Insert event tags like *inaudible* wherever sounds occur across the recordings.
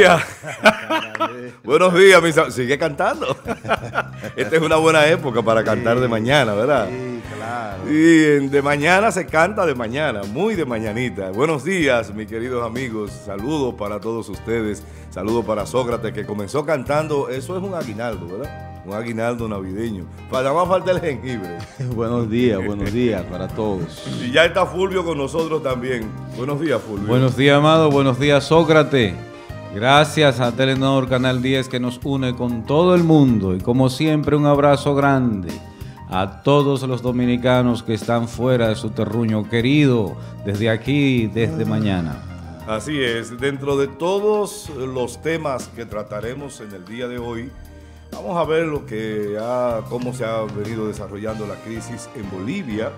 Buenos días. *laughs* Buenos días, mis Sigue cantando. *laughs* Esta es una buena época para cantar de mañana, ¿verdad? Sí, claro. Y de mañana se canta de mañana, muy de mañanita. Buenos días, mis queridos amigos. Saludos para todos ustedes. Saludos para Sócrates, que comenzó cantando. Eso es un aguinaldo, ¿verdad? Un aguinaldo navideño. Para más falta el jengibre. *laughs* buenos días, buenos días para todos. Y ya está Fulvio con nosotros también. Buenos días, Fulvio. Buenos días, amado. Buenos días, Sócrates. Gracias a Telenor Canal 10 que nos une con todo el mundo. Y como siempre, un abrazo grande a todos los dominicanos que están fuera de su terruño querido desde aquí, desde mañana. Así es, dentro de todos los temas que trataremos en el día de hoy, Vamos a ver lo que ha, cómo se ha venido desarrollando la crisis en Bolivia.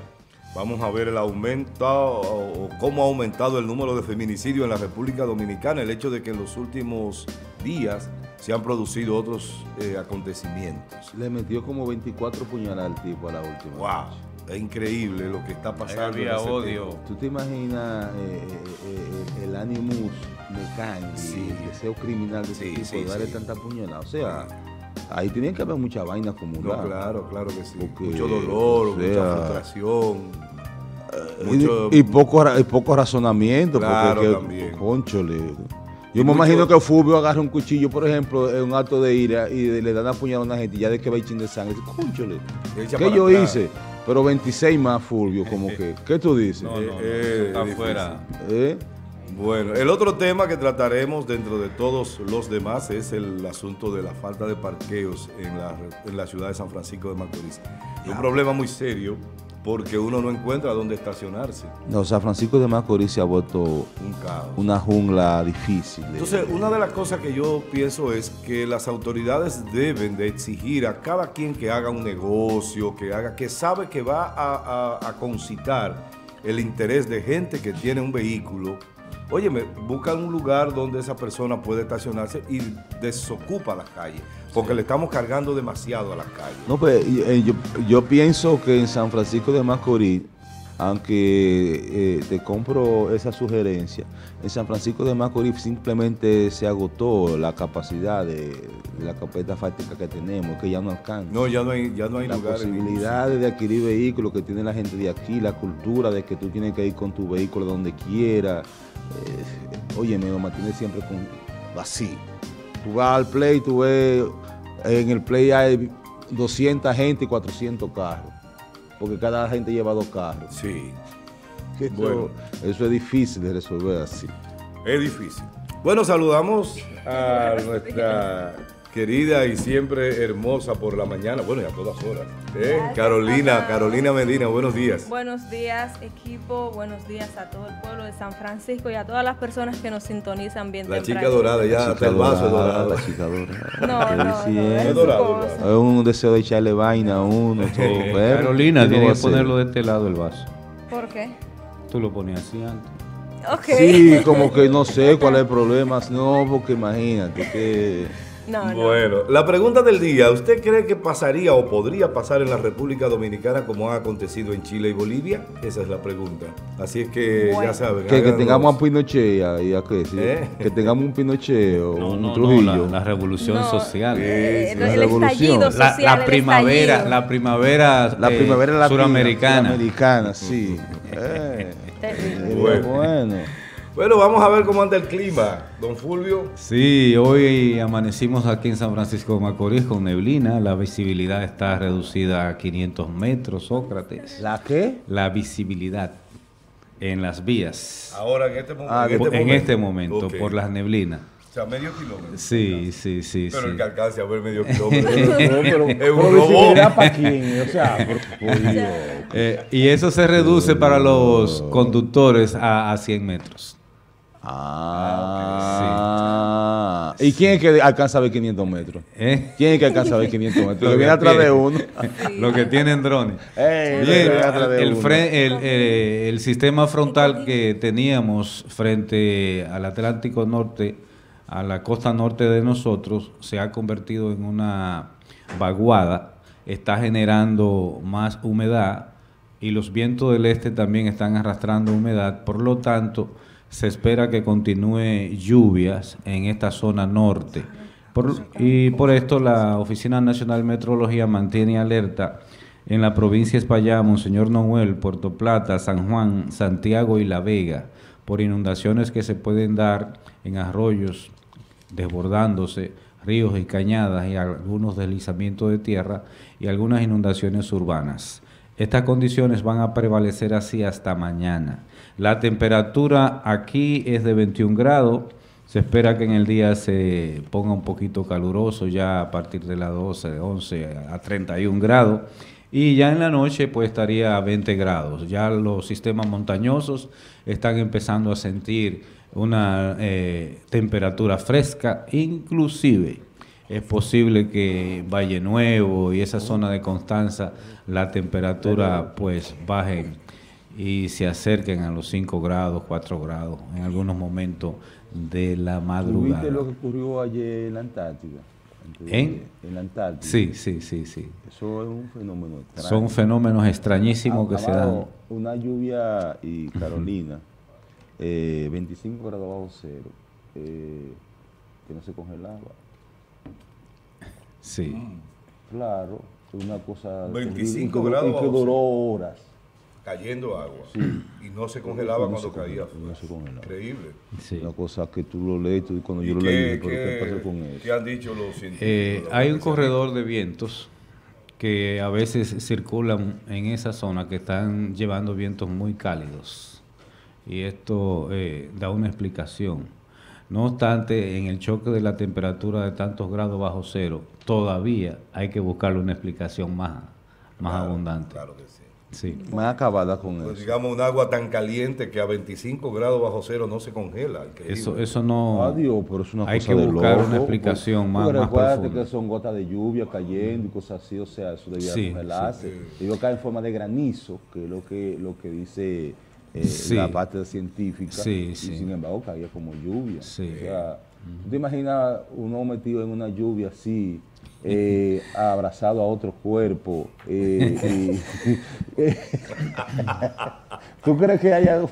Vamos a ver el aumento o cómo ha aumentado el número de feminicidios en la República Dominicana, el hecho de que en los últimos días se han producido otros eh, acontecimientos. Le metió como 24 puñaladas al tipo a la última. ¡Wow! Es increíble lo que está pasando. Había odio. ¿Tú te imaginas eh, eh, el animus mecánico, el deseo criminal de ese tipo de darle tanta puñalada? O sea... Ahí tienen que haber mucha vaina acumulada. No, claro, claro que sí. mucho dolor, mucha frustración. Eh, y, poco, poco razonamiento. Claro, también. Conchole. Yo me imagino que Fulvio agarra un cuchillo, por ejemplo, en un acto de ira y le dan a puñalada a una gente y ya de que va a de sangre. Conchole. ¿Qué yo hice? Pero 26 más Fulvio, como *laughs* que. ¿Qué tú dices? No, no, eh, está afuera. ¿Eh? Bueno, el otro tema que trataremos dentro de todos los demás es el asunto de la falta de parqueos en la, ciudad de San Francisco de Macorís. Un problema muy serio porque uno no encuentra dónde estacionarse. No, San Francisco de Macorís se ha vuelto un caos. una jungla difícil. Entonces, una de las cosas que yo pienso es que las autoridades deben de exigir a cada quien que haga un negocio, que haga, que sabe que va a, a concitar el interés de gente que tiene un vehículo Óyeme, buscan un lugar donde esa persona puede estacionarse y desocupa la calle, porque le estamos cargando demasiado a la calle. No, pues eh, yo, pienso que en San Francisco de Macorís, aunque eh, te compro esa sugerencia, en San Francisco de Macorís simplemente se agotó la capacidad de, la carpeta fáctica que tenemos, que ya no alcanza. No, ya no hay, ya no hay la posibilidad de adquirir vehículos que tiene la gente de aquí, la cultura de que tú tienes que ir con tu vehículo donde quiera oye, me lo mantiene siempre con así. Tú vas al play, tú ves, en el play hay 200 gente y 400 carros, porque cada gente lleva dos carros. Sí. bueno. Eso es difícil de resolver así. Es difícil. Bueno, saludamos a nuestra querida y siempre hermosa por la mañana, bueno, y a todas horas. ¿eh? Carolina, Carolina Medina, buenos días. Buenos días, equipo, buenos días a todo el pueblo de San Francisco y a todas las personas que nos sintonizan bien La chica dorada, ya, hasta el vaso dorado. La chica dorada. *laughs* No, no, no, es dorado. Es un deseo de echarle vaina a uno, todo. Carolina, tiene que ponerlo de este lado el vaso. ¿Por qué? Tú lo ponías así antes. Okay. Sí, como que no sé cuál es el problema. No, porque imagínate que bueno, la pregunta del día, ¿usted cree que pasaría o podría pasar en la República Dominicana como ha acontecido en Chile y Bolivia? Esa es la pregunta. Así es que ya saben. Que, tengamos a Pinochet y a, qué, ¿Eh? que tengamos un Pinochet o un Trujillo. la, revolución social. Eh, el, estallido social. La, primavera, la primavera, la primavera suramericana. Suramericana, sí. *laughs* bueno. Bueno, vamos a ver cómo anda el clima, don Fulvio. Sí, hoy amanecimos aquí en San Francisco de Macorís con neblina. La visibilidad está reducida a 500 metros, Sócrates. ¿La qué? La visibilidad en las vías. Ahora, en este, ah, en este momento, por las neblinas. O sea, medio kilómetro. Sí, sí, sí. Pero el que alcance a ver medio *laughs* kilómetro. pero, es un robot. para quién? O sea, *laughs* eh, y eso se reduce para los conductores a, a 100 metros. Ah, ¿Y quién es que alcanza a ver 500 metros? ¿Eh? ¿Quién es que alcanza a ver 500 metros? Lo que viene atrás de uno. *laughs* Lo que tienen drones. Bien, el, sistema frontal que teníamos frente al Atlántico Norte, a la costa norte de nosotros, se ha convertido en una vaguada. Está generando más humedad y los vientos del este también están arrastrando humedad. Por lo tanto, se espera que continúe lluvias en esta zona norte. y por esto la Oficina Nacional de Meteorología mantiene alerta en la provincia de España, Monseñor Noel, Puerto Plata, San Juan, Santiago y La Vega, por inundaciones que se pueden dar en arroyos desbordándose, ríos y cañadas y algunos deslizamientos de tierra y algunas inundaciones urbanas. Estas condiciones van a prevalecer así hasta mañana. La temperatura aquí es de 21 grados. Se espera que en el día se ponga un poquito caluroso, ya a partir de las 12, 11 a 31 grados. Y ya en la noche pues estaría a 20 grados. Ya los sistemas montañosos están empezando a sentir una eh, temperatura fresca, inclusive es posible que Valle Nuevo y esa zona de Constanza la temperatura pues baje y se acerquen a los 5 grados, 4 grados en algunos momentos de la madrugada. ¿Viste lo que ocurrió ayer en la Antártida? ¿En? En la Antártida. Sí, sí, sí, sí. Eso es un fenómeno extraño. Son fenómenos extrañísimos que se dan. Una lluvia y Carolina, 25 eh, grados bajo cero, eh, que no se congelaba. Sí. Claro, una cosa... 25 grados que duró horas cayendo agua y no se congelaba cuando caía. No se congelaba. Increíble. Una cosa que tú lo lees y cuando yo lo leí, ¿pero qué, pasa con eso? ¿Qué han dicho los científicos? Eh, hay un corredor de vientos que a veces circulan en esa zona que están llevando vientos muy cálidos y esto eh, da una explicación. No obstante, en el choque de la temperatura de tantos grados bajo cero, todavía hay que buscarle una explicación más, más abundante. Claro que sí. Sí. Más acabada con pues eso. Digamos, un agua tan caliente que a 25 grados bajo cero no se congela. Eso, eso no. Adiós, pero es una hay cosa que buscar loco, una explicación más, más profunda. que son gotas de lluvia cayendo y cosas así, o sea, eso debía congelarse. Y lo cae en forma de granizo, que es lo que, lo que dice eh, la parte científica. y sin embargo caía como lluvia. O sea, ¿tú te imaginas uno metido en una lluvia así? Eh, abrazado a otro cuerpo. Eh, *laughs* ¿Tú crees que haya Yo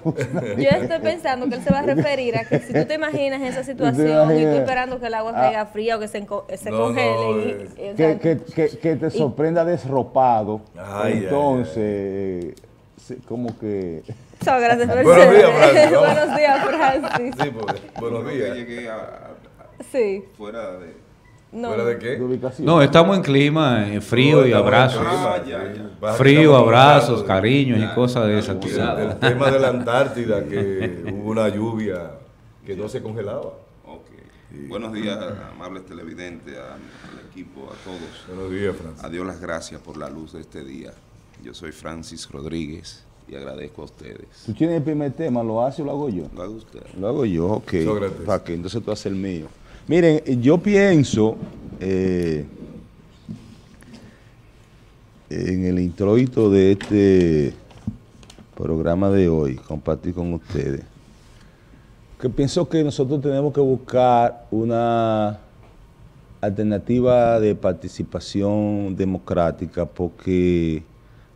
estoy pensando que él se va a referir a que si tú te imaginas esa situación y tú esperando que el agua caiga fría o que se, se congele. Eh, que, que, que, te sorprenda desropado. entonces, como que... gracias por *laughs* Buenos días, Francis. *laughs* buenos días, Francis. Sí, porque, buenos días. llegué a, sí. fuera de no. ¿Fuera de qué? No, estamos en clima eh, frío y abrazos. Frío, abrazos, cariños y cosas de esas. El, tema de la Antártida, que hubo una lluvia que no se congelaba. Buenos días, amables televidentes, al equipo, a todos. Buenos días, Francis. A Dios las gracias por la luz de este día. Yo soy Francis Rodríguez y agradezco a ustedes. ¿Tú tienes el primer tema? ¿Lo hace o lo hago yo? Lo hago usted. Lo hago yo, ok. Para que entonces tú haces el mío. Miren, yo pienso eh, en el introito de este programa de hoy, compartir con ustedes, que pienso que nosotros tenemos que buscar una alternativa de participación democrática porque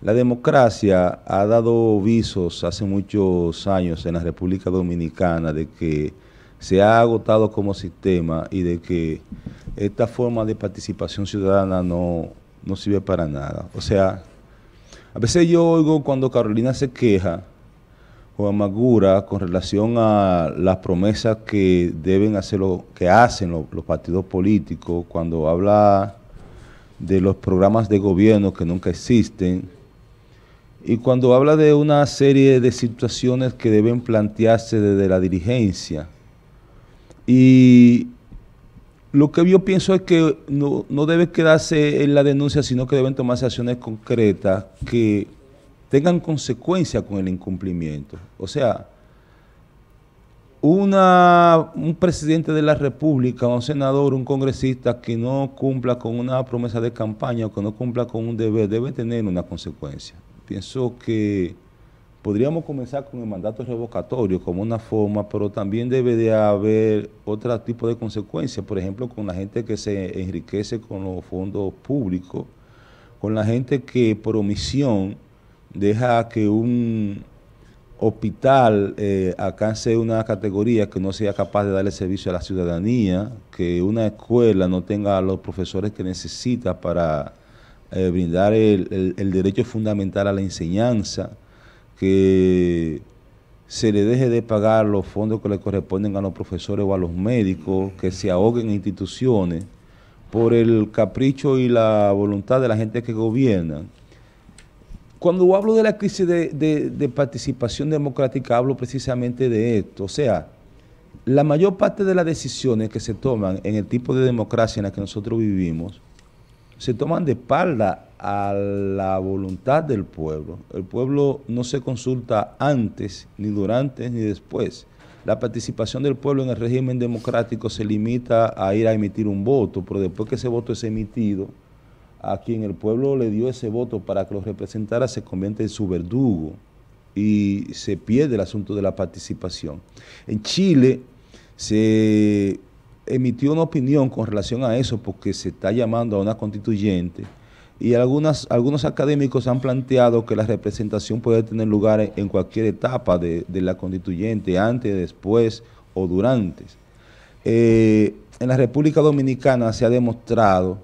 la democracia ha dado visos hace muchos años en la República Dominicana de que se ha agotado como sistema y de que esta forma de participación ciudadana no, sirve para nada. O sea, a veces yo oigo cuando Carolina se queja o amargura con relación a las promesas que deben hacer que hacen los, partidos políticos, cuando habla de los programas de gobierno que nunca existen, y cuando habla de una serie de situaciones que deben plantearse desde la dirigencia, y lo que yo pienso es que no, debe quedarse en la denuncia, sino que deben tomarse acciones concretas que tengan consecuencias con el incumplimiento. O sea, una, un presidente de la República, un senador, un congresista que no cumpla con una promesa de campaña o que no cumpla con un deber, debe tener una consecuencia. Pienso que podríamos comenzar con el mandato revocatorio como una forma, pero también debe de haber otro tipo de consecuencias, por ejemplo, con la gente que se enriquece con los fondos públicos, con la gente que por omisión deja que un, hospital eh, alcance una categoría que no sea capaz de darle servicio a la ciudadanía, que una escuela no tenga los profesores que necesita para eh, brindar el, derecho fundamental a la enseñanza, que se le deje de pagar los fondos que le corresponden a los profesores o a los médicos, que se ahoguen en instituciones por el capricho y la voluntad de la gente que gobierna cuando hablo de la crisis de, participación democrática, hablo precisamente de esto. O sea, la mayor parte de las decisiones que se toman en el tipo de democracia en la que nosotros vivimos, se toman de espalda a la voluntad del pueblo. El pueblo no se consulta antes, ni durante, ni después. La participación del pueblo en el régimen democrático se limita a ir a emitir un voto, pero después que ese voto es emitido, a quien el pueblo le dio ese voto para que lo representara se convierte en su verdugo y se pierde el asunto de la participación. En Chile se emitió una opinión con relación a eso porque se está llamando a una constituyente y algunas, algunos académicos han planteado que la representación puede tener lugar en cualquier etapa de, la constituyente, antes, después o durante. Eh, en la República Dominicana se ha demostrado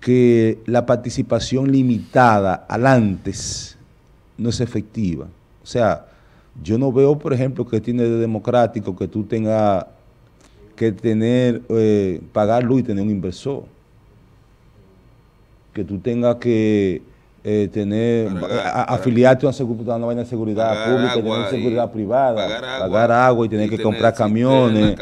que la participación limitada al antes no es efectiva. O sea, yo no veo, por ejemplo, que tiene de democrático que tú tengas que tener, eh, y tener un inversor. Que tú tengas que eh, tener, afiliarte a una, vaina de seguridad pública, tener seguridad privada, pagar agua, y tener que comprar camiones,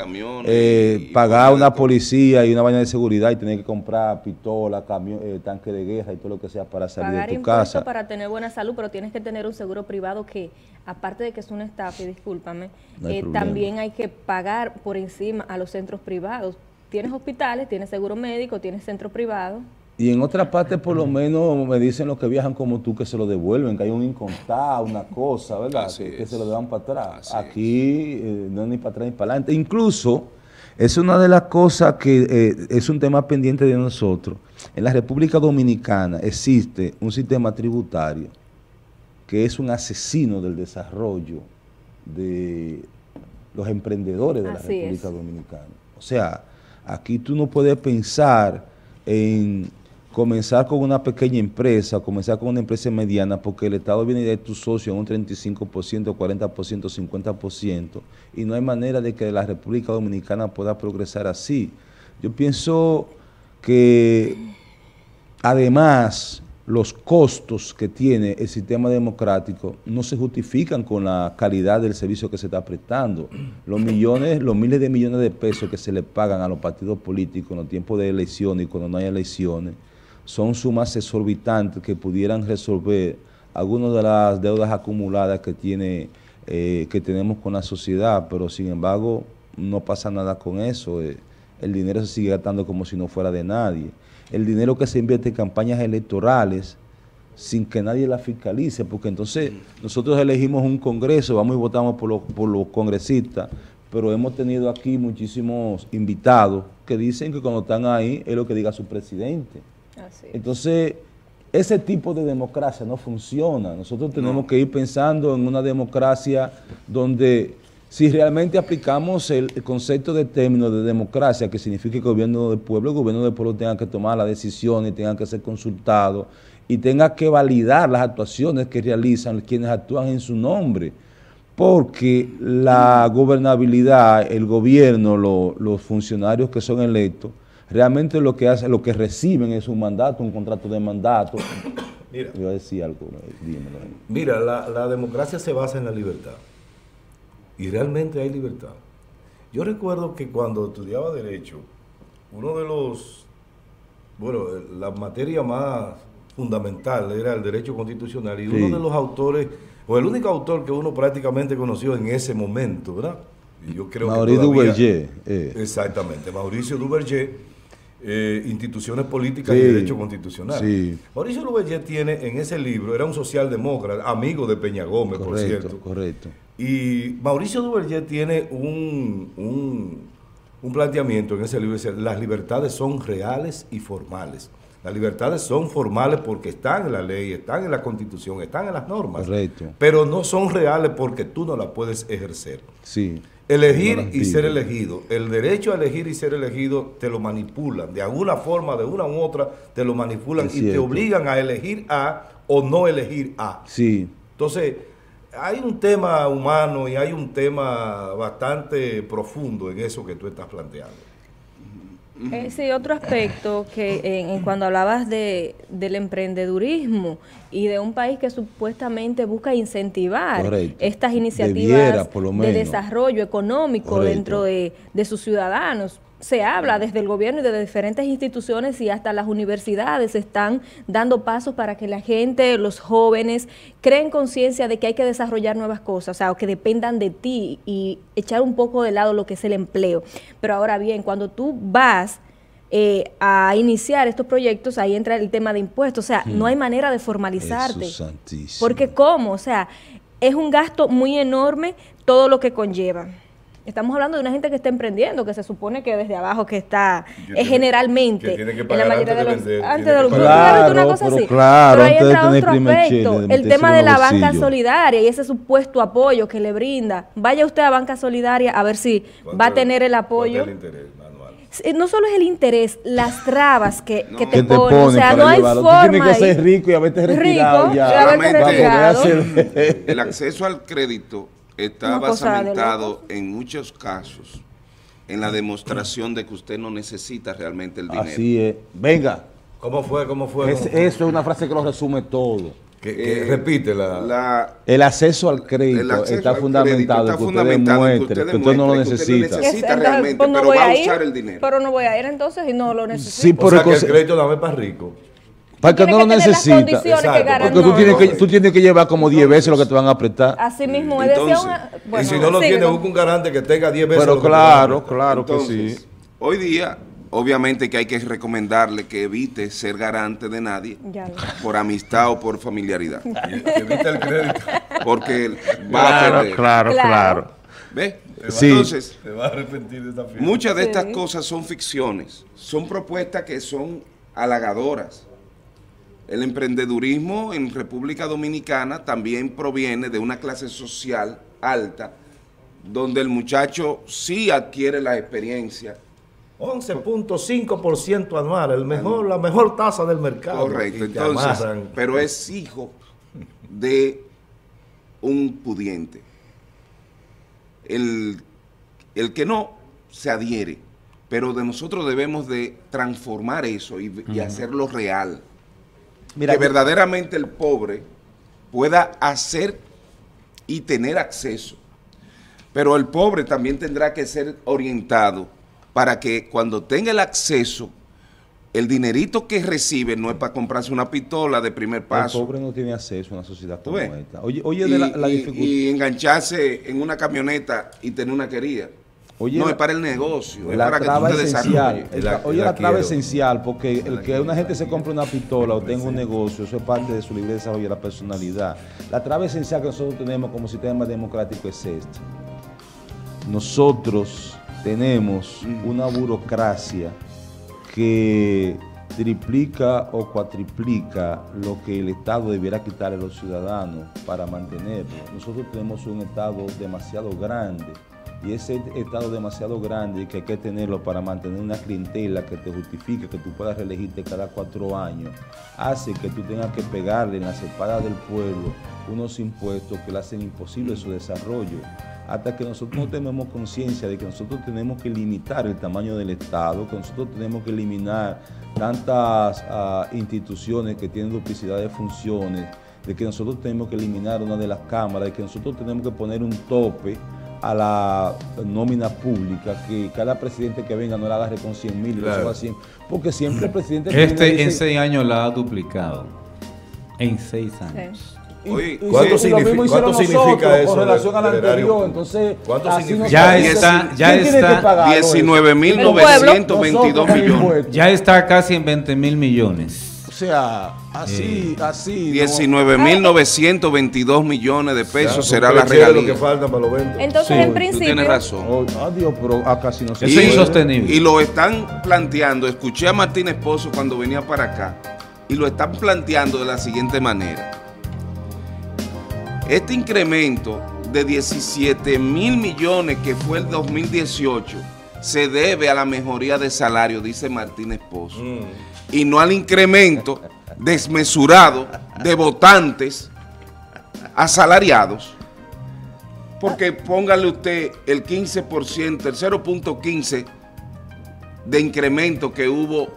eh, pagar una policía y una vaina de seguridad y tener que comprar pistola, camión, eh, tanque de guerra y todo lo que sea para salir de tu casa. para tener buena salud, pero tienes que tener un seguro privado que, aparte de que es un estafa, y discúlpame, también hay que pagar por encima a los centros privados. Tienes hospitales, tienes seguro médico, tienes centro privado. Y en otra parte, por lo menos, me dicen los que viajan como tú que se lo devuelven, que hay un incontado, una cosa, ¿verdad? que, se lo dan para atrás. Aquí eh, no es ni para atrás ni para adelante. Incluso, es una de las cosas que eh, es un tema pendiente de nosotros. En la República Dominicana existe un sistema tributario que es un asesino del desarrollo de los emprendedores de la República Dominicana. O sea, aquí tú no puedes pensar en comenzar con una pequeña empresa, comenzar con una empresa mediana, porque el Estado viene de tu socio en un 35%, 40%, 50%, y no hay manera de que la República Dominicana pueda progresar así. Yo pienso que además los costos que tiene el sistema democrático no se justifican con la calidad del servicio que se está prestando. Los millones, los miles de millones de pesos que se le pagan a los partidos políticos en los tiempos de elecciones y cuando no hay elecciones, son sumas exorbitantes que pudieran resolver algunas de las deudas acumuladas que, tiene, eh, que tenemos con la sociedad, pero sin embargo no pasa nada con eso. Eh, el dinero se sigue gastando como si no fuera de nadie. El dinero que se invierte en campañas electorales sin que nadie la fiscalice, porque entonces nosotros elegimos un congreso, vamos y votamos por los, por los congresistas, pero hemos tenido aquí muchísimos invitados que dicen que cuando están ahí es lo que diga su presidente. Entonces, ese tipo de democracia no funciona. Nosotros tenemos que ir pensando en una democracia donde si realmente aplicamos el, concepto de término de democracia, que significa que el gobierno del pueblo, el gobierno del pueblo tenga que tomar las decisiones, tenga que ser consultado y tenga que validar las actuaciones que realizan quienes actúan en su nombre. Porque la gobernabilidad, el gobierno, los funcionarios que son electos, realmente lo que hace, lo que reciben es un mandato, un contrato de mandato. *coughs* Mira, Yo decir algo, dímelo. Mira, la, democracia se basa en la libertad. Y realmente hay libertad. Yo recuerdo que cuando estudiaba Derecho, uno de los, bueno, la materia más fundamental era el derecho constitucional y uno de los autores, o el único autor que uno prácticamente conoció en ese momento, ¿verdad? Y yo creo Mauricio Duverger. Eh. Exactamente, Mauricio Duverger eh, instituciones políticas y derecho constitucional. Mauricio Lubeyer tiene en ese libro, era un socialdemócrata, amigo de Peña Gómez, por cierto. Correcto. Y Mauricio Duverger tiene un, un, planteamiento en ese libro, dice, las libertades son reales y formales. Las libertades son formales porque están en la ley, están en la constitución, están en las normas. Correcto. Pero no son reales porque tú no las puedes ejercer. Sí. Elegir y ser elegido. El derecho a elegir y ser elegido te lo manipulan. De alguna forma, de una u otra, te lo manipulan y te obligan a elegir A o no elegir A. Sí. Entonces, hay un tema humano y hay un tema bastante profundo en eso que tú estás planteando. Eh, sí, otro aspecto que en, cuando hablabas de, del emprendedurismo y de un país que supuestamente busca incentivar estas iniciativas de desarrollo económico dentro de, de sus ciudadanos, se habla desde el gobierno y de diferentes instituciones y hasta las universidades están dando pasos para que la gente, los jóvenes, creen conciencia de que hay que desarrollar nuevas cosas, o sea, o que dependan de ti y echar un poco de lado lo que es el empleo. Pero ahora bien, cuando tú vas eh, a iniciar estos proyectos, ahí entra el tema de impuestos, o sea, no hay manera de formalizarte. Porque ¿cómo? O sea, es un gasto muy enorme todo lo que conlleva. Estamos hablando de una gente que está emprendiendo, que se supone que desde abajo que está, es generalmente, que en la mayoría de, los... antes de los claro, una cosa así. Claro, pero ahí entra otro aspecto, el tema de la banca solidaria y ese supuesto apoyo que le brinda. Vaya usted a banca solidaria a ver si va a tener el apoyo. El interés, no solo es el interés, las trabas que, *laughs* que te, ponen. O sea, no hay forma. Tú tienes que ser rico y haberte retirado rico, ya. El acceso al crédito está basamentado en muchos casos en la demostración de que usted no necesita realmente el dinero. Así es. Venga. ¿Cómo fue? ¿Cómo fue? Eso es una frase que lo resume todo. Que, eh, repite la, el acceso al crédito está, fundamentado, en que usted demuestre que usted, no lo necesita. necesita realmente, pues pero va a usar el dinero. Pero no voy a ir entonces y no lo necesito. Sí, o sea, que el crédito dame para rico. Para que no lo necesita. Porque tú tienes, que, tú tienes que llevar como 10 veces lo que te van a apretar. Así mismo, es y si no lo tiene, busca un garante que tenga 10 veces Pero claro, claro que sí. Hoy día, obviamente que hay que recomendarle que evite ser garante de nadie por amistad o por familiaridad. *laughs* evite el crédito. Porque va a perder. Claro, claro. ¿Ves? Sí. Entonces, va a arrepentir de esta muchas de estas cosas son ficciones, son propuestas que son halagadoras el emprendedurismo en República Dominicana también proviene de una clase social alta, donde el muchacho sí adquiere la experiencia. 11.5% anual, el mejor, la mejor tasa del mercado. Correcto, entonces, pero es hijo de un pudiente. El, el que no se adhiere, pero de nosotros debemos de transformar eso y, y hacerlo real que verdaderamente el pobre pueda hacer y tener acceso. Pero el pobre también tendrá que ser orientado para que cuando tenga el acceso, el dinerito que recibe no es para comprarse una pistola de primer paso. El pobre no tiene acceso a una sociedad como esta. Oye, oye de la, dificultad. y engancharse en una camioneta y tener una querida no, es para el negocio, es para que tú te esencial, Oye, la, clave esencial, porque el que una gente se compre una pistola o tenga un negocio, eso es parte de su libre desarrollo de la personalidad. La clave esencial que nosotros tenemos como sistema democrático es esta. Nosotros tenemos mm. una burocracia que triplica o cuatriplica lo que el Estado debiera quitarle a los ciudadanos para mantenerlo. Nosotros tenemos un Estado demasiado grande y ese estado demasiado grande que hay que tenerlo para mantener una clientela que te justifique que tú puedas reelegirte cada cuatro años, hace que tú tengas que pegarle en la cepada del pueblo unos impuestos que le hacen imposible su desarrollo. Hasta que nosotros no tenemos conciencia de que nosotros tenemos que limitar el tamaño del Estado, que nosotros tenemos que eliminar tantas ah, instituciones que tienen duplicidad de funciones, de que nosotros tenemos que eliminar una de las cámaras, de que nosotros tenemos que poner un tope a la nómina pública, que cada presidente que venga no la agarre con 100 mil, porque siempre el presidente... Este en seis años la ha duplicado, en seis años. ¿cuánto, significa, eso? Con relación al anterior, entonces... ¿Cuánto significa? ya está, ya está... 19.922 millones. Ya está casi en 20 mil millones. Sea, así, eh, así. 19.922 millones de pesos será la regalía. que falta para los 20. Entonces, en principio. tienes razón. Oh, adiós, pero acá sí no se Es insostenible. Y lo están planteando. Escuché a Martín Esposo cuando venía para acá. Y lo están planteando de la siguiente manera. Este incremento de 17 mil millones que fue el 2018 se debe a la mejoría de salario, dice Martín Esposo, mm. y no al incremento desmesurado de votantes asalariados, porque póngale usted el 15%, el 0.15% de incremento que hubo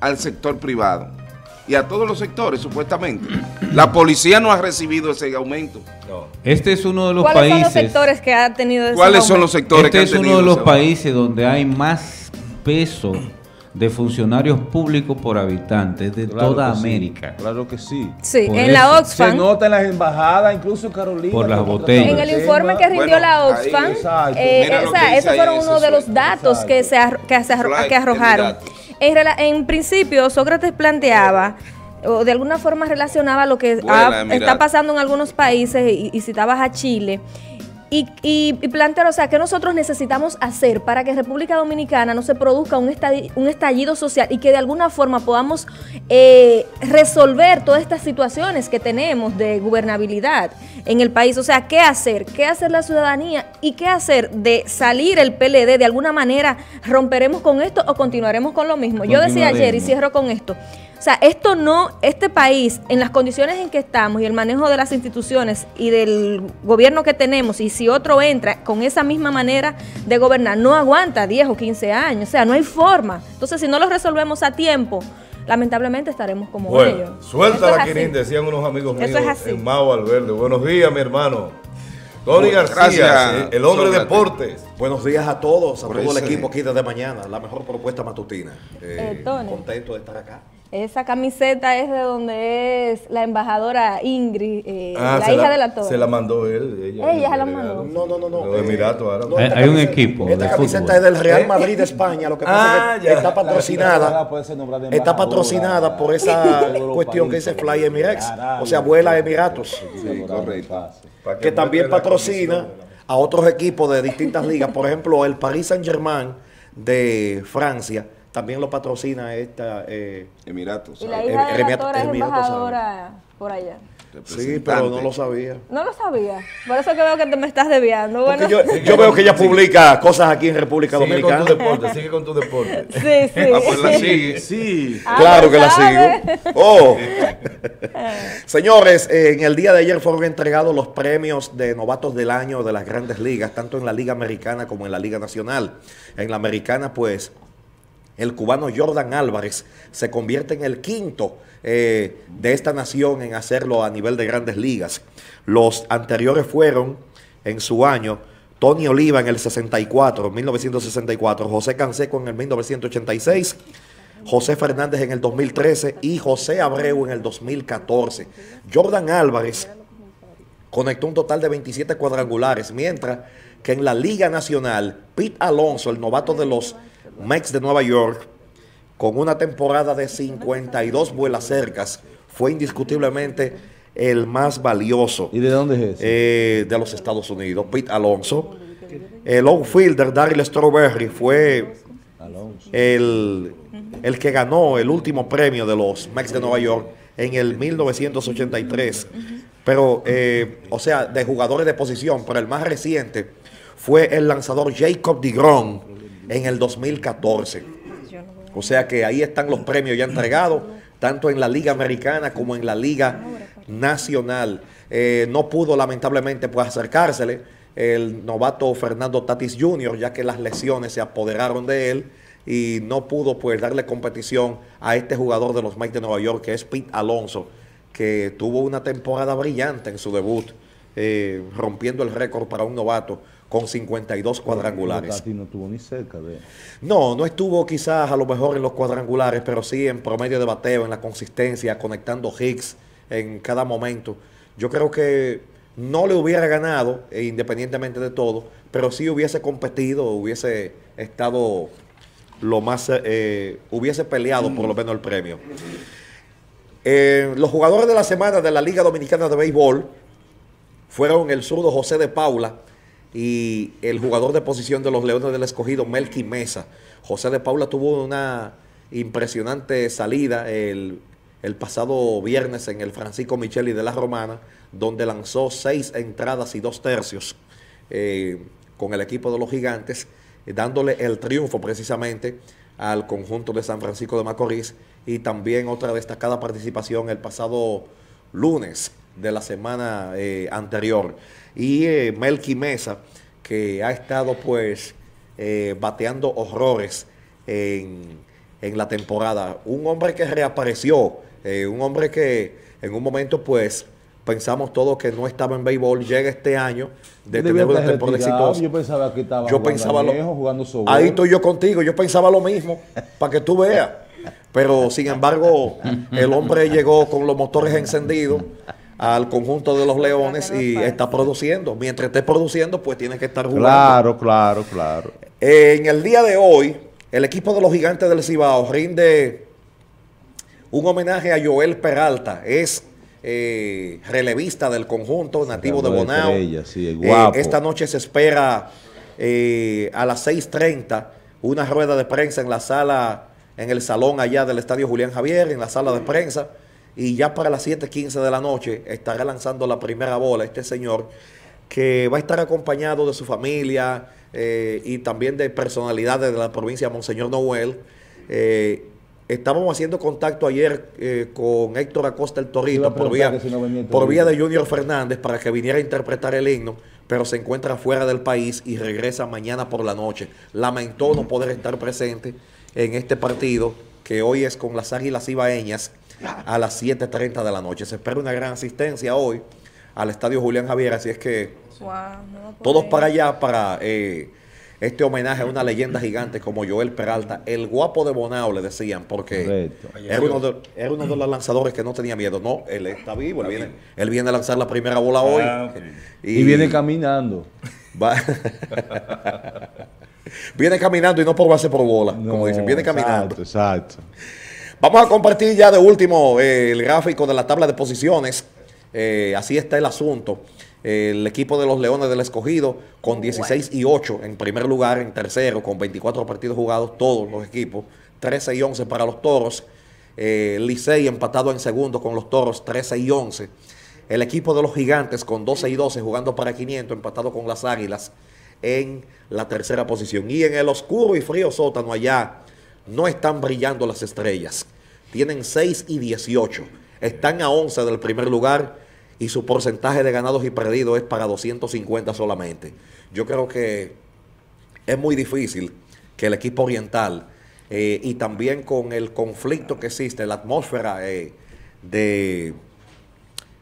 al sector privado y a todos los sectores, supuestamente. La policía no ha recibido ese aumento. Este es uno de los ¿Cuáles países. Son los sectores que ha tenido ese ¿Cuáles son los sectores este es uno de los países donde hay más peso de funcionarios públicos por habitantes de toda América. claro que sí. Sí, en la Oxfam. Se nota en las embajadas, incluso Carolina. Por las botellas. En el informe que rindió la Oxfam, eh, esos fueron uno de los datos que se, que, se que arrojaron. En, en principio, Sócrates planteaba o de alguna forma relacionaba lo que está pasando en algunos países y, y citabas a Chile y, y, plantear, o sea, qué nosotros necesitamos hacer para que República Dominicana no se produzca un, un estallido social y que de alguna forma podamos eh, resolver todas estas situaciones que tenemos de gubernabilidad en el país. O sea, qué hacer, qué hacer la ciudadanía y qué hacer de salir el PLD. De alguna manera, ¿romperemos con esto o continuaremos con lo mismo? Yo decía ayer y cierro con esto. O sea, esto no, este país, en las condiciones en que estamos y el manejo de las instituciones y del gobierno que tenemos, y si otro entra con esa misma manera de gobernar, no aguanta 10 o 15 años. O sea, no hay forma. Entonces, si no lo resolvemos a tiempo, lamentablemente estaremos como bueno, ellos. Suelta la Quirín, decían unos amigos míos en Mao Alverde. Buenos días, mi hermano. Tony García, el hombre de deportes. Buenos días a todos, a todo el equipo aquí desde mañana. La mejor propuesta matutina. Eh, eh, contento de estar acá. Esa camiseta es de donde es la embajadora Ingrid, eh, ah, la hija de la torre. Se la mandó él. Ella, ella la mandó. No, no, no. no. Los Emiratos ahora. hay, hay un equipo. Esta camiseta es del Real Madrid de España. Lo que pasa es que ah, está patrocinada. Está patrocinada por esa cuestión que dice Fly Emirates. O sea, vuela Emiratos. Sí, correcto. Que también patrocina a otros equipos de distintas ligas. Por ejemplo, el Paris Saint Germain de Francia también lo patrocina esta... Eh, Emiratos. Y la hija de la es embajadora por allá. Sí, pero no lo sabía. No lo sabía. Por eso que veo que te me estás desviando. Bueno. Yo, yo, veo que ella publica cosas aquí en República sigue Dominicana. Con tu deporte, sigue con tu deporte. *laughs* Sí, sí. Ah, pues la sigue. Sí. Ah, claro que la sigo. Oh. *laughs* Señores, en el día de ayer fueron entregados los premios de novatos del año de las grandes ligas, tanto en la Liga Americana como en la Liga Nacional. En la Americana, pues, el cubano Jordan Álvarez se convierte en el quinto eh, de esta nación en hacerlo a nivel de grandes ligas. Los anteriores fueron en su año Tony Oliva en el 64, 1964, José Canseco en el 1986, José Fernández en el 2013 y José Abreu en el 2014. Jordan Álvarez conectó un total de 27 cuadrangulares, mientras que en la Liga Nacional, Pete Alonso, el novato de los Mex de Nueva York, con una temporada de 52 vuelas cercas, fue indiscutiblemente el más valioso. ¿Y de dónde es? Eh, de los Estados Unidos, Pete Alonso. El outfielder Daryl Strawberry fue el, el, que ganó el último premio de los Mex de Nueva York en el 1983. Pero, eh, o sea, de jugadores de posición, pero el más reciente fue el lanzador Jacob DeGrom en el 2014. O sea que ahí están los premios ya entregados, tanto en la Liga Americana como en la Liga Nacional. Eh, no pudo lamentablemente pues acercársele el novato Fernando Tatis Jr., ya que las lesiones se apoderaron de él y no pudo pues darle competición a este jugador de los Mets de Nueva York, que es Pete Alonso, que tuvo una temporada brillante en su debut, eh, rompiendo el récord para un novato con 52 cuadrangulares. no estuvo ni cerca de... No, no estuvo quizás a lo mejor en los cuadrangulares, pero sí en promedio de bateo, en la consistencia, conectando hits en cada momento. Yo creo que no le hubiera ganado, e independientemente de todo, pero sí hubiese competido, hubiese estado lo más, eh, hubiese peleado por lo menos el premio. Eh, los jugadores de la semana de la Liga Dominicana de Béisbol fueron el zurdo José de Paula y el jugador de posición de los Leones del Escogido, Melky Mesa. José de Paula tuvo una impresionante salida el, pasado viernes en el Francisco Micheli de la Romana, donde lanzó seis entradas y dos tercios eh, con el equipo de los gigantes, dándole el triunfo precisamente al conjunto de San Francisco de Macorís y también otra destacada participación el pasado lunes de la semana eh, anterior. Y eh, Melky Mesa, que ha estado pues eh, bateando horrores en, en, la temporada. Un hombre que reapareció, un hombre que en un momento pues pensamos todos que no estaba en béisbol, llega este año de tener una temporada exitosa. Yo pensaba que estaba yo pensaba lo, jugando Ahí estoy yo contigo, yo pensaba lo mismo, *laughs* para que tú veas. Pero sin embargo, el hombre llegó con los motores encendidos al conjunto de los Leones y está produciendo. Mientras esté produciendo, pues tiene que estar jugando. Claro, claro, claro. En el día de hoy, el equipo de los Gigantes del Cibao rinde un homenaje a Joel Peralta. Es eh, relevista del conjunto nativo de Bonao. Eh, esta noche se espera eh, a las 6.30 una rueda de prensa en la sala en el salón allá del Estadio Julián Javier, en la sala de prensa, y ya para las 7.15 de la noche estará lanzando la primera bola este señor, que va a estar acompañado de su familia eh, y también de personalidades de la provincia de Monseñor Noel. Eh, estábamos haciendo contacto ayer eh, con Héctor Acosta el Torito por vía, por vía de Junior Fernández para que viniera a interpretar el himno, pero se encuentra fuera del país y regresa mañana por la noche. Lamentó no poder estar presente en este partido, que hoy es con las Águilas Ibaeñas a las 7.30 de la noche. Se espera una gran asistencia hoy al Estadio Julián Javier, así es que todos para allá para eh, este homenaje a una leyenda gigante como Joel Peralta, el guapo de Bonao, le decían, porque era uno, de, los lanzadores que no tenía miedo. No, él está vivo, él viene, él viene a lanzar la primera bola ah, hoy. Y, viene caminando. Va *laughs* Viene caminando y no por base por bola, *laughs* como dicen, viene caminando. Exacto, Vamos a compartir ya de último eh, el gráfico de la tabla de posiciones. Eh, así está el asunto. el equipo de los Leones del Escogido con 16 y 8 en primer lugar, en tercero con 24 partidos jugados, todos los equipos. 13 y 11 para los Toros. Eh, Licey empatado en segundo con los Toros, 13 y 11. El equipo de los Gigantes con 12 y 12 jugando para 500, empatado con las Águilas en la tercera posición. Y en el oscuro y frío sótano allá no están brillando las estrellas. Tienen 6 y 18. Están a 11 del primer lugar y su porcentaje de ganados y perdidos es para 250 solamente. Yo creo que es muy difícil que el equipo oriental eh, y también con el conflicto que existe, la atmósfera eh, de,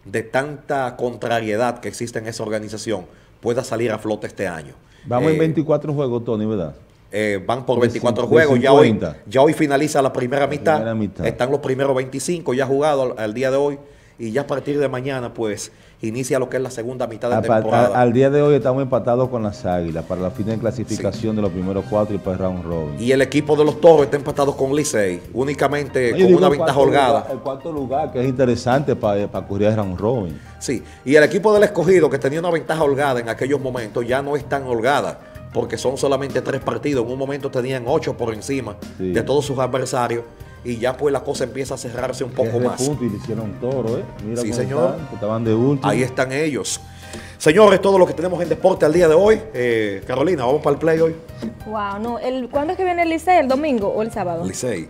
de tanta contrariedad que existe en esa organización, pueda salir a flote este año. Vamos en 24 eh, juegos, Tony, ¿verdad? Eh, van por 24 juegos. Ya hoy, ya hoy finaliza la primera, mitad. Están los primeros 25 ya jugados al, día de hoy. Y ya a partir de mañana, pues, inicia lo que es la segunda mitad de temporada. al día de hoy estamos empatados con las Águilas para la final de clasificación de los primeros cuatro y para el round robin. Y el equipo de los Toros está empatado con Licey, únicamente con una ventaja holgada. el cuarto lugar, que es interesante para, para cubrir el round robin. Sí, y el equipo del escogido, que tenía una ventaja holgada en aquellos momentos, ya no es tan holgada porque son solamente tres partidos. En un momento tenían ocho por encima de todos sus adversarios y ya pues la cosa empieza a cerrarse un poco más. y le hicieron toro, ¿eh? sí, señor. estaban de último. Ahí están ellos. Señores, todo lo que tenemos en deporte al día de hoy. Eh, Carolina, ¿vamos para el play hoy? Wow, no. El, ¿Cuándo es que viene el Licey? ¿El domingo o el sábado? Licey.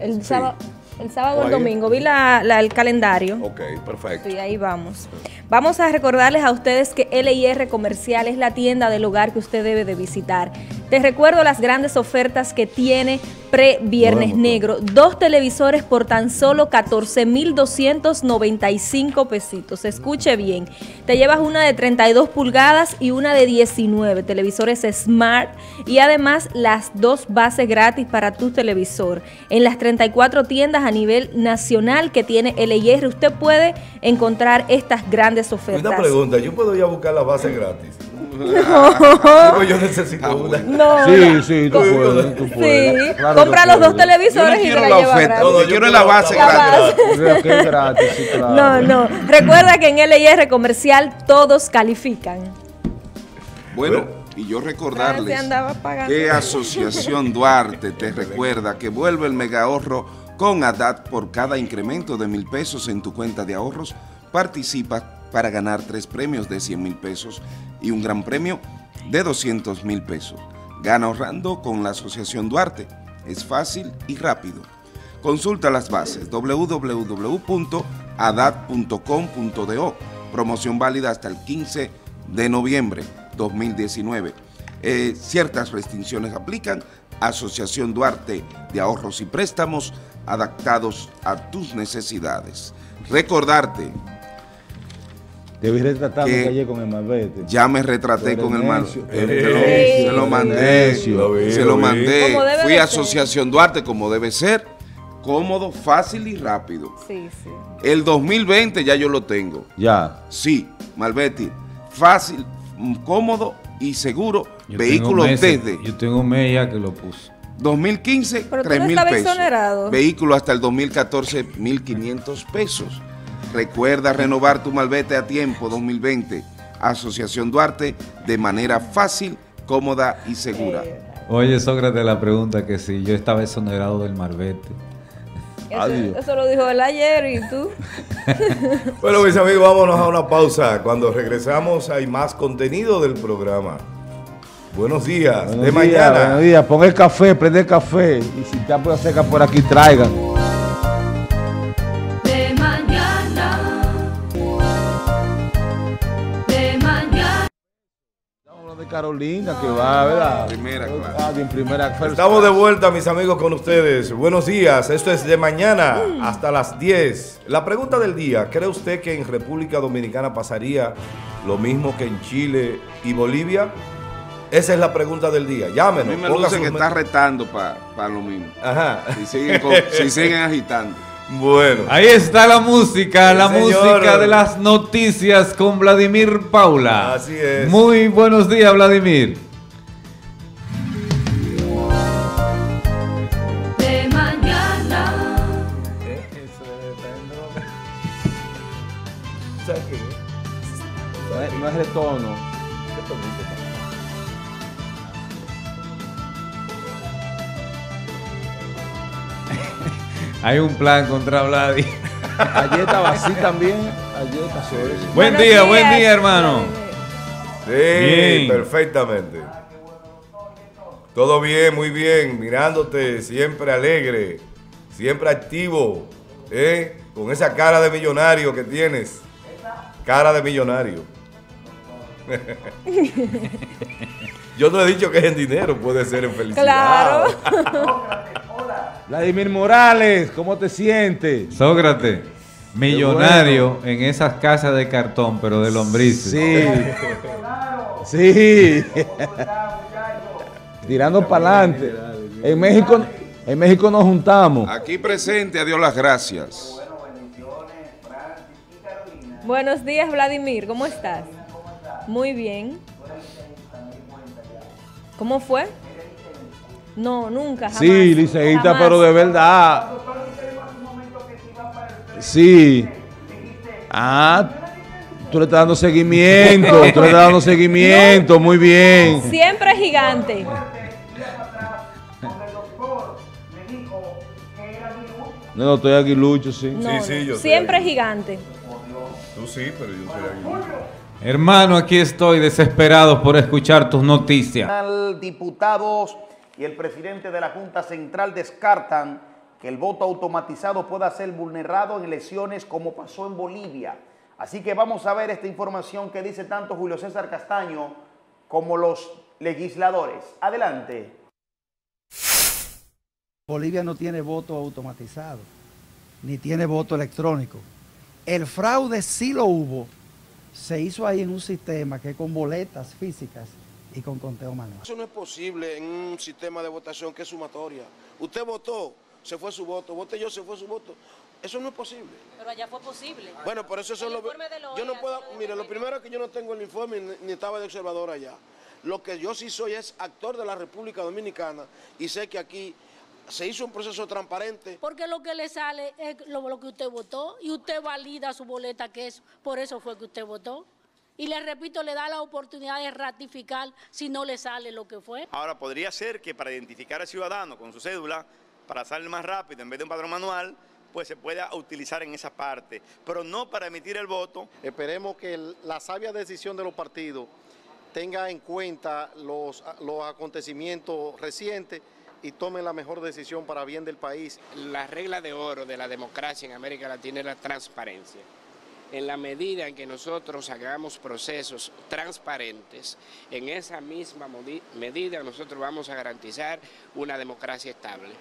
El sábado. El sábado o el domingo. Vi la, el calendario. Ok, perfecto. Y ahí vamos. Vamos a recordarles a ustedes que LIR Comercial es la tienda del hogar que usted debe de visitar. Te recuerdo las grandes ofertas que tiene pre-Viernes Negro. Dos televisores por tan solo 14,295 pesitos. Escuche bien. Te llevas una de 32 pulgadas y una de 19. Televisores Smart y además las dos bases gratis para tu televisor. En las 34 tiendas a nivel nacional que tiene LIR, usted puede encontrar estas grandes ofertas. Una pregunta, ¿yo puedo ir a buscar la base gratis? No. yo necesito Ah, una. No. Sí, sí, tú puedes, tú Sí, puedes. Claro compra los dos puedes. Yo no televisores y quiero se la la oferta, gratis. yo quiero la base La gratis. base. Mira que es gratis, sí, claro. No, no. Recuerda que en LIR comercial todos califican. Bueno, y yo recordarles que Asociación *laughs* Duarte te recuerda que vuelve el mega ahorro con ADAT por cada incremento de mil pesos en tu cuenta de ahorros. Participa para ganar tres premios de 100 mil pesos y un gran premio de 200 mil pesos. Gana ahorrando con la Asociación Duarte. Es fácil y rápido. Consulta las bases www.adat.com.do. Promoción válida hasta el 15 de noviembre 2019. Eh, ciertas restricciones aplican. Asociación Duarte de Ahorros y Préstamos adaptados a tus necesidades. Recordarte, Debí retratando que- que ayer con el malvete. ya me retraté con el eres mal. necio, eh, te lo- Se lo mandé. vi, Se lo lo vi. mandé. Fui a ser. Asociación Duarte como debe ser. Cómodo, fácil y rápido. Sí, sí. El 2020 ya yo lo tengo. Ya. Sí, Malvetti. Fácil, cómodo y seguro. Yo Vehículos meses- desde Yo tengo un mes ya que lo puse. 2015, Pero tú 3 no mil pesos. exonerado. Vehículo hasta el 2014, 1.500 pesos. Recuerda renovar tu malvete a tiempo 2020. Asociación Duarte de manera fácil, cómoda y segura. Oye, Sócrates, la pregunta que si yo estaba exonerado del marbete. Eso, Adiós. eso lo dijo él ayer y tú. *laughs* Bueno, mis amigos, vámonos a una pausa. Cuando regresamos hay más contenido del programa. Buenos días. Buenos de días, mañana. Buenos días. Pon el café, prende el café. Y si está por seca por aquí, traigan. Carolina, que va, ¿verdad? Primera clase. Ah, bien, primera first Estamos de vuelta, mis amigos, con ustedes. Buenos días. Esto es de mañana hasta las 10. La pregunta del día: ¿Cree usted que en República Dominicana pasaría lo mismo que en Chile y Bolivia? Esa es la pregunta del día. A Llámenos. mí me luce que está retando para lo mismo. Ajá. Si siguen, con- si siguen agitando. Bueno. Ahí está la música, Sí, la señor. música de las noticias con Vladimir Paula. Así es. Muy buenos días, Vladimir. De mañana. *laughs* No es, no Hay un plan contra Vladi. Ayer estaba así *laughs* también. Ayer pasó eso. buen Buenos día, buen día, hermano. Sí, Bien. perfectamente. Todo bien, muy bien. Mirándote, siempre alegre, siempre activo, ¿eh? Con esa cara de millonario que tienes. Cara de millonario. *laughs* Yo no he dicho que es en dinero, puede ser en felicidad. Claro. *laughs* Vladimir Morales, ¿cómo te sientes? Sócrates, millonario en esas casas de cartón, pero de lombrices. Sí. Sí. Tirando para adelante. En México, en México nos juntamos. Aquí presente, a Dios las gracias. Buenos días, Vladimir. ¿Cómo estás? Muy bien. ¿Cómo fue? No, nunca, jamás. Sí, liceísta, Jamás. pero de verdad. Sí. Ah, tú le estás dando seguimiento, tú le estás dando *laughs* seguimiento, muy bien. Siempre gigante. No, no, estoy aquí, Lucho, sí. No, Sí, sí, yo. Siempre gigante. Tú sí, pero yo soy aquí. Hermano, aquí estoy desesperado por escuchar tus noticias. Diputados y el presidente de la Junta Central descartan que el voto automatizado pueda ser vulnerado en elecciones como pasó en Bolivia. Así que vamos a ver esta información que dice tanto Julio César Castaño como los legisladores. Adelante. Bolivia no tiene voto automatizado, ni tiene voto electrónico. El fraude sí lo hubo. Se hizo ahí en un sistema que con boletas físicas y con conteo manual. Eso no es posible en un sistema de votación que es sumatoria. Usted votó, se fue su voto. Voté yo, se fue su voto. Eso no es posible. Pero allá fue posible. Bueno, por eso eso El lo informe de la Yo no puedo. Mire, lo primero es que yo no tengo el informe ni, ni estaba de observador allá. Lo que yo sí soy es actor de la República Dominicana y sé que aquí se hizo un proceso transparente. Porque lo que le sale es lo, lo que usted votó y usted valida su boleta, que es por eso fue que usted votó. Y le repito, le da la oportunidad de ratificar si no le sale lo que fue. Ahora, podría ser que para identificar al ciudadano con su cédula, para salir más rápido en vez de un padrón manual, pues se pueda utilizar en esa parte, pero no para emitir el voto. Esperemos que el- la sabia decisión de los partidos tenga en cuenta los, los acontecimientos recientes y tomen la mejor decisión para bien del país. La regla de oro de la democracia en América Latina es la transparencia. En la medida en que nosotros hagamos procesos transparentes, en esa misma medida nosotros vamos a garantizar una democracia estable.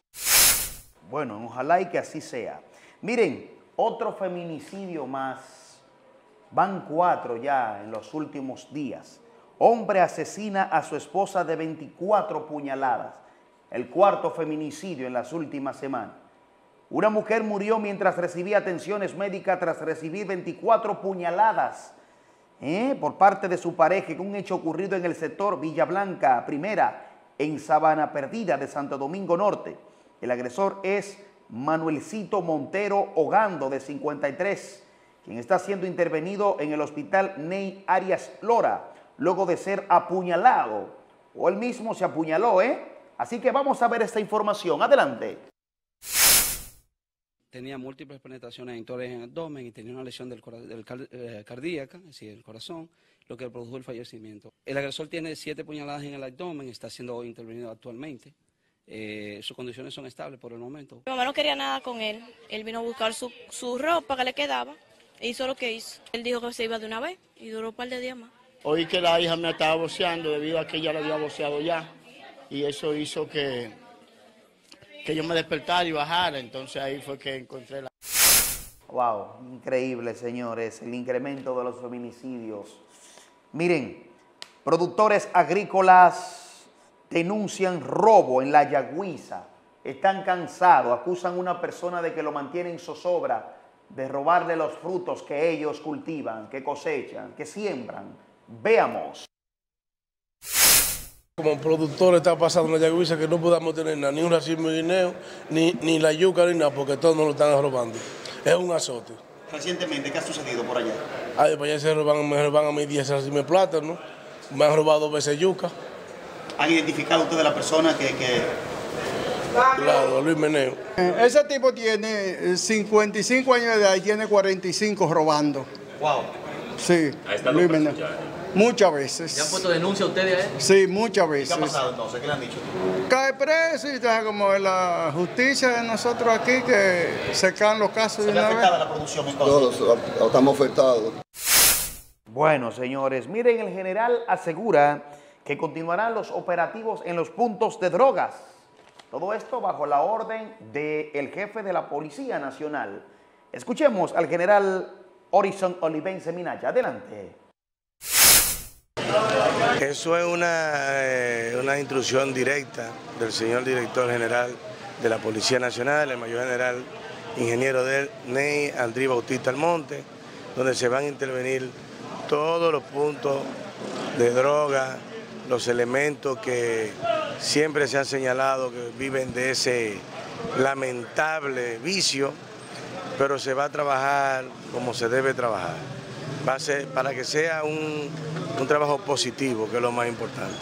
Bueno, ojalá y que así sea. Miren, otro feminicidio más. Van cuatro ya en los últimos días. Hombre asesina a su esposa de 24 puñaladas. El cuarto feminicidio en las últimas semanas. Una mujer murió mientras recibía atenciones médicas tras recibir 24 puñaladas ¿eh? por parte de su pareja en un hecho ocurrido en el sector Villa Blanca, primera, en Sabana Perdida de Santo Domingo Norte. El agresor es Manuelcito Montero Ogando, de 53, quien está siendo intervenido en el hospital Ney Arias Lora, luego de ser apuñalado. O él mismo se apuñaló, ¿eh? Así que vamos a ver esta información. Adelante. Tenía múltiples penetraciones en tórax y en abdomen y tenía una lesión del, del car- eh, cardíaca, es decir, el corazón, lo que produjo el fallecimiento. El agresor tiene siete puñaladas en el abdomen, está siendo intervenido actualmente. Eh, sus condiciones son estables por el momento. Mi mamá no quería nada con él. Él vino a buscar su, su ropa que le quedaba e hizo lo que hizo. Él dijo que se iba de una vez y duró un par de días más. Oí que la hija me estaba boceando debido a que ella la había boceado ya. Y eso hizo que, que yo me despertara y bajara. Entonces ahí fue que encontré la... Wow, increíble, señores, el incremento de los feminicidios. Miren, productores agrícolas denuncian robo en la Yagüiza. Están cansados, acusan a una persona de que lo mantiene en zozobra, de robarle los frutos que ellos cultivan, que cosechan, que siembran. Veamos. Como productor está pasando una yagüiza que no podamos tener nada, ni un racimo de guineo, ni, ni la yuca, ni nada, porque todos nos lo están robando. Es un azote. Recientemente, ¿qué ha sucedido por allá? Ay, para allá se roban, me roban a mí 10 racimos de plátano, me han robado dos veces yuca. ¿Han identificado ustedes la persona que, Claro, Luis Meneo. Ese tipo tiene eh, 55 años de edad y tiene 45 robando. Wow. Sí, Luis Meneo. Muchas veces. ¿Le han puesto denuncia a ustedes a él? Sí, muchas ¿Qué veces. ha pasado entonces? ¿Qué le han dicho? Cae preso y está como la justicia de nosotros aquí que se caen los casos de ¿Se ve una vez. afectada la producción entonces? Todos estamos afectados. Bueno, señores, miren, el general asegura que continuarán los operativos en los puntos de drogas. Todo esto bajo la orden del jefe de la Policía Nacional. Escuchemos al general Horizon Olivense Minaya. Adelante. Eso es una, eh, una instrucción directa del señor director general de la Policía Nacional, el mayor general ingeniero del Ney Andrí Bautista Almonte, donde se van a intervenir todos los puntos de droga, los elementos que siempre se han señalado que viven de ese lamentable vicio, pero se va a trabajar como se debe trabajar, va a ser para que sea un, un trabajo positivo, que es lo más importante.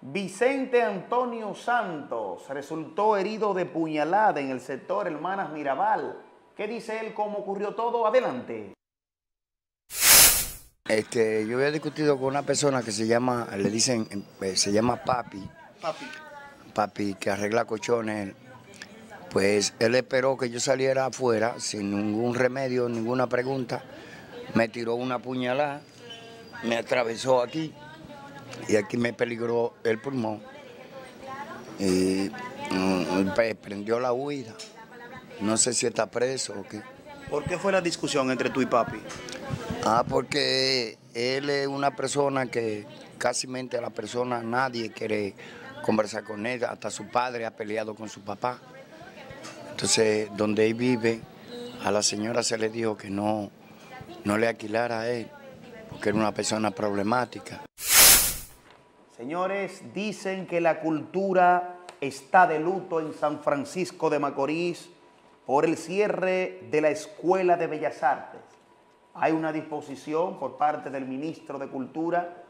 Vicente Antonio Santos resultó herido de puñalada en el sector Hermanas Mirabal. ¿Qué dice él? ¿Cómo ocurrió todo? Adelante. Este, yo había discutido con una persona que se llama, le dicen, eh, se llama Papi, Papi. Papi que arregla colchones. Pues él esperó que yo saliera afuera sin ningún remedio, ninguna pregunta. Me tiró una puñalada, me atravesó aquí y aquí me peligró el pulmón. Y mm, pues, prendió la huida. No sé si está preso o qué. ¿Por qué fue la discusión entre tú y papi? Ah, porque él es una persona que casi a la persona nadie quiere conversar con él, hasta su padre ha peleado con su papá. Entonces, donde él vive, a la señora se le dijo que no, no le alquilara a él, porque era una persona problemática. Señores, dicen que la cultura está de luto en San Francisco de Macorís por el cierre de la Escuela de Bellas Artes. Hay una disposición por parte del ministro de Cultura,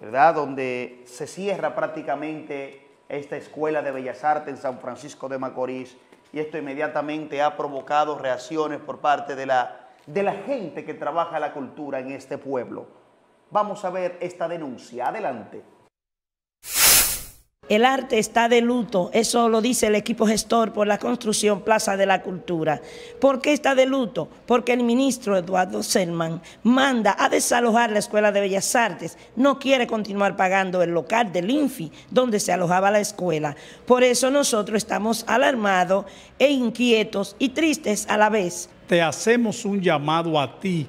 ¿verdad?, donde se cierra prácticamente esta Escuela de Bellas Artes en San Francisco de Macorís y esto inmediatamente ha provocado reacciones por parte de la, de la gente que trabaja la cultura en este pueblo. Vamos a ver esta denuncia. Adelante. El arte está de luto, eso lo dice el equipo gestor por la construcción Plaza de la Cultura. ¿Por qué está de luto? Porque el ministro Eduardo Selman manda a desalojar la Escuela de Bellas Artes, no quiere continuar pagando el local del INFI donde se alojaba la escuela. Por eso nosotros estamos alarmados e inquietos y tristes a la vez. Te hacemos un llamado a ti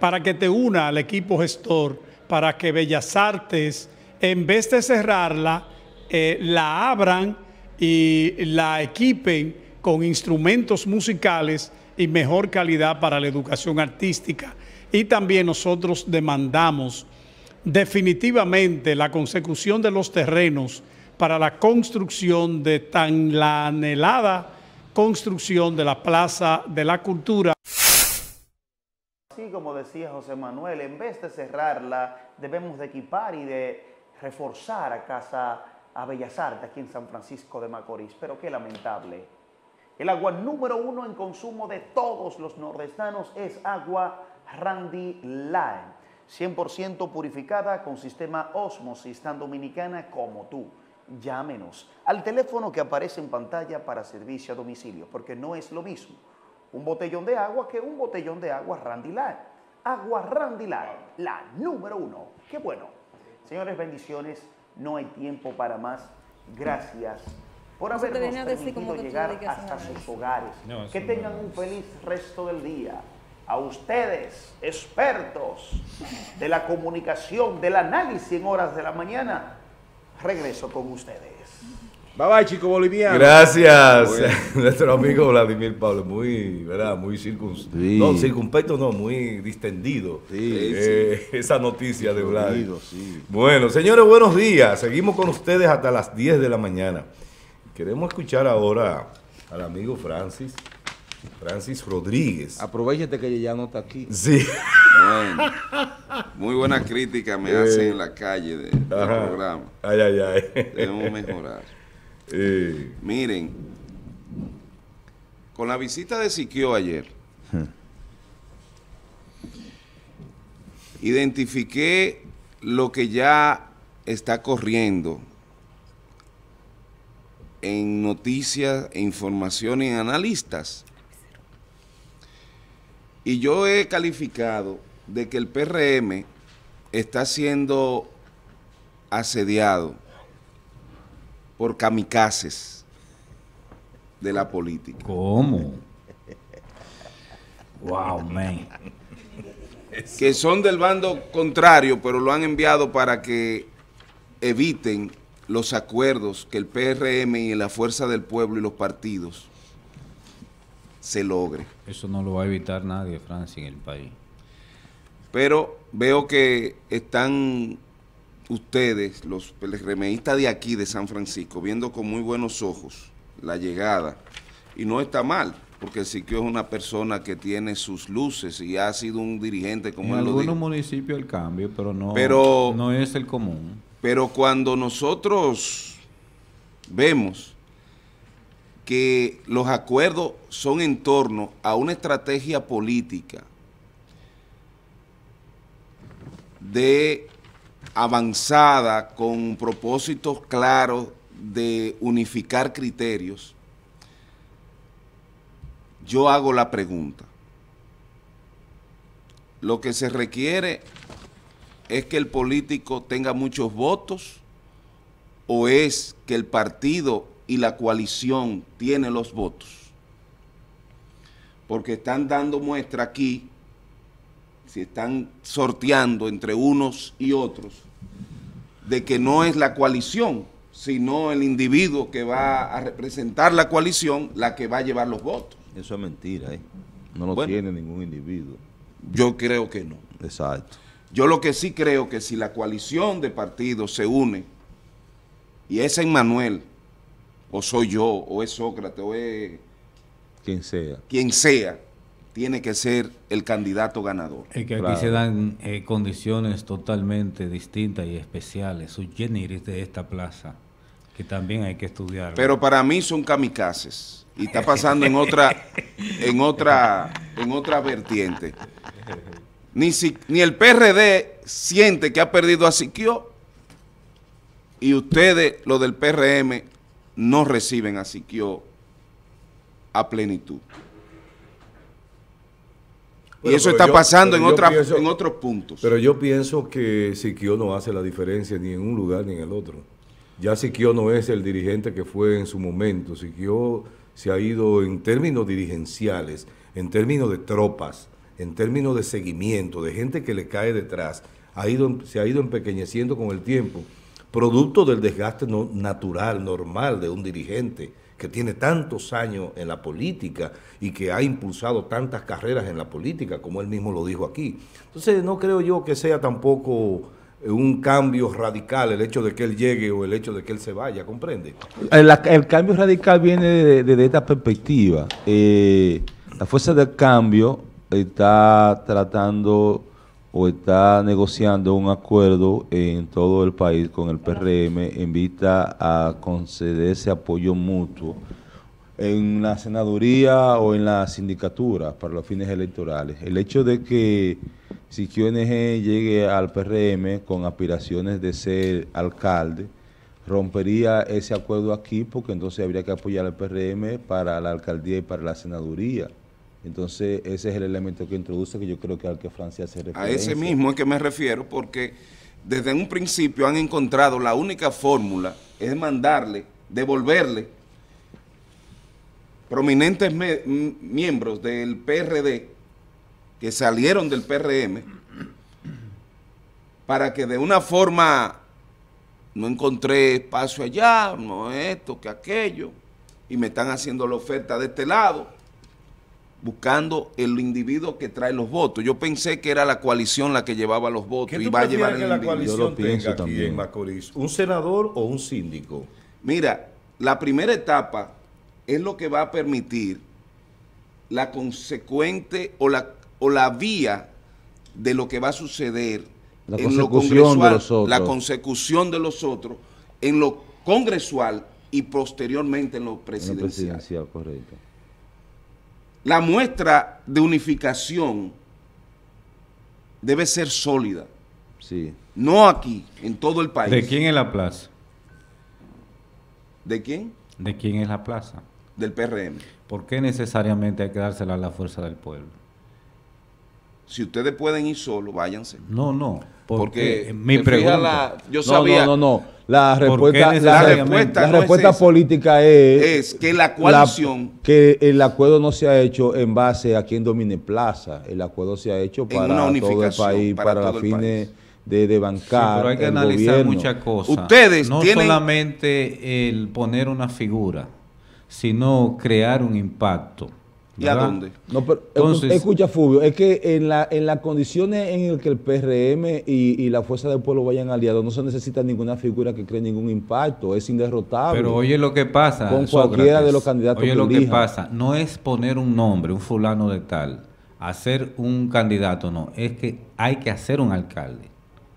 para que te una al equipo gestor, para que Bellas Artes, en vez de cerrarla, eh, la abran y la equipen con instrumentos musicales y mejor calidad para la educación artística. Y también nosotros demandamos definitivamente la consecución de los terrenos para la construcción de tan la anhelada construcción de la Plaza de la Cultura. Así como decía José Manuel, en vez de cerrarla, debemos de equipar y de reforzar a Casa a Bellas Artes aquí en San Francisco de Macorís. Pero qué lamentable. El agua número uno en consumo de todos los nordestanos es agua Randy Lime. 100% purificada con sistema Osmosis, tan dominicana como tú. Llámenos al teléfono que aparece en pantalla para servicio a domicilio, porque no es lo mismo un botellón de agua que un botellón de agua Randy Lime. Agua Randy Lime, la número uno. Qué bueno. Señores, bendiciones no hay tiempo para más. Gracias por habernos permitido llegar hasta sus hogares. No, que no tengan un feliz resto del día. A ustedes, expertos de la comunicación, del análisis en horas de la mañana, regreso con ustedes. Bye bye, chico boliviano. Gracias, Bueno. *laughs* nuestro amigo Vladimir Pablo, muy, ¿verdad? Muy circun... Sí. no, circunspecto, no, muy distendido. Eh, *laughs* esa noticia de Vladimir. Sí. Bueno, señores, buenos días. Seguimos con ustedes hasta las 10 de la mañana. Queremos escuchar ahora al amigo Francis, Francis Rodríguez. Aprovechate que ya no está aquí. Sí. Bueno, muy buena crítica me Eh. hacen en la calle de- del programa. Ay, ay, ay. Debemos mejorar. Eh. Miren, con la visita de Siquio ayer, identifiqué lo que ya está corriendo en noticias, información y en analistas. Y yo he calificado de que el PRM está siendo asediado por kamikazes de la política. ¿Cómo? Wow, man. que son del bando contrario, pero lo han enviado para que eviten los acuerdos que el PRM y la Fuerza del Pueblo y los partidos se logre. Eso no lo va a evitar nadie, Francia, en el país. Pero veo que están ustedes, los PRMistas de aquí, de San Francisco, viendo con muy buenos ojos la llegada. Y no está mal, porque Siquio es una persona que tiene sus luces y ha sido un dirigente, como en él algunos municipios el cambio, pero no, Pero- no es el común. Pero cuando nosotros vemos que los acuerdos son en torno a una estrategia política de avanzada con propósitos claros de unificar criterios, yo hago la pregunta. Lo que se requiere es que el político tenga muchos votos o es que el partido y la coalición tiene los votos. Porque están dando muestra aquí, si están sorteando entre unos y otros, de que no es la coalición, sino el individuo que va a representar la coalición la que va a llevar los votos. Eso es mentira, ¿eh? No lo tiene ningún individuo. Yo creo que no. Exacto. Yo lo que sí creo que si la coalición de partidos se une y es Emmanuel, o soy yo, o es Sócrates, o es... Quien sea. Quien sea, tiene que ser el candidato ganador. Es que aquí se dan eh, condiciones totalmente distintas y especiales, sus generis de esta plaza, que también hay que estudiar. Pero para mí son kamikazes y está pasando en otra, *laughs* en otra, en otra vertiente. Ni, si, ni el PRD siente que ha perdido a Siquio y ustedes, los del PRM, no reciben a Siquio a plenitud y eso está pasando en, en otros puntos. Pero yo pienso que Siquio no hace la diferencia ni en un lugar ni en el otro. Ya Siquio no es el dirigente que fue en su momento. Siquio se ha ido en términos dirigenciales, en términos de tropas, en términos de seguimiento, de gente que le cae detrás. Ha ido, se ha ido empequeñeciendo con el tiempo, producto del desgaste natural, normal de un dirigente que tiene tantos años en la política y que ha impulsado tantas carreras en la política, como él mismo lo dijo aquí. Entonces no creo yo que sea tampoco eh, un cambio radical el hecho de que él llegue o el hecho de que él se vaya, ¿comprende? El, cambio radical viene de, esta perspectiva. Eh, la fuerza del cambio está tratando o está negociando un acuerdo en todo el país con el PRM en vista a conceder ese apoyo mutuo en la senaduría o en la sindicatura para los fines electorales. El hecho de que si QNG llegue al PRM con aspiraciones de ser alcalde, rompería ese acuerdo aquí porque entonces habría que apoyar al PRM para la alcaldía y para la senaduría. Entonces, ese es el elemento que introduce que yo creo que al que Francia se refiere. A ese mismo es que me refiero, porque desde un principio han encontrado la única fórmula es mandarle, devolverle prominentes miembros del PRD que salieron del PRM para que de una forma no encontré espacio allá, no esto, que aquello, y me están haciendo la oferta de este lado buscando el individuo que trae los votos. Yo pensé que era la coalición la que llevaba los votos y va a llevar el que la coalición tenga aquí en Macorís? ¿Un senador o un síndico? Mira, la primera etapa es lo que va a permitir la consecuente o la, o la vía de lo que va a suceder en lo congresual, la consecución de los otros en lo congresual y posteriormente en lo presidencial. En lo presidencial correcto la muestra de unificación debe ser sólida. Sí. No aquí, en todo el país. ¿De quién es la plaza? ¿De quién? ¿De quién es la plaza? Del PRM. ¿Por qué necesariamente hay que dársela a la fuerza del pueblo? Si ustedes pueden ir solo, váyanse. No, no. Porque, mi pregunta. yo sabía. No, no, no. La respuesta, la, respuesta, política es, es, que la coalición. que el acuerdo no se ha hecho en base a quien domine plaza. El acuerdo se ha hecho para todo el país, para, la fines de, de, bancar. pero hay que analizar muchas cosas. Ustedes no solamente el poner una figura, sino crear un impacto. ¿Y a dónde? No, pero, escucha, Fulvio, es que en, la, en las condiciones en las que el PRM y, la Fuerza del Pueblo vayan aliados, no se necesita ninguna figura que cree ningún impacto, es inderrotable. Pero oye lo que pasa. Con cualquiera de los candidatos oye lo que pasa, no es poner un nombre, un fulano de tal, hacer un candidato, no, es que hay que hacer un alcalde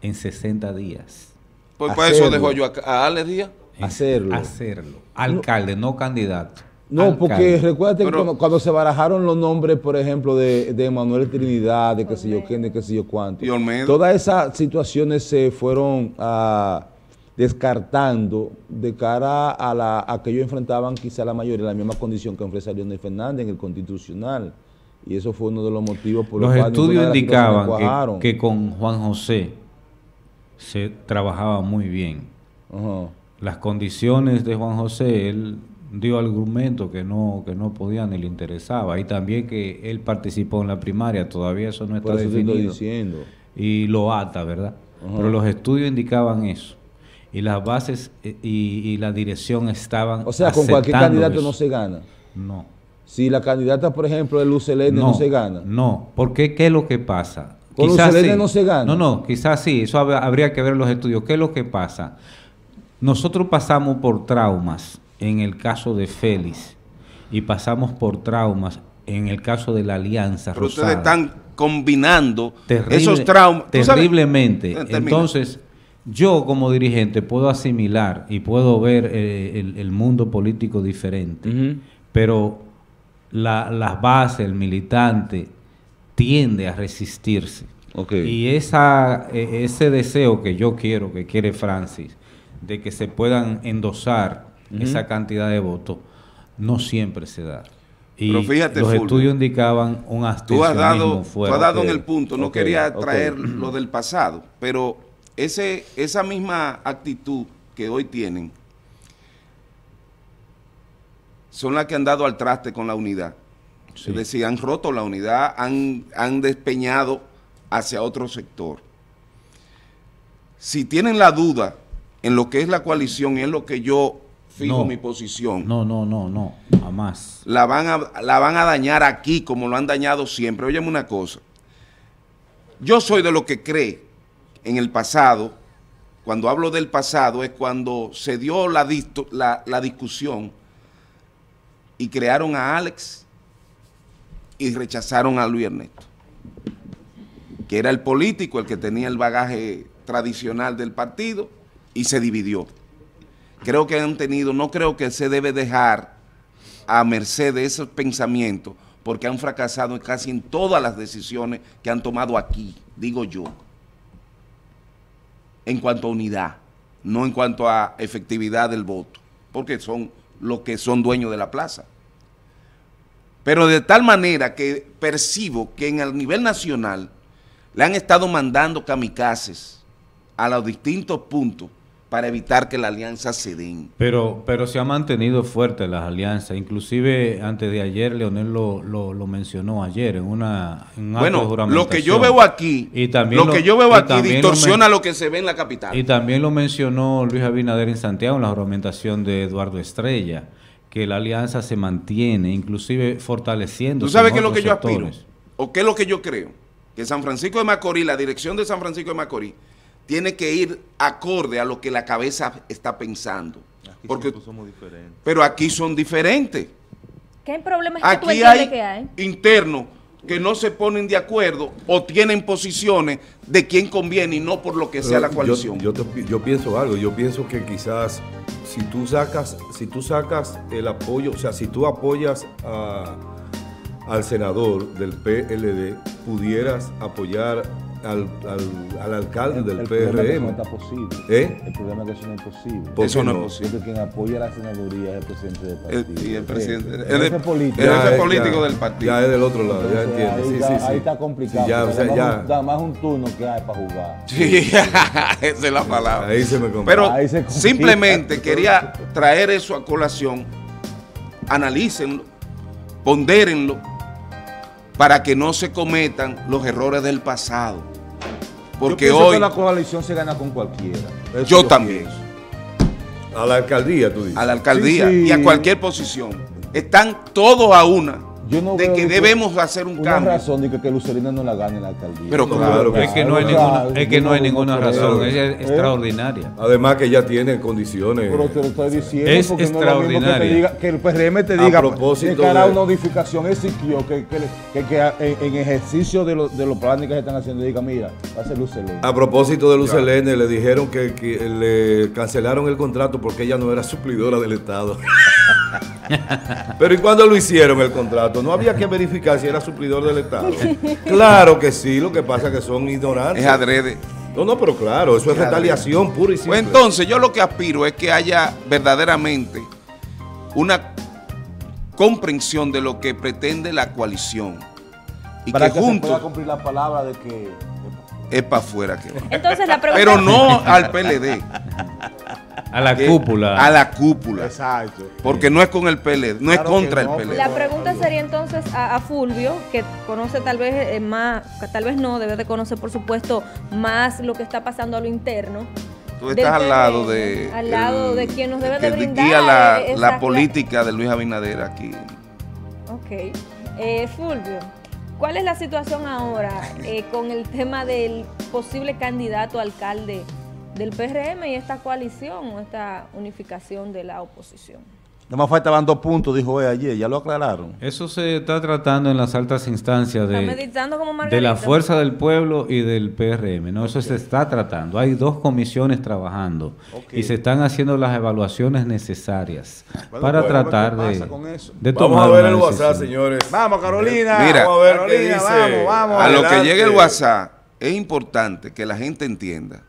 en 60 días. Pues para eso dejo yo a, a Ale Díaz. Hacerlo. Hacerlo. Alcalde, no candidato. No, porque recuérdate que cuando, se barajaron los nombres, por ejemplo, de, de Manuel Trinidad, de qué sé yo quién, de qué sé yo cuánto, todas esas situaciones se fueron ah, descartando de cara a, la, a que ellos enfrentaban quizá la mayoría la misma condición que ofrece Leonel Fernández en el Constitucional. Y eso fue uno de los motivos por los, los estudios indicaban que, con Juan José se trabajaba muy bien. Las condiciones de Juan José, él dio argumento que no que no podía ni le interesaba y también que él participó en la primaria todavía eso no está definido diciendo. y lo ata verdad pero los estudios indicaban eso y las bases eh, y, la dirección estaban. O sea, con cualquier candidato no se gana. No. Si la candidata, por ejemplo, de Lucelene no, se gana. No, porque ¿qué es lo que pasa? Con Lucelene no se gana. No, no, quizás sí, eso habría que ver los estudios. ¿Qué es lo que pasa? Nosotros pasamos por traumas en el caso de Félix y pasamos por traumas en el caso de la Alianza Pero ustedes están combinando esos traumas. Terriblemente. Entonces, yo como dirigente puedo asimilar y puedo ver eh, el, mundo político diferente, pero las bases, el militante, tiende a resistirse. Y esa, e, ese deseo que yo quiero, que quiere Francis, de que se puedan endosar esa cantidad de votos, no siempre se da. Y los estudios indicaban un abstencionismo tú has dado, fuerte. Tú has dado en el punto, no quería traer *clears throat* lo del pasado, pero ese, esa misma actitud que hoy tienen son las que han dado al traste con la unidad. Es decir, han roto la unidad, han, han despeñado hacia otro sector. Si tienen la duda en lo que es la coalición y en lo que yo fijo mi posición. No, no, no, no, jamás. La van, a, la van a dañar aquí como lo han dañado siempre. Óyeme una cosa. Yo soy de lo que cree en el pasado, cuando hablo del pasado, es cuando se dio la, la, la discusión y crearon a Alex y rechazaron a Luis Ernesto, que era el político, el que tenía el bagaje tradicional del partido y se dividió creo que han tenido, no creo que se debe dejar a merced de esos pensamientos, porque han fracasado casi en todas las decisiones que han tomado aquí, digo yo, en cuanto a unidad, no en cuanto a efectividad del voto, porque son los que son dueños de la plaza. Pero de tal manera que percibo que en el nivel nacional le han estado mandando kamikazes a los distintos puntos para evitar que la alianza se den. Pero, pero se ha mantenido fuerte las alianzas, inclusive antes de ayer Leonel lo, lo, mencionó ayer en una en Bueno, lo que yo veo aquí, y también lo, que yo veo aquí distorsiona lo, que se ve en la capital. Y también lo mencionó Luis Abinader en Santiago en la juramentación de Eduardo Estrella, que la alianza se mantiene, inclusive fortaleciendo. ¿Tú sabes qué es lo que yo aspiro? ¿O qué es lo que yo creo? Que San Francisco de Macorís, la dirección de San Francisco de Macorís, tiene que ir acorde a lo que la cabeza está pensando. porque, somos diferentes. Pero aquí son diferentes. ¿Qué problema es aquí hay, que hay internos que no se ponen de acuerdo o tienen posiciones de quién conviene y no por lo que sea la coalición. Yo, yo, pienso algo, yo pienso que quizás si tú sacas, si tú sacas el apoyo, o sea, si tú apoyas al senador del PLD, pudieras apoyar al, al, al alcalde del el PRM. Problema no está posible. ¿Eh? El problema es que eso no es posible. Eso no, es posible. Porque quien apoya la senaduría es el presidente del partido. y el presidente. El, jefe político, el jefe político del partido. Ya es del otro lado, ya entiendo. Ahí, sí, está, sí, sí. ahí está complicado. ya, o sea, ya. Da más un turno que hay para jugar. Sí, *laughs* esa es la palabra. Ahí se me Pero simplemente quería traer eso a colación. Analícenlo, pondérenlo para que no se cometan los errores del pasado. Porque yo hoy... que la coalición se gana con cualquiera. yo también. A la alcaldía, tú dices. A la alcaldía y a cualquier posición. Están todos a una de que debemos hacer un una cambio. razón de que, que Lucerina no la gane la alcaldía. Pero claro, es que no hay ninguna, es que no hay ninguna razón, es extraordinaria. Además que ya tiene condiciones. Pero te lo estoy diciendo es extraordinaria. No que, el PRM te diga que hará una modificación exigió que, que, que, en, ejercicio de, lo, de los planes que se están haciendo diga, mira, va a ser Lucelene. A propósito de Lucelene, le dijeron que, que le cancelaron el contrato porque ella no era suplidora del Estado. *laughs* Pero ¿y cuándo lo hicieron el contrato? No había que verificar si era suplidor del Estado. Claro que sí, lo que pasa es que son ignorantes. Es adrede. No, no, pero claro, eso es, retaliación pura y simple. Pues entonces, yo lo que aspiro es que haya verdaderamente una comprensión de lo que pretende la coalición. Y Para que, juntos. Se pueda cumplir la palabra de que. Es para afuera que va. Entonces, la pregunta Pero no al PLD. *laughs* A la cúpula. A la cúpula. Exacto. Porque no es con el PLD, no es contra el PLD. La pregunta sería entonces a, Fulvio, que conoce tal vez eh, más, tal vez no, debe de conocer por supuesto más lo que está pasando a lo interno. Tú estás al lado de... Al lado de quien nos debe de brindar guía la, esa la política de Luis Abinader aquí. Ok. Eh, Fulvio, ¿cuál es la situación ahora eh, con el tema del posible candidato a alcalde del PRM y esta coalición o esta unificación de la oposición? Nada más faltaban dos puntos, dijo él ayer, ya lo aclararon. Eso se está tratando en las altas instancias ¿Está de, meditando como de la Fuerza del Pueblo y del PRM. No, eso se está tratando. Hay dos comisiones trabajando y se están haciendo las evaluaciones necesarias Bueno, para pues, a ver qué tratar de, de Vamos tomar a ver el WhatsApp, señores. Vamos, Carolina. Mira, Vamos a ver qué Carolina, dice. vamos, vamos. A lo que llegue el WhatsApp, es importante que la gente entienda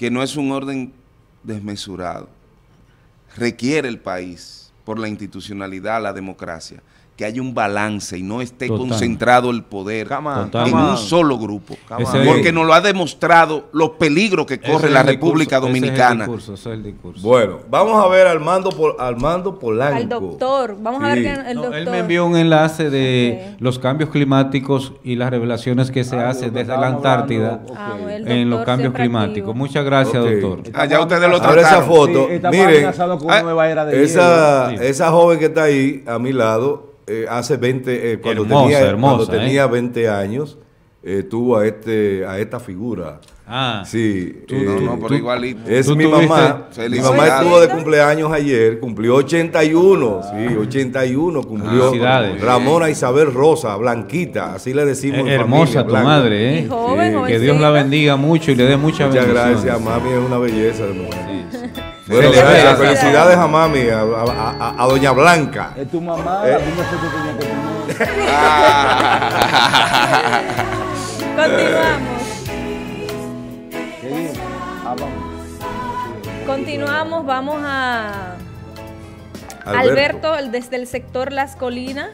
que no es un orden desmesurado. Requiere el país, por la institucionalidad, la democracia, que haya un balance y no esté Total. concentrado el poder Total. en un solo grupo. Porque nos lo ha demostrado los peligros que corre la República discurso, ese es el Dominicana. discurso, ese es el discurso. Bueno, vamos a ver al mando, Pol- Armando Polanco. Al doctor. Vamos a ver que el No, doctor. él me envió un enlace de los cambios climáticos y las revelaciones que se Ah, hacen desde la Antártida. Ah, bueno, en los cambios climáticos. activo. Muchas gracias, doctor. Ah, ya ustedes lo Abre esa trataron. foto. Sí, estamos Miren, amenazados con una ah, nueva era de esa, esa joven que está ahí a mi lado, eh, hace 20, eh, cuando, Hermosa, tenía, hermosa, cuando tenía ¿eh? 20 años, eh, tuvo a, este, a esta figura. Ah, Sí, Tú- eh, No, no, pero Tú- igualito. es ¿Tú mi mamá. Mi mamá estuvo de cumpleaños ayer, cumplió 81, sí, 81 cumplió. Felicidades. Ramona Isabel Rosa, Blanquita, así le decimos. en Eh, hermosa familia, tu Blanca. madre, ¿eh? Joven, Sí. Que Dios la bendiga mucho y le dé mucha Muchas bendición. gracias, mami, es una belleza de mujer. Bueno, Felicidades. gracias, felicidades a mami, a, a- a- a doña Blanca. Es tu mamá, Eh. la misma foto tenía que tener. Ah. Continuamos. Ah, vamos. Continuamos, vamos a Alberto. Desde el sector Las Colinas,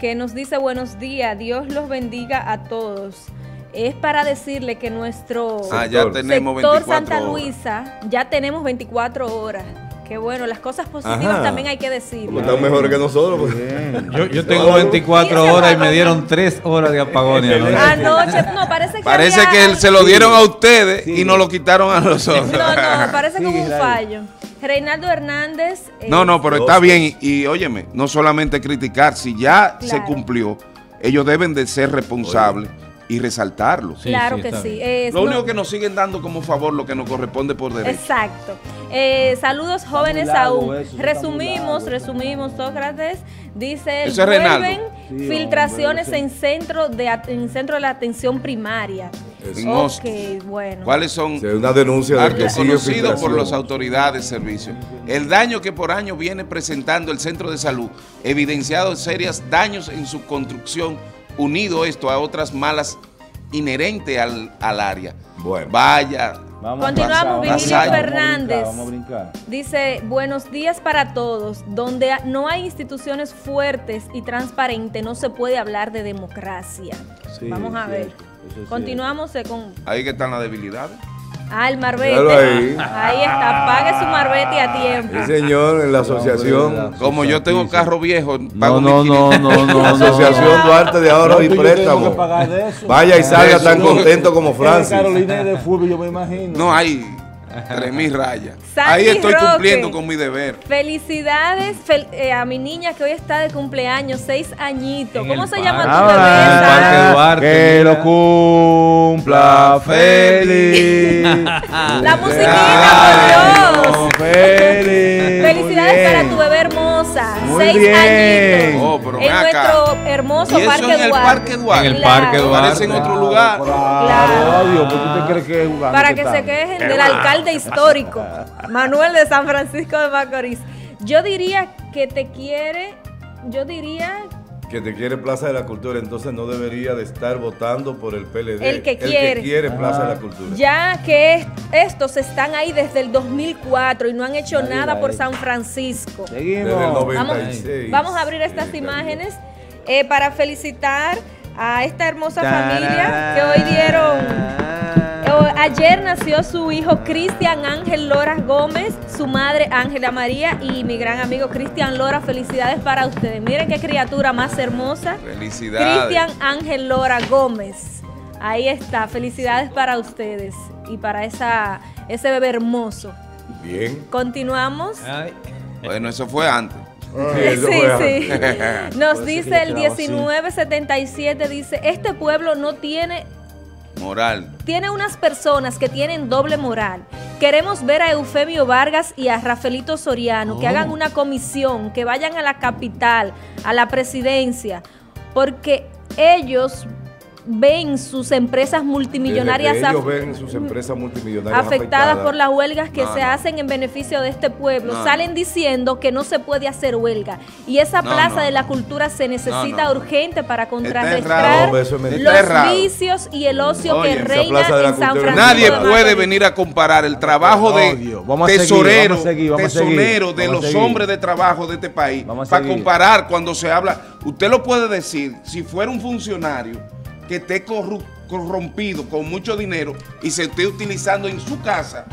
que nos dice buenos días, Dios los bendiga a todos. Es para decirle que nuestro Ah, ya Sector. tenemos sector 24 Santa horas. Luisa ya tenemos 24 horas. Qué bueno, las cosas positivas Ajá. también hay que decir. Están mejores que nosotros. pues. Yo, yo *laughs* tengo 24 horas y me dieron 3 horas de apagón. y anoche. No, parece que Parece había- que se lo dieron a ustedes y nos lo quitaron a nosotros. No, no, parece que hubo un fallo. Reinaldo Hernández. eh, No, no, pero está bien. Y, y óyeme, no solamente criticar, si ya se cumplió, ellos deben de ser responsables y resaltarlo. Sí, claro sí, que sí. Lo no- único que nos siguen dando como favor lo que nos corresponde por derecho. Exacto. Eh, saludos jóvenes aún. eso, resumimos, resumimos, Sócrates. Dice, Eso es Sí, filtraciones hombre, en centro de en centro de la atención primaria. En Ok, Moscos. bueno. ¿Cuáles son una denuncia de que conocidos por las autoridades de servicio? El daño que por año viene presentando el centro de salud, evidenciado serios daños en su construcción, unido esto a otras malas inherentes al, al área. Bueno. Vaya. Vamos a Continuamos, Virgilio vamos a brincar, Fernández. Vamos a brincar. Dice, buenos días para todos. Donde no hay instituciones fuertes y transparentes, no se puede hablar de democracia. Sí, Vamos a ver. Continuamos eh, con Ahí que están las debilidades. Ah, el marbete. Ahí. Ahí está, pague su marbete a tiempo. Sí, señor, en la asociación. Como yo tengo carro viejo, No, pago no, no, 1500. no, no, no. Asociación Duarte de Ahorro No, y Préstamo. que pagar de eso. Vaya y salga tan contento como Francis. Carolina de fútbol, yo me imagino. No, hay 3000 rayas. Sandy Ahí estoy Roque. cumpliendo con mi deber. Felicidades fel- eh, a mi niña que hoy está de cumpleaños, seis añitos. En ¿Cómo se parque. llama tu bebé? Duarte, Que mira. lo cumpla feliz. *laughs* La musiquita, por Dios. Feliz. Felicidades para tu bebé Muy seis bien. añitos. Oh, pero en nuestro hermoso Y eso Parque en el Duarte. Parque Duarte. En el Claro. Parque Parece en otro lugar. Claro, que es jugando. Para que se quejen del alcalde histórico, Manuel de San Francisco de Macorís. Yo diría que te quiere, yo diría Que te quiere Plaza de la Cultura, entonces no debería de estar votando por el PLD. El que El quiere. que quiere Plaza de la Cultura. ya que es- estos están ahí desde el 2004 y no han hecho Ahí, nada por. San Francisco. Seguimos. Desde el Vamos, 96. vamos a abrir estas imágenes eh, para felicitar a esta hermosa familia que hoy dieron. Ayer nació su hijo Cristian Ángel Lora Gómez, su madre Ángela María y mi gran amigo Cristian Lora. Felicidades para ustedes. Miren qué criatura más hermosa. Felicidades. Cristian Ángel Lora Gómez. Ahí está, felicidades para ustedes y para esa, ese bebé hermoso. Bien. Continuamos. Bueno, eso fue antes. Sí, sí. Nos dice el 1977, dice, este pueblo no tiene Moral. Tiene unas personas que tienen doble moral. Queremos ver a Eufemio Vargas y a Rafaelito Soriano que Oh. hagan una comisión, que vayan a la capital, a la presidencia, porque ellos ven sus empresas multimillonarias ellos af- ven sus empresas multimillonarias afectadas por las huelgas que No, se no. hacen en beneficio de este pueblo, No, salen diciendo que no se puede hacer huelga. Y esa plaza de la cultura se necesita urgente para contrarrestar es los vicios y el ocio Oye, que reina en San Francisco. Nadie de puede venir a comparar el trabajo de. Vamos tesorero, vamos a seguir, vamos a seguir, tesonero de los hombres de trabajo de este país. Vamos a Para comparar cuando se habla, usted lo puede decir, si fuera un funcionario que esté corru- corrompido con mucho dinero y se esté utilizando en su casa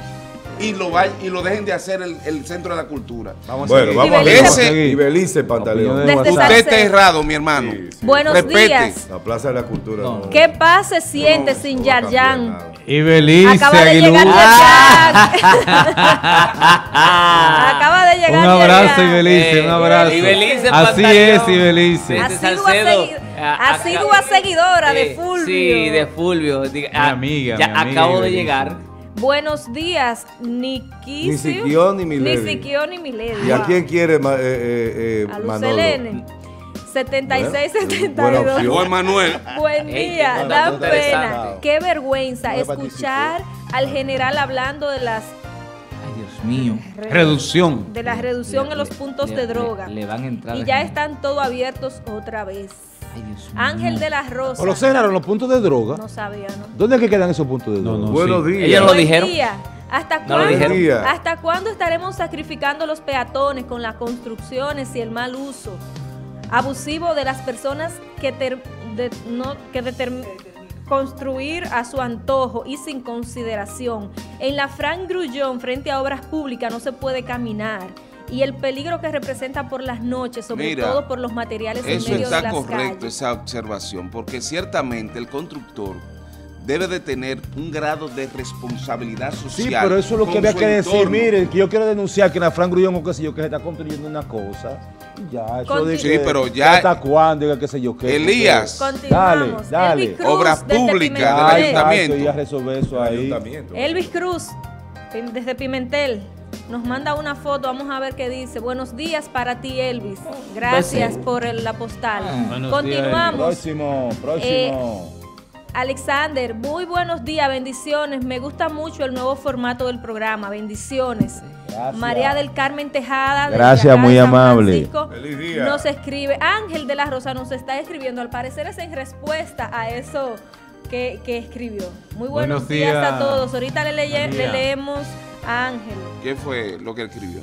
y lo vaya, y lo dejen de hacer el, el centro de la cultura. Vamos Bueno, vamos a ver. Ese- Y Belice, Pantaleón. Usted está errado, mi hermano. Buenos Respete. días. La Plaza de la Cultura. no. ¿Qué paz se siente sin Yarjan? Y Belice, Acaba de Aguilú. llegar Yarjan. Acaba de llegar Un abrazo. Ibelice, un abrazo. Ibelice Así Pantaleón. es, Ibelice. Salcedo. Asidua seguidora de Eh, Fulvio. Sí, de Fulvio. Ah, amiga, ya mi amiga acabo de llegar. Buenos días, Nikisio. Ni Siquión ni Milady. Ni Siquión ni Milady. ¿Y a quién quiere eh, eh, eh, A Manolo? Lucelene. 76, Bueno, 72. buena opción. Juan Manuel. Buen Ey, día, qué da pena. Qué vergüenza No escuchar al general hablando de las Ay, Dios mío. Reducción. de la reducción en los puntos Le- de le- droga. Le, van a entrar. y ya están todos abiertos otra vez. Ay, Dios mío. Ángel de las Rosas. ¿O lo cerraron los puntos de droga? No sabía, ¿no? ¿Dónde es que quedan esos puntos de droga? Buenos días. Ellos lo dijeron. día. ¿Hasta No lo cuándo. ¿Hasta cuándo estaremos sacrificando los peatones con las construcciones y el mal uso abusivo de las personas que, ter- de- no, que determ- construir a su antojo y sin consideración? En la Frank Grullón, frente a obras públicas, no se puede caminar. Y el peligro que representa por las noches, sobre Mira, todo por los materiales en Eso medio de está las correcto, calles. esa observación, porque ciertamente el constructor debe de tener un grado de responsabilidad social. Sí, pero eso es lo que había que decir. entorno. Mire, que yo quiero denunciar que en la Fran Grullón o qué sé yo, que se está construyendo una cosa. Y Ya, eso de Sí, que- pero ya- ¿Hasta cuándo? Diga qué sé yo qué. Elías. porque- Dale, dale. Elvis Cruz, Obras públicas del Ay, ayuntamiento. exacto, y a resolver eso ahí. Elvis Cruz, desde Pimentel, nos manda una foto. Vamos a ver qué dice. Buenos días para ti, Elvis. Gracias por el- la postal. Buenos Continuamos. Próximo, próximo. Alexander, muy buenos días, bendiciones. Me gusta mucho el nuevo formato del programa. Bendiciones. Gracias. María del Carmen Tejada. Gracias, de muy San amable. Feliz día. Nos escribe, Ángel de la Rosa nos está escribiendo, al parecer es en respuesta a eso que, que escribió. Muy buenos, Buenos días. a todos. Ahorita le, leemos Ángel. ¿Qué fue lo que escribió?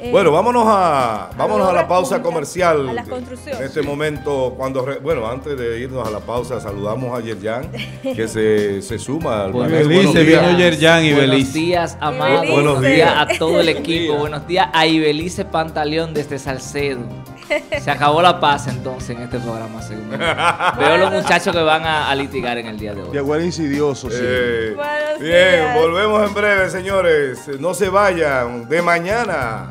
Eh, Bueno, vámonos a vámonos a la pausa comercial. a las construcciones. En este momento, cuando re- bueno, antes de irnos a la pausa, saludamos a Yerjan, *laughs* que se, se suma al Pues panel. Belice, Buenos vino días. Yerjan y Buenos Belice. días, Amado. Buenos días. a todo el equipo. *laughs* Buenos días a Ibelice Pantaleón desde Salcedo. *laughs* Se acabó la paz entonces en este programa, según. *laughs* Veo los muchachos que van a, a litigar en el día de hoy. Llegó el insidioso, sí. Eh, bien, días. volvemos en breve, señores. No se vayan. De mañana.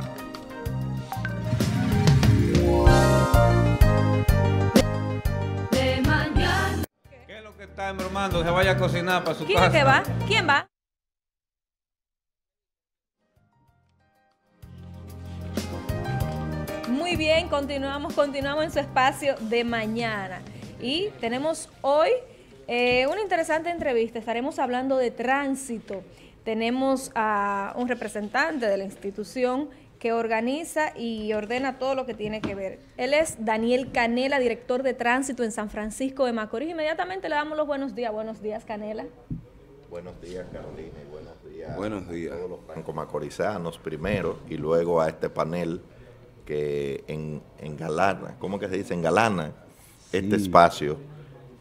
¿Qué es lo que está embromando? Se vaya a cocinar para su ¿Quién es casa. que va? ¿Quién va? Muy bien, continuamos, continuamos en su espacio de mañana. Y tenemos hoy eh, una interesante entrevista. Estaremos hablando de tránsito. Tenemos a un representante de la institución que organiza y ordena todo lo que tiene que ver. Él es Daniel Canela, director de tránsito en San Francisco de Macorís. Inmediatamente le damos los buenos días. Buenos días, Canela. Buenos días, Carolina, y buenos días, Buenos días. a todos los franco-macorizanos primero y luego a este panel que en, engalana, ¿cómo que se dice? Engalana este espacio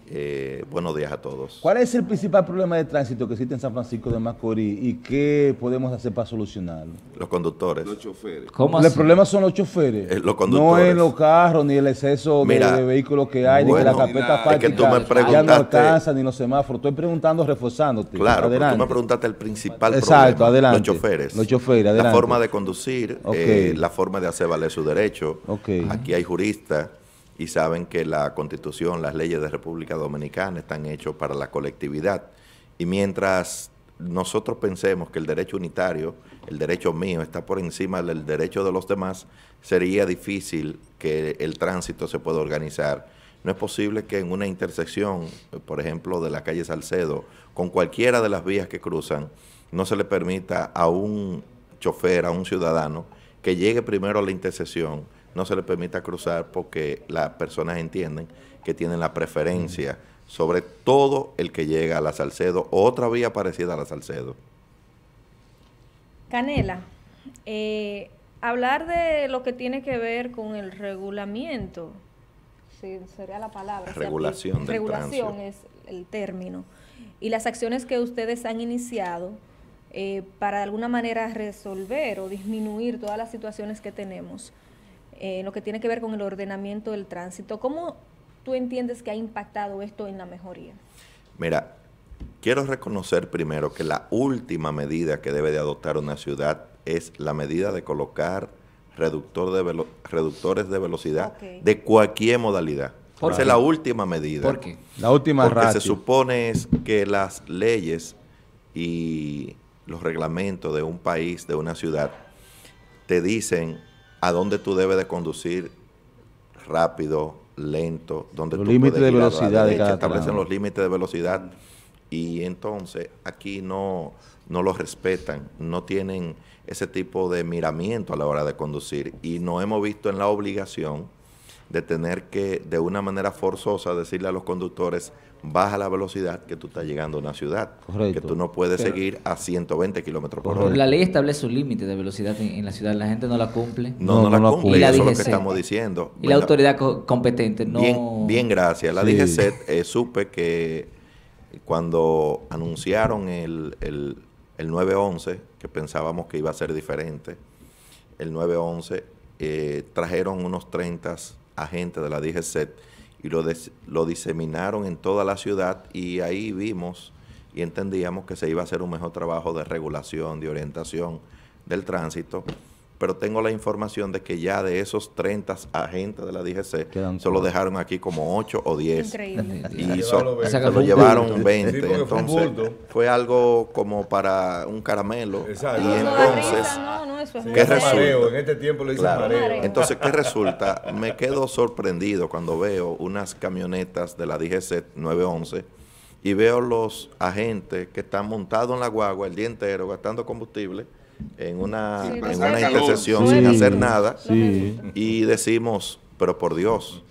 Eh, buenos días a todos. ¿Cuál es el principal problema de tránsito que existe en San Francisco de Macorís y qué podemos hacer para solucionarlo? Los conductores. Los choferes. ¿Cómo El problema son los choferes. Eh, los conductores. No es los carros ni el exceso de- de, vehículos que hay, ni que la carpeta es que tú me ya no alcanza, ni los semáforos. Estoy preguntando, reforzándote. Claro, pero tú adelante. me preguntaste el principal Exacto, problema. adelante. Los choferes. Los choferes, La adelante. forma de conducir, Ok. eh, la forma de hacer valer su derecho. Ok. Aquí hay juristas y saben que la constitución, las leyes de República Dominicana están hechos para la colectividad. Y mientras nosotros pensemos que el derecho unitario, el derecho mío, está por encima del derecho de los demás, sería difícil que el tránsito se pueda organizar. No es posible que en una intersección, por ejemplo, de la calle Salcedo, con cualquiera de las vías que cruzan, no se le permita a un chofer, a un ciudadano, que llegue primero a la intersección, no se le permita cruzar porque las personas entienden que tienen la preferencia sobre todo el que llega a la Salcedo o otra vía parecida a la Salcedo. Canela, eh, hablar de lo que tiene que ver con el regulamiento, sí, sería la palabra. Regulación aplica- del Regulación tránsito. es el término. Y las acciones que ustedes han iniciado eh, para de alguna manera resolver o disminuir todas las situaciones que tenemos eh, en lo que tiene que ver con el ordenamiento del tránsito. ¿Cómo tú entiendes que ha impactado esto en la mejoría? Mira, quiero reconocer primero que la última medida que debe de adoptar una ciudad es la medida de colocar reductor de velo- reductores de velocidad de cualquier modalidad. ¿Por Esa qué? es la última medida. ¿Por qué? La última Porque ratio. se supone es que las leyes y los reglamentos de un país, de una ciudad, te dicen a dónde tú debes de conducir rápido, lento, dónde Los tú límites puedes de velocidad de derecha, cada establecen tramo. los límites de velocidad y entonces aquí no, no los respetan, no tienen ese tipo de miramiento a la hora de conducir y nos hemos visto en la obligación de tener que de una manera forzosa decirle a los conductores baja la velocidad que tú estás llegando a una ciudad, Correcto. que tú no puedes Pero- seguir a 120 kilómetros por hora. La ley establece un límite de velocidad en, en la ciudad, la gente no la cumple. No, no, la cumple, Y la eso es lo que DGC. estamos diciendo. Y la autoridad co- competente no... Bien, bien gracias. La Sí. DGCET eh, supe que cuando anunciaron el, el, el 911, que pensábamos que iba a ser diferente, el 911 eh, trajeron unos 30 agentes de la DGCET y lo, des- lo diseminaron en toda la ciudad y ahí vimos y entendíamos que se iba a hacer un mejor trabajo de regulación, de orientación del tránsito, pero tengo la información de que ya de esos 30 agentes de la DGC Quedan solo dejaron aquí como 8 o 10 Increíble. y Se so- llevaron se 20. lo llevaron Sí, 20, porque fue un entonces fue algo como para un caramelo Exacto. y No, entonces no, no, eso es ¿Qué resulta? mareo, en este tiempo le dicen Claro. mareo. Entonces, ¿qué resulta? Me quedo sorprendido cuando veo unas camionetas de la DGC 911 y veo los agentes que están montados en la guagua el día entero gastando combustible en una, Sí, en una intersección Sí. sin hacer nada Sí. y decimos, pero por Dios,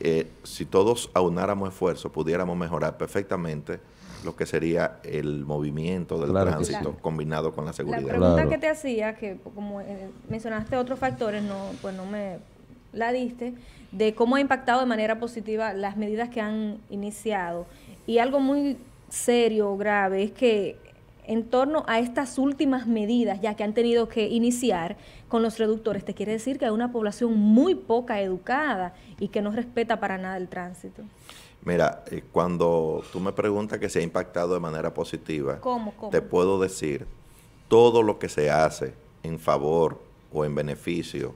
eh, si todos aunáramos esfuerzos, pudiéramos mejorar perfectamente lo que sería el movimiento del Claro tránsito sí. combinado con la La seguridad. pregunta que te hacía, que como eh, mencionaste otros factores, no, pues no me la diste, de cómo ha impactado de manera positiva las medidas que han iniciado. Y algo muy serio, grave, es que en torno a estas últimas medidas ya que han tenido que iniciar con los reductores, te quiere decir que hay una población muy poca educada y que no respeta para nada el tránsito. Mira, eh, cuando tú me preguntas que se ha impactado de manera positiva, ¿Cómo, cómo? te puedo decir todo lo que se hace en favor o en beneficio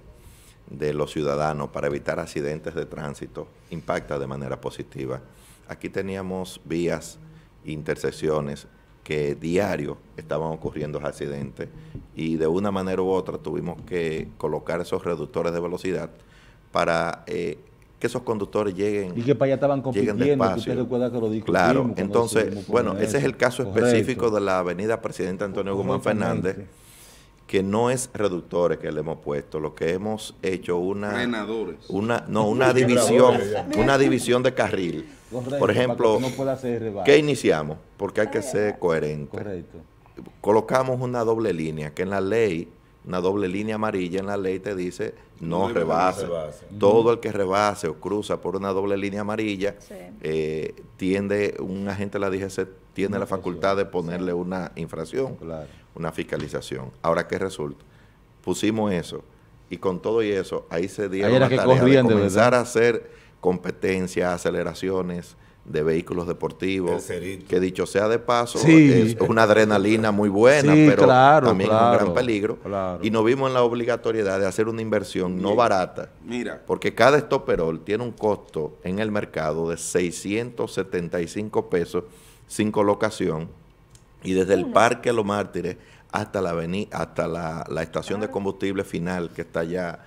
de los ciudadanos para evitar accidentes de tránsito impacta de manera positiva. Aquí teníamos vías, intersecciones que diario estaban ocurriendo accidentes y de una manera u otra tuvimos que colocar esos reductores de velocidad para eh, que esos conductores lleguen Y que para allá estaban lleguen compitiendo, que despacio. usted recuerda que lo Claro, entonces, bueno, ese es el caso Correcto. específico de la avenida Presidente Antonio Guzmán. Fernández, que no es reductores que le hemos puesto, lo que hemos hecho una Frenadores. una no una división, una división de carril. Correcto, Por ejemplo, que no. ¿qué iniciamos? Porque hay que ser coherente. Correcto. Colocamos una doble línea que en la ley una doble línea amarilla en la ley te dice no, rebase. Todo el que rebase o cruza por una doble línea amarilla, eh, tiende, un agente de la DGC tiene la facultad de ponerle una infracción, una fiscalización. Ahora, ¿qué resulta? Pusimos eso y con todo y eso, ahí se dieron la tarea de comenzar a hacer competencias, aceleraciones, de vehículos deportivos, que dicho sea de paso, es una adrenalina muy buena, pero también es un gran peligro. Y nos vimos en la obligatoriedad de hacer una inversión no barata, Mira. porque cada estoperol tiene un costo en el mercado de 675 pesos sin colocación, y desde el Parque Los Mártires hasta la, hasta la, la estación de combustible final que está allá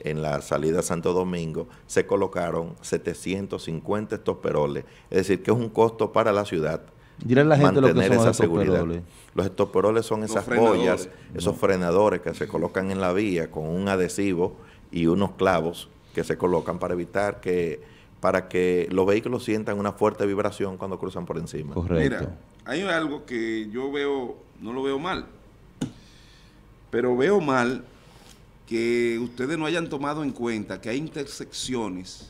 en la salida a Santo Domingo, se colocaron 750 estoperoles. Es decir, que es un costo para la ciudad mantener esa seguridad. Los estoperoles son esas boyas, esos frenadores que se colocan en la vía con un adhesivo y unos clavos que se colocan para evitar que para que los vehículos sientan una fuerte vibración cuando cruzan por encima. Mira, hay algo que yo veo, no lo veo mal, pero veo mal que ustedes no hayan tomado en cuenta que hay intersecciones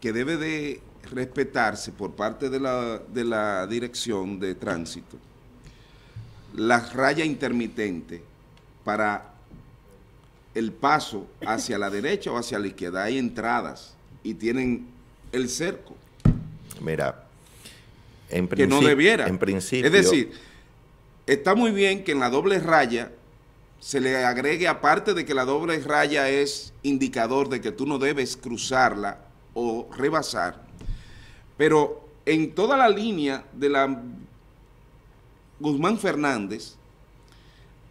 que debe de respetarse por parte de la, de la dirección de tránsito, la raya intermitente para el paso hacia la derecha o hacia la izquierda. Hay entradas y tienen el cerco. Mira, en que no debiera. En principio. Es decir, está muy bien que en la doble raya se le agregue, aparte de que la doble raya es indicador de que tú no debes cruzarla o rebasar, pero en toda la línea de la Guzmán Fernández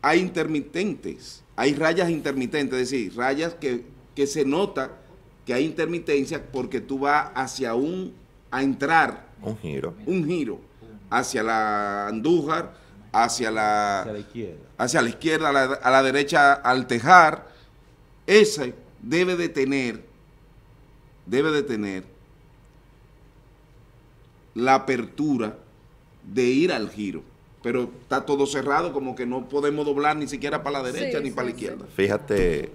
hay intermitentes, hay rayas intermitentes, es decir, rayas que, que se nota que hay intermitencia porque tú vas hacia un, a entrar. Un giro. Un giro hacia la Andújar, hacia la, hacia la izquierda, hacia la izquierda a, la, derecha al tejar, ese debe de tener, debe de tener la apertura de ir al giro. Pero está todo cerrado, como que no podemos doblar ni siquiera para la derecha ni para la izquierda. Fíjate,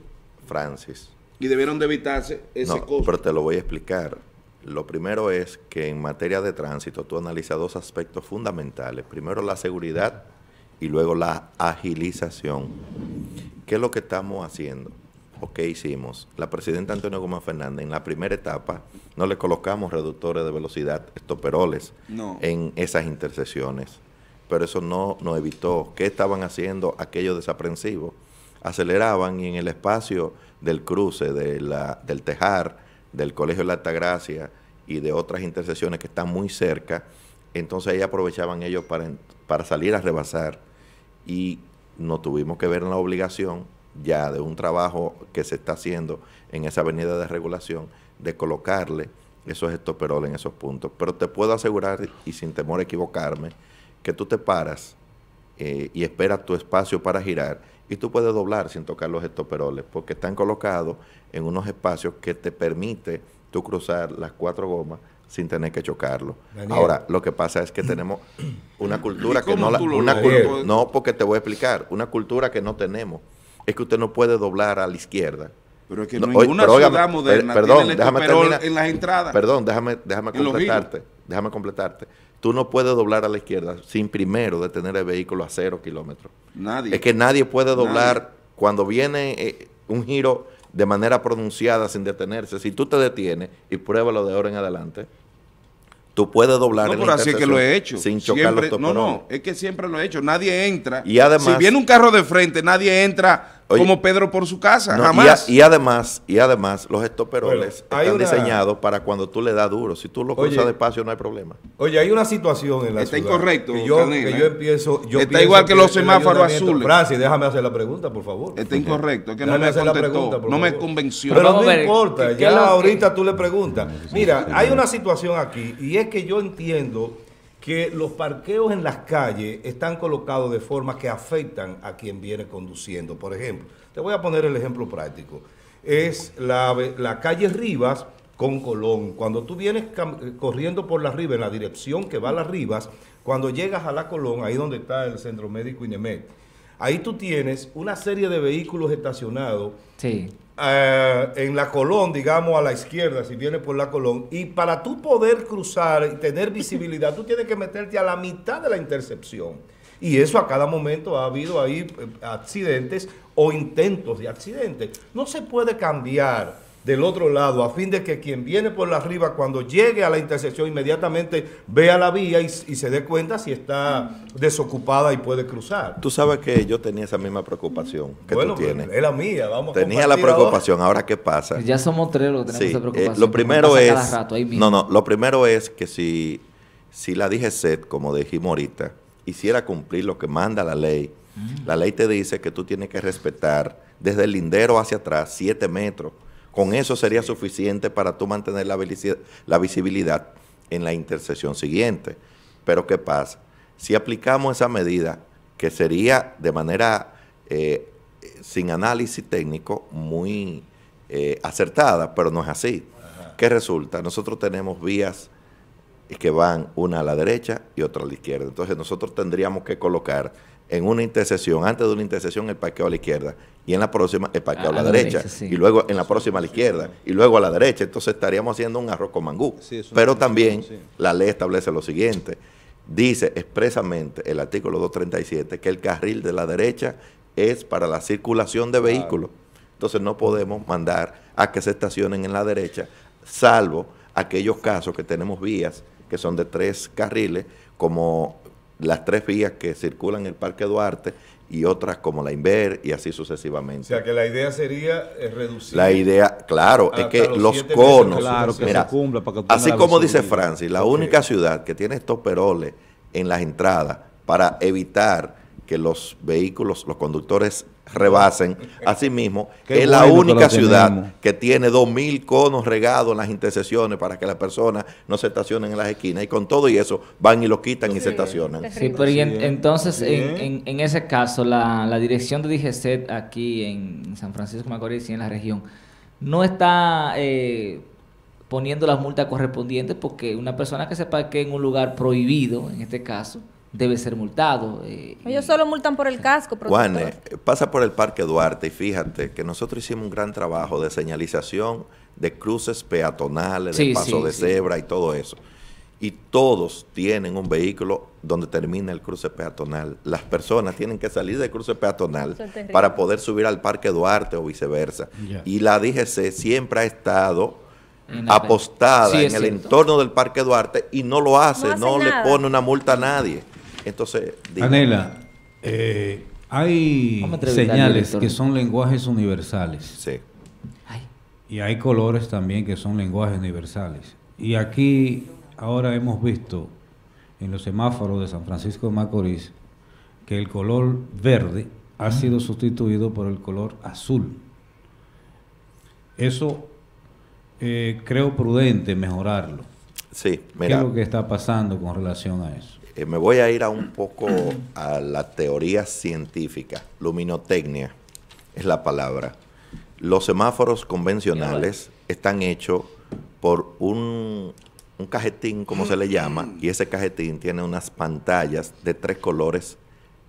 Francis. Y debieron de evitarse ese no, Pero te lo voy a explicar. Lo primero es que en materia de tránsito tú analizas dos aspectos fundamentales. Primero la seguridad y luego la agilización. ¿Qué es lo que estamos haciendo? ¿O qué hicimos? La presidenta Antonio Gómez Fernández en la primera etapa no le colocamos reductores de velocidad, estoperoles, en esas intersecciones. Pero eso no nos evitó. ¿Qué estaban haciendo aquellos desaprensivos? Aceleraban y en el espacio del cruce, de la, del Tejar, del Colegio de la Altagracia y de otras intersecciones que están muy cerca, entonces ahí aprovechaban ellos para, para salir a rebasar y nos tuvimos que ver en la obligación ya de un trabajo que se está haciendo en esa avenida de regulación de colocarle esos estoperoles en esos puntos. Pero te puedo asegurar, y sin temor a equivocarme, que tú te paras eh, y esperas tu espacio para girar y tú puedes doblar sin tocar los estoperoles porque están colocados en unos espacios que te permite tú cruzar las cuatro gomas sin tener que chocarlo. Ahora, lo que pasa es que tenemos una cultura que no la... Una no, porque te voy a explicar, una cultura que no tenemos. Es que usted no puede doblar a la izquierda. Pero es que no, ninguna ciudad moderna perdón, déjame terminar, en las entradas. Perdón, déjame, déjame completarte. Déjame completarte. Tú no puedes doblar a la izquierda sin primero detener el vehículo a cero kilómetros. Nadie. Es que nadie puede doblar cuando viene eh, un giro de manera pronunciada sin detenerse. Si tú te detienes y pruébalo de ahora en adelante, Tú puedes doblar no, pero así es que lo he hecho. Sin chocar los No, no, es que siempre lo he hecho. Nadie entra. Y además, si viene un carro de frente, nadie entra como Pedro por su casa, jamás. Y, además, y además, los estoperoles están diseñados para cuando tú le das duro. Si tú lo cruzas despacio, no hay problema. Oye, hay una situación en la Está ciudad incorrecto, que yo, que yo empiezo... Yo Está igual que, los semáforos azules. Francis, déjame hacer la pregunta, por favor. Está incorrecto, que no me hacer la pregunta, no me convenció. Pero no importa, ya ahorita tú le preguntas. Mira, hay una situación aquí, y es que yo entiendo que los parqueos en las calles están colocados de forma que afectan a quien viene conduciendo. Por ejemplo, te voy a poner el ejemplo práctico. Es la, la calle Rivas con Colón. Cuando tú vienes corriendo por la Rivas, en la dirección que va a las Rivas, cuando llegas a la Colón, ahí donde está el Centro Médico INEMED, ahí tú tienes una serie de vehículos estacionados. Eh, en la Colón, digamos a la izquierda, si vienes por la Colón, y para tú poder cruzar y tener *laughs* visibilidad, tú tienes que meterte a la mitad de la intercepción. Y eso a cada momento ha habido ahí eh, accidentes o intentos de accidentes. No se puede cambiar del otro lado, a fin de que quien viene por la arriba, cuando llegue a la intersección, inmediatamente vea la vía y, se dé cuenta si está desocupada y puede cruzar. Tú sabes que yo tenía esa misma preocupación que tú tienes. Es la mía, vamos Tenía la preocupación, ahora. qué pasa. Ya somos tres los que tenemos esa eh, preocupación. lo primero es. no, no, lo primero es que si, si la DGCET, como dijimos ahorita, hiciera cumplir lo que manda la ley, mm. la ley te dice que tú tienes que respetar desde el lindero hacia atrás siete metros con eso sería suficiente para tú mantener la, la visibilidad en la intersección siguiente. Pero ¿qué pasa? Si aplicamos esa medida, que sería de manera eh, sin análisis técnico muy eh, acertada, pero no es así. ¿Qué resulta? Nosotros tenemos vías que van una a la derecha y otra a la izquierda. Entonces nosotros tendríamos que colocar en una intersección, antes de una intersección el parqueo a la izquierda y en la próxima el parqueo a, la, derecha, y luego en la próxima a la izquierda y luego a la derecha. Entonces estaríamos haciendo un arroz con mangú. Pero también la ley establece lo siguiente. Dice expresamente el artículo 237 que el carril de la derecha es para la circulación de vehículos. Entonces no podemos mandar a que se estacionen en la derecha, salvo aquellos casos que tenemos vías que son de tres carriles, como las tres vías que circulan en el Parque Duarte y otras como la Inver y así sucesivamente. O sea que la idea sería eh, reducir. La idea, claro, es que los, conos, así como dice Francis, la única ciudad que tiene estos peroles en las entradas para evitar que los vehículos, los conductores rebasen. Asimismo, es la única ciudad que tiene 2.000 conos regados en las intersecciones para que las personas no se estacionen en las esquinas. Y con todo y eso van y lo quitan y se estacionan. Sí, pero entonces, en, ese caso, la, dirección de DGCET aquí en San Francisco de Macorís y en la región no está... Eh, poniendo las multas correspondientes porque una persona que se parque en un lugar prohibido, en este caso, debe ser multado. Eh, Ellos solo multan por el casco. Juan, pasa por el Parque Duarte y fíjate que nosotros hicimos un gran trabajo de señalización de cruces peatonales, de paso de cebra y todo eso. Y todos tienen un vehículo donde termina el cruce peatonal. Las personas tienen que salir del cruce peatonal para poder subir al Parque Duarte o viceversa. Y la DGC siempre ha estado apostada en el entorno del Parque Duarte y no lo hace, no, le pone una multa a nadie. Entonces, Anela, eh, hay señales que son lenguajes universales. Sí. Y hay colores también que son lenguajes universales. Y aquí ahora hemos visto en los semáforos de San Francisco de Macorís que el color verde ha sido sustituido por el color azul. Eso eh, creo prudente mejorarlo. Sí, mira. ¿Qué es lo que está pasando con relación a eso? Eh, me voy a ir a un poco a la teoría científica, luminotecnia es la palabra. Los semáforos convencionales están hechos por un, un cajetín, como se le llama, y ese cajetín tiene unas pantallas de tres colores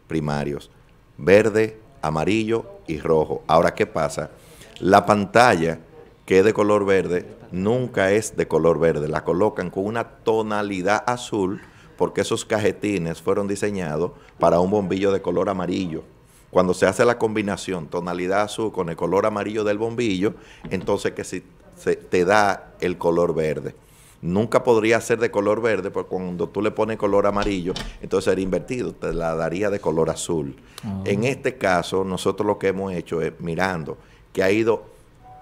primarios, verde, amarillo y rojo. Ahora, ¿qué pasa? La pantalla que es de color verde nunca es de color verde, la colocan con una tonalidad azul porque esos cajetines fueron diseñados para un bombillo de color amarillo. Cuando se hace la combinación tonalidad azul con el color amarillo del bombillo, entonces que si se te da el color verde. Nunca podría ser de color verde, porque cuando tú le pones color amarillo, entonces sería invertido, te la daría de color azul. Ah. En este caso, nosotros lo que hemos hecho es mirando que ha ido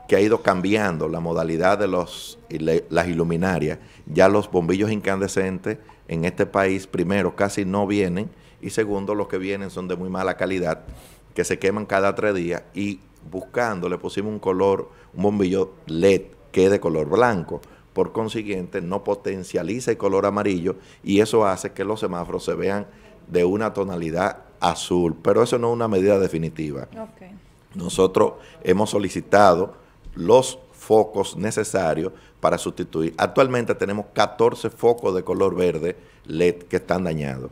que ha ido cambiando la modalidad de los las iluminarias. Ya los bombillos incandescentes en este país, primero, casi no vienen y segundo, los que vienen son de muy mala calidad, que se queman cada tres días y buscando le pusimos un color, un bombillo LED que es de color blanco. Por consiguiente, no potencializa el color amarillo y eso hace que los semáforos se vean de una tonalidad azul. Pero eso no es una medida definitiva. Nosotros hemos solicitado los focos necesarios para sustituir. Actualmente tenemos 14 focos de color verde LED que están dañados.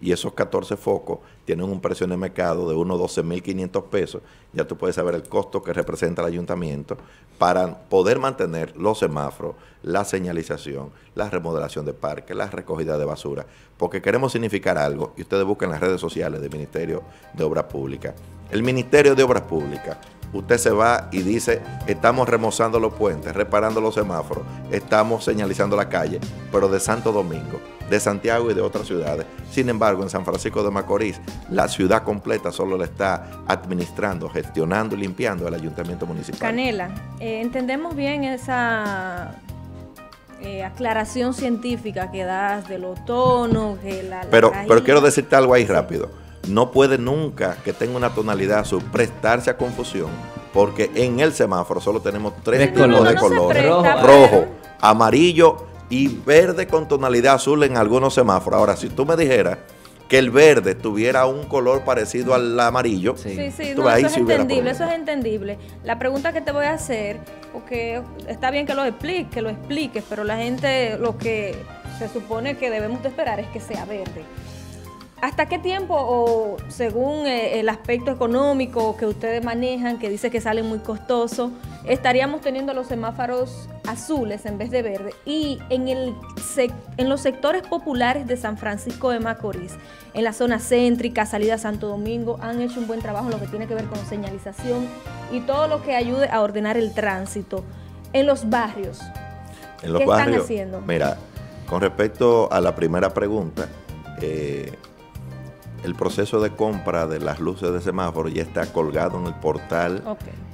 y esos 14 focos tienen un precio en el mercado de unos 12.500 pesos, ya tú puedes saber el costo que representa el ayuntamiento para poder mantener los semáforos, la señalización, la remodelación de parques, la recogida de basura, porque queremos significar algo, y ustedes buscan las redes sociales del Ministerio de Obras Públicas. El Ministerio de Obras Públicas usted se va y dice, estamos remozando los puentes, reparando los semáforos, estamos señalizando la calle, pero de Santo Domingo, de Santiago y de otras ciudades. Sin embargo, en San Francisco de Macorís, la ciudad completa solo le está administrando, gestionando y limpiando el ayuntamiento municipal. Canela, eh, entendemos bien esa eh, aclaración científica que das de los tonos, que la... pero, pero quiero decirte algo ahí rápido no puede nunca que tenga una tonalidad azul prestarse a confusión, porque en el semáforo solo tenemos tres tipos de colores: rojo, amarillo y verde con tonalidad azul en algunos semáforos. Ahora, si tú me dijeras que el verde tuviera un color parecido al amarillo. Sí, sí, eso es entendible, eso es entendible. La pregunta que te voy a hacer, porque está bien que lo expliques, que lo expliques, pero la gente lo que se supone que debemos de esperar es que sea verde. ¿Hasta qué tiempo, o según eh, el aspecto económico que ustedes manejan, que dice que sale muy costoso, estaríamos teniendo los semáforos azules en vez de verde? Y en, el, en los sectores populares de San Francisco de Macorís, en la zona céntrica, salida a Santo Domingo, han hecho un buen trabajo en lo que tiene que ver con señalización y todo lo que ayude a ordenar el tránsito. En los barrios, ¿qué están haciendo? Mira, con respecto a la primera pregunta, eh, el proceso de compra de las luces de semáforo ya está colgado en el portal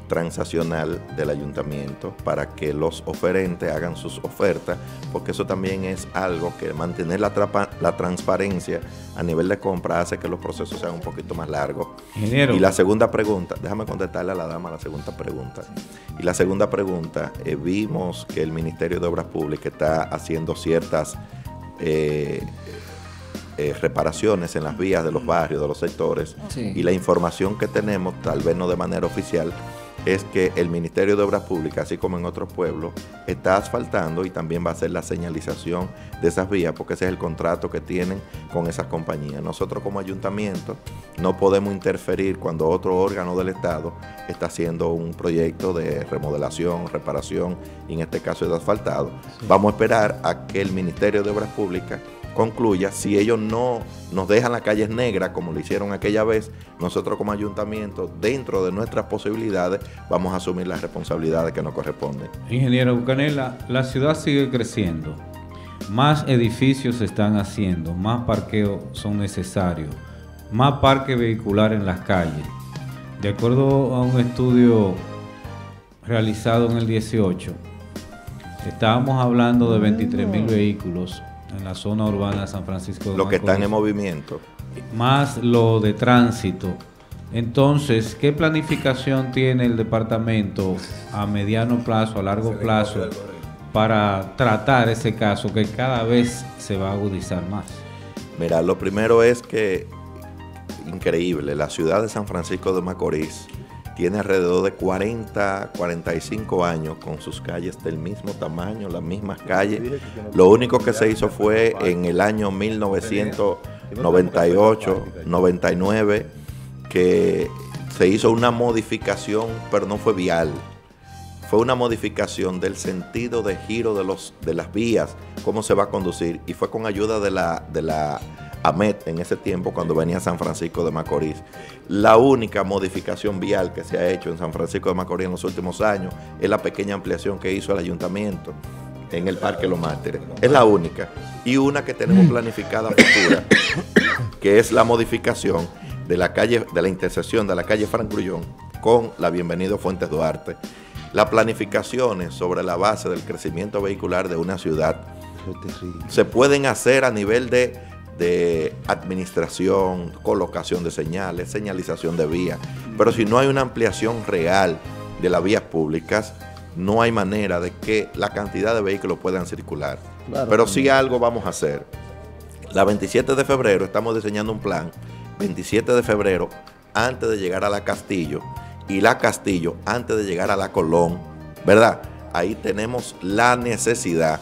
transaccional del ayuntamiento para que los oferentes hagan sus ofertas, porque eso también es algo que mantener la, la transparencia a nivel de compra hace que los procesos sean un poquito más largos. Y la segunda pregunta, déjame contestarle a la dama la segunda pregunta. Y la segunda pregunta, eh, vimos que el Ministerio de Obras Públicas está haciendo ciertas... Eh, eh, reparaciones en las vías de los barrios, de los sectores. Y la información que tenemos, tal vez no de manera oficial, es que el Ministerio de Obras Públicas, así como en otros pueblos, está asfaltando y también va a hacer la señalización de esas vías, porque ese es el contrato que tienen con esas compañías. Nosotros como ayuntamiento no podemos interferir cuando otro órgano del Estado está haciendo un proyecto de remodelación, reparación, y en este caso es de asfaltado. Vamos a esperar a que el Ministerio de Obras Públicas concluya, si ellos no nos dejan las calles negras como lo hicieron aquella vez, nosotros como ayuntamiento, dentro de nuestras posibilidades, vamos a asumir las responsabilidades que nos corresponden. Ingeniero Bucanela, la ciudad sigue creciendo, más edificios se están haciendo, más parqueos son necesarios, más parque vehicular en las calles. De acuerdo a un estudio realizado en el 18, estábamos hablando de 23 mil vehículos en la zona urbana de San Francisco de Lo que están en movimiento. Más lo de tránsito. Entonces, ¿qué planificación tiene el departamento a mediano plazo, a largo plazo, para tratar ese caso que cada vez se va a agudizar más? Mira, lo primero es que, increíble, la ciudad de San Francisco de Macorís tiene alrededor de 40, 45 años con sus calles del mismo tamaño, las mismas calles. Lo único que se hizo fue en el año 1998, 99, que se hizo una modificación, pero no fue vial. Fue una modificación del sentido de giro de, los, de las vías, cómo se va a conducir, y fue con ayuda de la, de la AMET en ese tiempo cuando venía a San Francisco de Macorís. La única modificación vial que se ha hecho en San Francisco de Macorís en los últimos años es la pequeña ampliación que hizo el ayuntamiento en el Parque Los Mártires. Es la única. Y una que tenemos planificada futura, *coughs* que es la modificación de la calle, de la intersección de la calle Frank Grullón con la Bienvenido Fuentes Duarte. Las planificaciones sobre la base del crecimiento vehicular de una ciudad se pueden hacer a nivel de de administración, colocación de señales, señalización de vías. Pero si no hay una ampliación real de las vías públicas, no hay manera de que la cantidad de vehículos puedan circular. Pero sí algo vamos a hacer. La 27 de febrero estamos diseñando un plan, 27 de febrero, antes de llegar a la Castillo, y la Castillo antes de llegar a la Colón, ¿verdad? Ahí tenemos la necesidad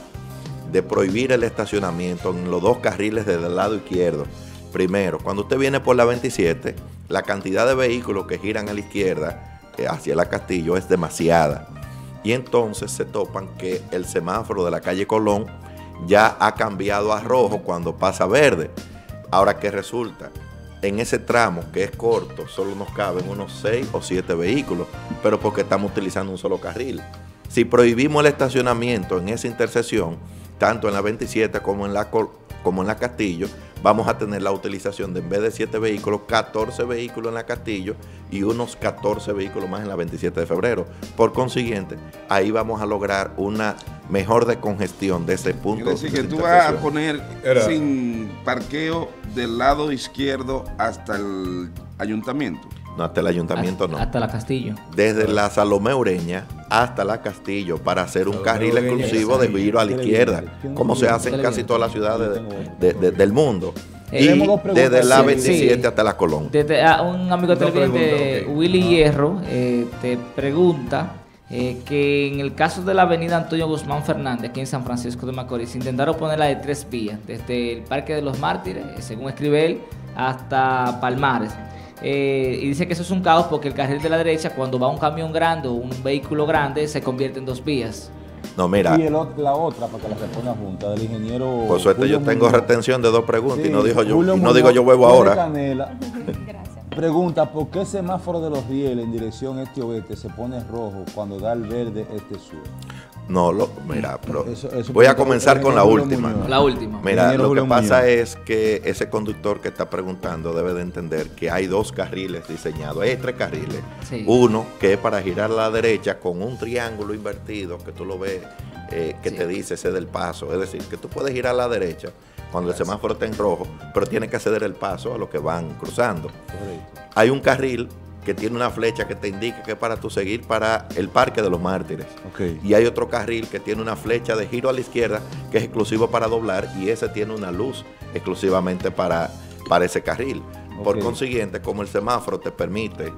de prohibir el estacionamiento en los dos carriles del lado izquierdo. Primero, cuando usted viene por la 27, la cantidad de vehículos que giran a la izquierda eh, hacia la Castillo es demasiada. Y entonces se topan que el semáforo de la calle Colón ya ha cambiado a rojo cuando pasa verde. Ahora, ¿qué resulta? En ese tramo que es corto, solo nos caben unos 6 o 7 vehículos, pero porque estamos utilizando un solo carril. Si prohibimos el estacionamiento en esa intersección, tanto en la 27 como en la, como en la Castillo, vamos a tener la utilización de en vez de 7 vehículos, 14 vehículos en la Castillo y unos 14 vehículos más en la 27 de febrero. Por consiguiente, ahí vamos a lograr una mejor decongestión de ese punto. Es decir, que tú vas a poner sin parqueo del lado izquierdo hasta el ayuntamiento. No, hasta el ayuntamiento no. Hasta la Castillo. Desde la Salomé Ureña hasta la Castillo para hacer un carril exclusivo de giro a la izquierda, como se hace en casi todas las ciudades del mundo. Y desde la 27 hasta la Colón. Desde, ah, un amigo televidente, Willy Hierro, eh, te pregunta eh, que en el caso de la avenida Antonio Guzmán Fernández, aquí en San Francisco de Macorís, intentaron ponerla de tres vías, desde el Parque de los Mártires, según escribe él, hasta Palmares. Eh, y dice que eso es un caos porque el carril de la derecha, cuando va un camión grande o un vehículo grande, se convierte en dos vías. No, mira. Y la otra, para que la responda junta, del ingeniero. Por suerte, yo tengo retención de dos preguntas y no, dijo yo, no digo yo huevo ahora. *laughs* Pregunta, ¿por qué el semáforo de los rieles en dirección este-oeste se pone rojo cuando da el verde este-sur? No, lo, mira, pero voy a comenzar con la última. La última. Mira, lo que pasa es que ese conductor que está preguntando debe de entender que hay dos carriles diseñados, hay tres carriles. Uno que es para girar a la derecha con un triángulo invertido que tú lo ves, eh, que te dice ese del paso. Es decir, que tú puedes girar a la derecha cuando el semáforo está en rojo, pero tienes que ceder el paso a los que van cruzando. Hay un carril que tiene una flecha que te indica que es para tu seguir para el Parque de los Mártires. Y hay otro carril que tiene una flecha de giro a la izquierda que es exclusivo para doblar y ese tiene una luz exclusivamente para, para ese carril. Por consiguiente, como el semáforo te permite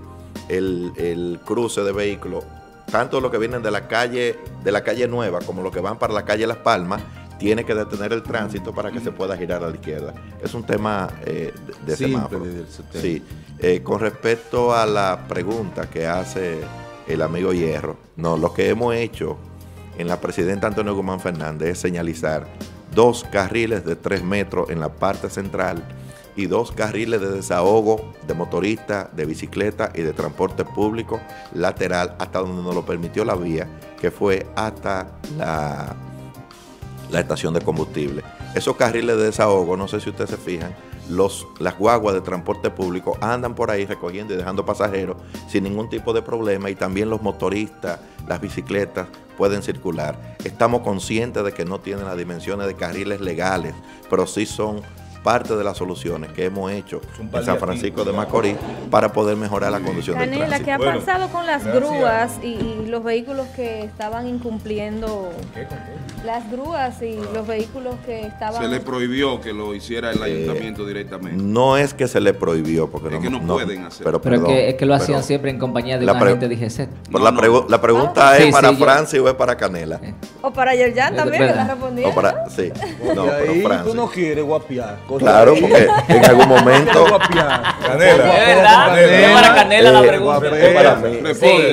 el, cruce de vehículos, tanto los que vienen de la calle, de la calle nueva como los que van para la calle Las Palmas, tiene que detener el tránsito para que se pueda girar a la izquierda. Es un tema eh, de, semáforo. Sí. Eh, con respecto a la pregunta que hace el amigo Hierro, no, lo que hemos hecho en la presidenta Antonio Guzmán Fernández es señalizar dos carriles de tres metros en la parte central y dos carriles de desahogo de motoristas, de bicicleta y de transporte público lateral hasta donde nos lo permitió la vía, que fue hasta la la estación de combustible. Esos carriles de desahogo, no sé si ustedes se fijan, los, las guaguas de transporte público andan por ahí recogiendo y dejando pasajeros sin ningún tipo de problema y también los motoristas, las bicicletas pueden circular. Estamos conscientes de que no tienen las dimensiones de carriles legales, pero sí son parte de las soluciones que hemos hecho en San Francisco de Macorís para poder mejorar la condición del tránsito. ¿qué ha pasado con las grúas y, los vehículos que estaban incumpliendo? Las grúas y los vehículos que estaban... Se le prohibió que lo hiciera el eh, ayuntamiento directamente. No es que se le prohibió, porque es no, que no, pueden hacer. Pero, es, que, lo hacían siempre en compañía de la un agente de DGC. la, la, pregunta es para Francia o es para Canela. O para Yerjan también, que la respondía. O para, sí. No, pero Francia. tú no quieres guapiar. Claro, porque en algún momento. Canela. Es para Canela la pregunta.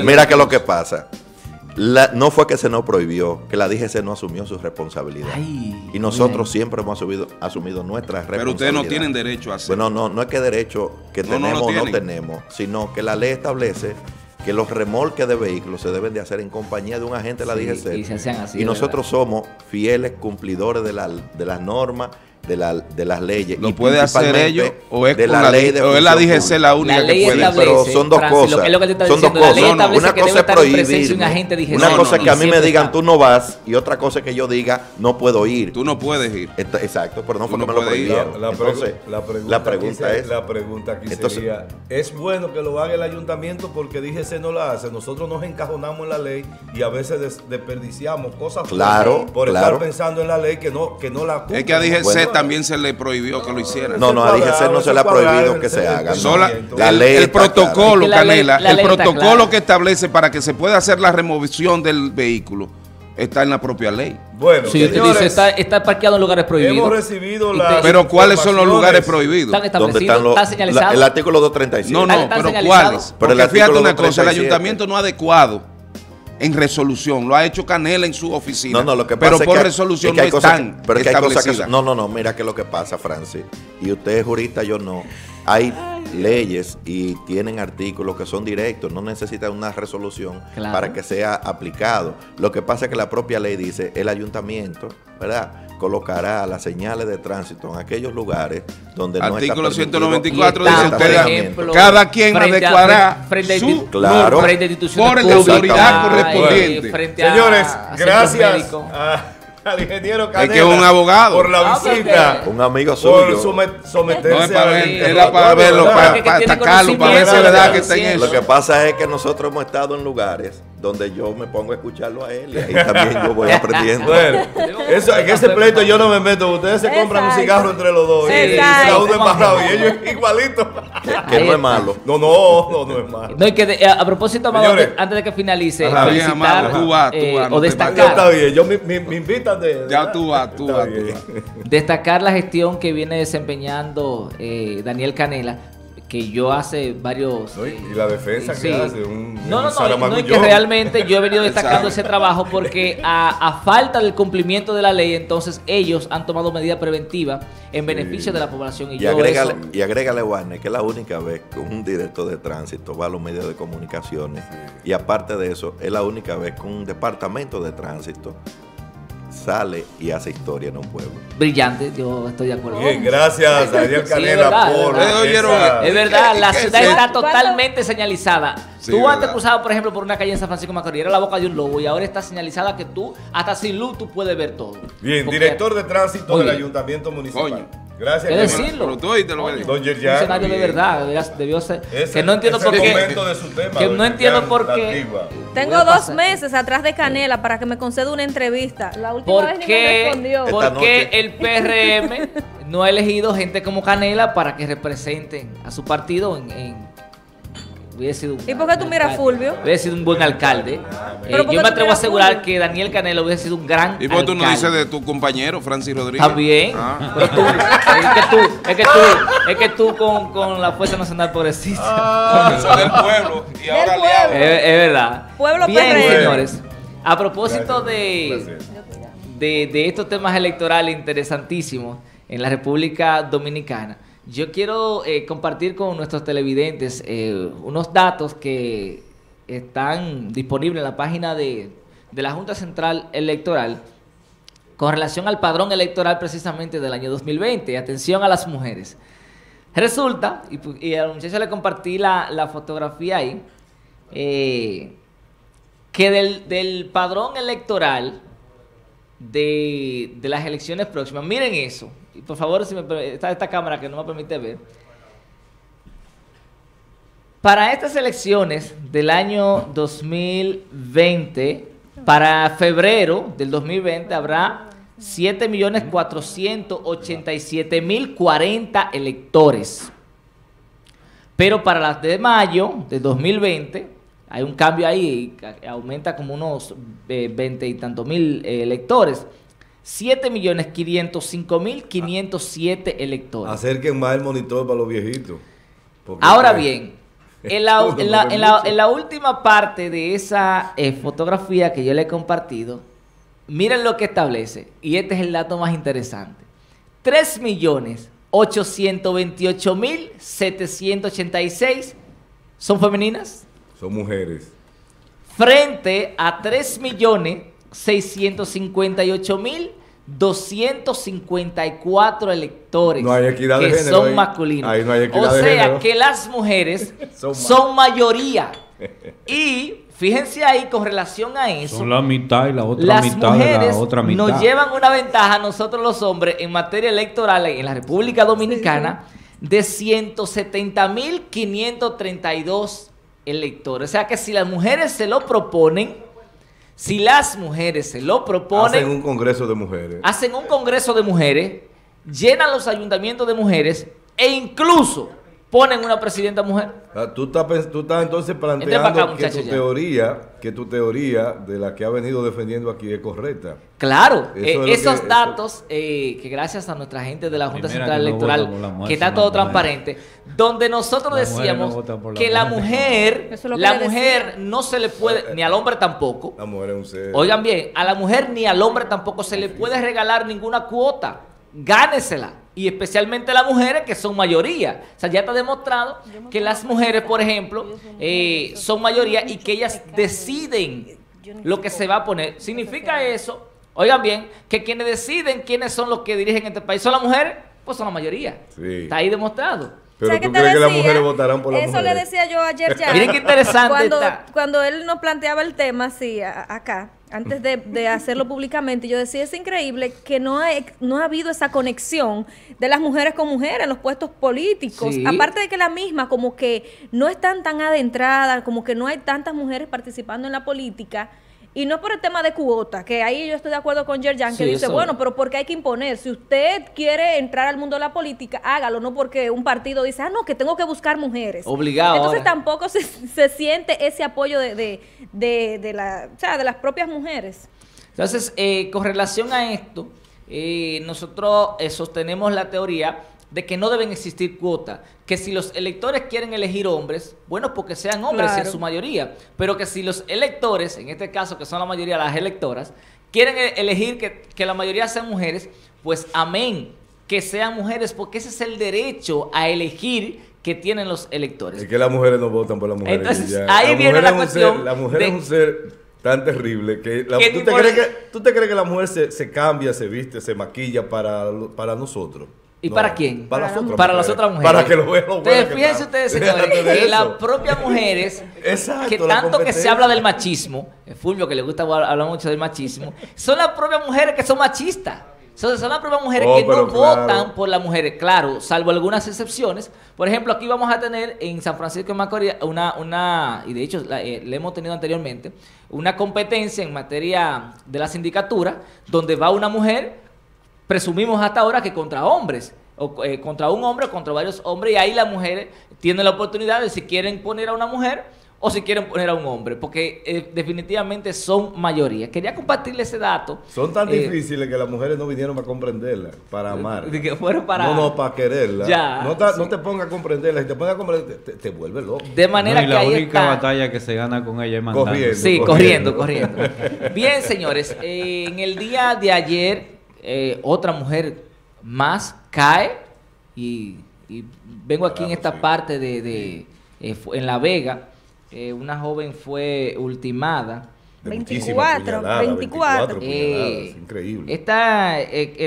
Mira que lo que pasa. no fue que se nos prohibió, que la DGC no asumió su responsabilidad. y nosotros siempre hemos asumido, asumido nuestra responsabilidad. Pero ustedes no tienen derecho a hacer. Bueno, no, no es que derecho que tenemos o no tenemos, sino que la ley establece que los remolques de vehículos se deben de hacer en compañía de un agente de la DGC. Y, nosotros somos fieles cumplidores de, la, de las normas de, la, de las leyes. ¿Lo puede hacer ellos o es, de la, ley de o es la DGC la única que puede? Pero son dos cosas. son dos cosas. una cosa es prohibir. Una cosa es que a mí me digan tú no vas y otra cosa es que yo diga no puedo ir. Tú no puedes ir. Exacto, pero no fue que me lo prohibieron. La, pregunta, es... La pregunta aquí sería, ¿es bueno que lo haga el ayuntamiento porque DGC no la hace? Nosotros nos encajonamos en la ley y a veces desperdiciamos cosas claro, por estar pensando en la ley que no, que no la Es que a DGC también se le prohibió que lo hiciera. No, no, a DGC no se le ha prohibido que se haga. la ley el protocolo, Canela, el protocolo que establece para que se pueda hacer la remoción del vehículo está en la propia ley. Bueno, si usted dice está, está, parqueado en lugares prohibidos. Hemos recibido la. Pero ¿cuáles son los lugares prohibidos? Están establecidos, están, están señalizados. el artículo 235. No, no, pero ¿cuáles? Pero Porque fíjate una cosa, el ayuntamiento no ha adecuado en resolución. Lo ha hecho Canela en su oficina. No, no, lo que pasa pero por que, resolución es que no están pero que hay cosas que, No, no, no, mira que lo que pasa, Francis. Y usted es jurista, yo no. Hay leyes y tienen artículos que son directos, no necesitan una resolución claro. para que sea aplicado. Lo que pasa es que la propia ley dice, el ayuntamiento, ¿verdad? colocará las señales de tránsito en aquellos lugares donde Artículo no está 194 dice usted, cada quien adecuará frente su claro, frente a por la autoridad correspondiente. Frente Señores, gracias *laughs* al ingeniero Canela. Es que es un abogado. Por la Ah, visita. Un amigo suyo. Por someterse No a la- era para verlo, para, para atacarlo, para ver si es verdad que está en eso. Lo que pasa es que nosotros hemos estado en lugares donde yo me pongo a escucharlo a él y ahí también yo voy *laughs* aprendiendo. Bueno, eso, en ese pleito yo no me meto. Ustedes se compran un cigarro entre los dos. Y Exacto. cada uno embarrado. Y ellos *laughs* igualitos. que no es malo. No, no, no, no es malo. No, y que de- a, propósito, Amado, Señores. antes, de que finalice, Ajá, bien, felicitar Amado, tú vas, tú eh, vas, no o te Ya está destacar, bien. Yo me, me, me invitan de. Ya tú vas, tú Está vas, tú bien. vas. destacar la gestión que viene desempeñando eh, Daniel Canela, que yo hace varios... ¿No? Y la defensa sí. que hace. Un, No, un no, no, no, es Saramagullón. que realmente yo he venido *laughs* destacando ese trabajo porque a, a falta del cumplimiento de la ley, entonces ellos han tomado medidas preventivas en beneficio de la población. Y, Y yo agrégale, eso- y agrégale, Warner, que es la única vez que un director de tránsito va a los medios de comunicaciones. Y aparte de eso, es la única vez que un departamento de tránsito sale y hace historia en un pueblo. brillante, yo estoy de acuerdo. Bien, gracias, Daniel Sí, Canela, es por. verdad. Es verdad, ¿Qué- la ciudad es está eso? totalmente señalizada. Sí, tú antes cruzabas, por ejemplo, por una calle en San Francisco de Macorís, era la boca de un lobo y ahora está señalizada que tú, hasta sin luz, tú puedes ver todo. Bien, Porque- director de tránsito del ayuntamiento municipal. Coño. Gracias, Es decirlo. Pero tú oíste lo. Don Yerjan, funcionario de bien. verdad, debió ser. Ese- que no entiendo por qué. de su tema, que no entiendo por qué. Tengo dos meses atrás de Canela para que me conceda una entrevista. La última ¿Por vez ni me qué, respondió. Por qué el PRM no ha elegido gente como Canela para que representen a su partido en. en- hubiese sido un ¿Y por qué tú miras alcalde. Fulvio? Hubiese sido un buen alcalde. Eh, ¿por qué yo me atrevo a asegurar Fulvio? que Daniel Canela hubiese sido un gran ¿Y por qué tú no alcalde. dices de tu compañero, Francis Rodríguez? También. Ah. Pero tú, es que tú, es que tú, es que tú con, con la Fuerza Nacional Progresista. Ah, Eso del pueblo. Y ahora. Es, es verdad. Pueblo Bien, PRM. señores. A propósito de, Gracias. de, de estos temas electorales interesantísimos en la República Dominicana, yo quiero eh, compartir con nuestros televidentes eh, unos datos que están disponibles en la página de, de la Junta Central Electoral con relación al padrón electoral precisamente del año 2020. Atención a las mujeres. Resulta, y, y al muchacho le compartí la, la fotografía ahí, eh, que del, del padrón electoral de, de las elecciones próximas, miren eso, y por favor, si me, está esta cámara que no me permite ver, para estas elecciones del año 2020, para febrero del 2020 habrá 7.487.040 electores. Pero para las de mayo de 2020 hay un cambio ahí, aumenta como unos eh, 20 y tantos mil eh, electores. 7.505.507 electores. Acerquen más el monitor para los viejitos. Ahora bien, *laughs* en la, Uno *laughs* en la- no ve en la- mucho. en la última parte de esa eh, fotografía que yo le he compartido, miren lo que establece, y este es el dato más interesante. 3.828.786 son femeninas Son mujeres. frente a 3.658.254 electores No hay equidad de que género son ahí. masculinos. Ahí no hay equidad o de sea género. que las mujeres Son *laughs* son, ma- mayoría. *laughs* Y fíjense ahí con relación a eso. Son la mitad y la otra Las mitad de mujeres la otra mitad. nos llevan una ventaja a nosotros los hombres en materia electoral en la República Dominicana de 170.532 electores. O sea que si las mujeres se lo proponen, si las mujeres se lo proponen, Hacen un congreso de mujeres. hacen un congreso de mujeres, llenan los ayuntamientos de mujeres e incluso ponen una presidenta mujer. Ah, tú, estás, tú estás entonces planteando que tu teoría, que tu teoría de la que ha venido defendiendo aquí es correcta. Claro, eh, esos datos eh, que gracias a nuestra gente de la Junta Central Electoral, que está todo transparente, donde nosotros decíamos que la mujer, la mujer no se le puede, ni al hombre tampoco. La mujer es un ser. Oigan bien, a la mujer ni al hombre tampoco se le puede regalar ninguna cuota. Gánesela y especialmente las mujeres que son mayoría. O sea, ya está demostrado que las mujeres, por ejemplo, eh, son mayoría y que ellas deciden lo que se va a poner. ¿Significa eso? Oigan bien, que quienes deciden quiénes son los que dirigen este país son las mujeres, pues son la mayoría. Está ahí demostrado. Pero tú crees que las mujeres votarán por la Eso le decía yo ayer ya. Miren qué interesante cuando, Cuando él nos planteaba el tema así, acá, antes de, hacerlo públicamente, yo decía, es increíble que no ha, no ha habido esa conexión de las mujeres con mujeres en los puestos políticos. Aparte de que la misma como que no están tan adentradas, como que no hay tantas mujeres participando en la política. Y no por el tema de cuota, que ahí yo estoy de acuerdo con Yerjan, que dice, bueno, pero porque hay que imponer. Si usted quiere entrar al mundo de la política, hágalo, no porque un partido dice, ah, no, que tengo que buscar mujeres. Obligado. Entonces tampoco se, se, siente ese apoyo de, de, de, de, la, o sea, de las propias mujeres. Entonces, eh, con relación a esto, eh, nosotros eh, sostenemos la teoría de que no deben existir cuotas, que si los electores quieren elegir hombres, bueno, porque sean hombres en su mayoría, pero que si los electores, en este caso que son la mayoría las electoras, quieren e-, elegir que, que la mayoría sean mujeres, pues amén, que sean mujeres, porque ese es el derecho a elegir que tienen los electores. Es que las mujeres no votan por las mujeres. Entonces, ahí viene la cuestión. la mujer es un ser tan terrible que, ¿tú, te crees que tú te crees que la mujer se, se, cambia, se viste, se maquilla para, para nosotros. ¿Y para quién? Para, las, para las otras mujeres. Para que lo vean Entonces, fíjense ustedes, señores, que las propias mujeres, *laughs* que tanto que se habla del machismo, el Fulvio que le gusta hablar mucho del machismo, son las propias mujeres que son machistas. Son, las propias mujeres oh, que no votan por las mujeres, claro, salvo algunas excepciones. Por ejemplo, aquí vamos a tener en San Francisco de Macorís una, una y de hecho eh, le hemos tenido anteriormente, una competencia en materia de la sindicatura, donde va una mujer presumimos hasta ahora que contra hombres, o eh, contra un hombre o contra varios hombres, y ahí las mujeres tienen la oportunidad de si quieren poner a una mujer o si quieren poner a un hombre, porque eh, definitivamente son mayoría. Quería compartirle ese dato. Son tan eh, difíciles que las mujeres no vinieron para comprenderla, para amar. que fueron para... No, no, para quererla. Ya, no, te, pongas a comprenderla, si te pongas a comprender, te, vuelve loco. De manera que la única batalla que se gana con ella es mandando. Corriendo, sí, corriendo, corriendo. Bien, señores, en el día de ayer eh, otra mujer más cae y, vengo aquí en esta parte de, eh, en La Vega, eh, una joven fue ultimada. 24, 24. increíble. Esta,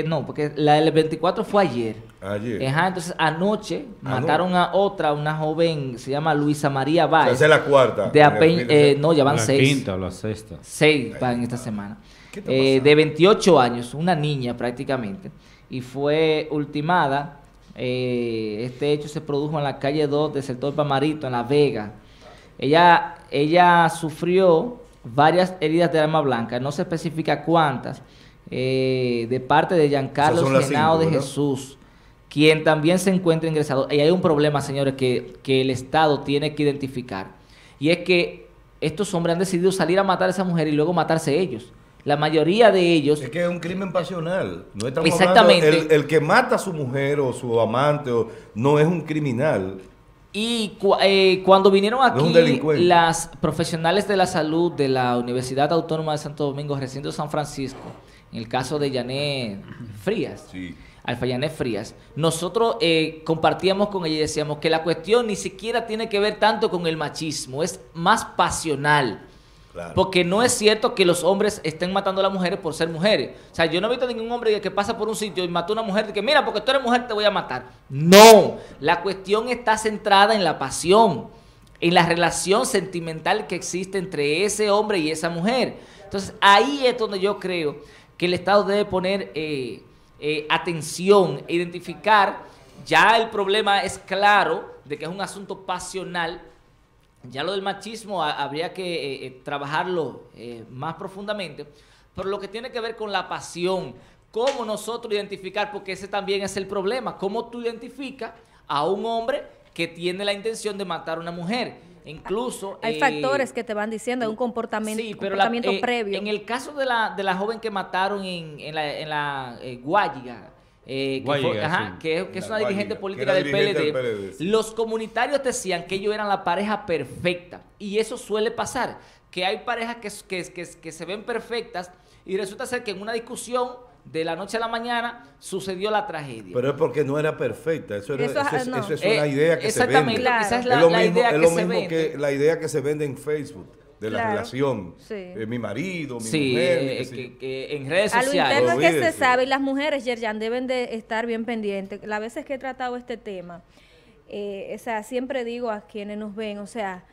no, porque la del 24 fue ayer. Ayer. entonces anoche ah, mataron a otra, una joven, se llama Luisa María Báez. esa es la cuarta. De no, ya van la seis. quinta o la sexta. Seis van esta semana. Eh, de 28 años, una niña prácticamente, y fue ultimada. Eh, este hecho se produjo en la calle 2 del sector Pamarito, en La Vega. Ella, ella sufrió varias heridas de arma blanca, no se especifica cuántas, eh, de parte de Giancarlo Genao de Jesús, quien también se encuentra ingresado. Y hay un problema, señores, que, que el Estado tiene que identificar. Y es que estos hombres han decidido salir a matar a esa mujer y luego matarse ellos. La mayoría de ellos... Es que es un crimen pasional. No estamos Exactamente. el, que mata a su mujer o su amante no es un criminal. Y eh, cuando vinieron aquí las profesionales de la salud de la Universidad Autónoma de Santo Domingo, recinto San Francisco, en el caso de Yané Frías, sí. Alfa Yané Frías, nosotros eh, compartíamos con ella y decíamos que la cuestión ni siquiera tiene que ver tanto con el machismo, es más pasional. Porque no es cierto que los hombres estén matando a las mujeres por ser mujeres. O sea, yo no he visto ningún hombre que pasa por un sitio y mató a una mujer y que, mira, porque tú eres mujer te voy a matar. No, la cuestión está centrada en la pasión, en la relación sentimental que existe entre ese hombre y esa mujer. Entonces, ahí es donde yo creo que el Estado debe poner eh, eh, atención identificar, ya el problema es claro de que es un asunto pasional, ya lo del machismo habría que eh, eh, trabajarlo eh, más profundamente, pero lo que tiene que ver con la pasión, cómo nosotros identificar, porque ese también es el problema, cómo tú identificas a un hombre que tiene la intención de matar a una mujer. Incluso... Hay eh, factores que te van diciendo, un comportamiento, Sí, pero comportamiento previo. En el caso de la, de la joven que mataron en, en la, en la Guayiga, eh, que, Guayiga, fue- ajá, sí. que es, que es una dirigente política del dirigente PLD, del PLD, los comunitarios decían que ellos eran la pareja perfecta. Y eso suele pasar, que hay parejas que, que, que, que se ven perfectas y resulta ser que en una discusión de la noche a la mañana sucedió la tragedia. Pero es porque no era perfecta. Eso, era, Eso, eso, es, no. eso es Eh, una idea que se exactamente, vende. quizás la- es lo la mismo, idea es que lo se mismo vende. que la idea que se vende en Facebook de la Claro. relación. Sí. Eh, mi marido, mi Sí, mujer. eh, sé que- que en redes A lo sociales. interno es que se Olvídese. sabe y las mujeres, Yerjan, deben de estar bien pendientes. Las veces que he tratado este tema, eh, o sea, siempre digo a quienes nos ven, o sea,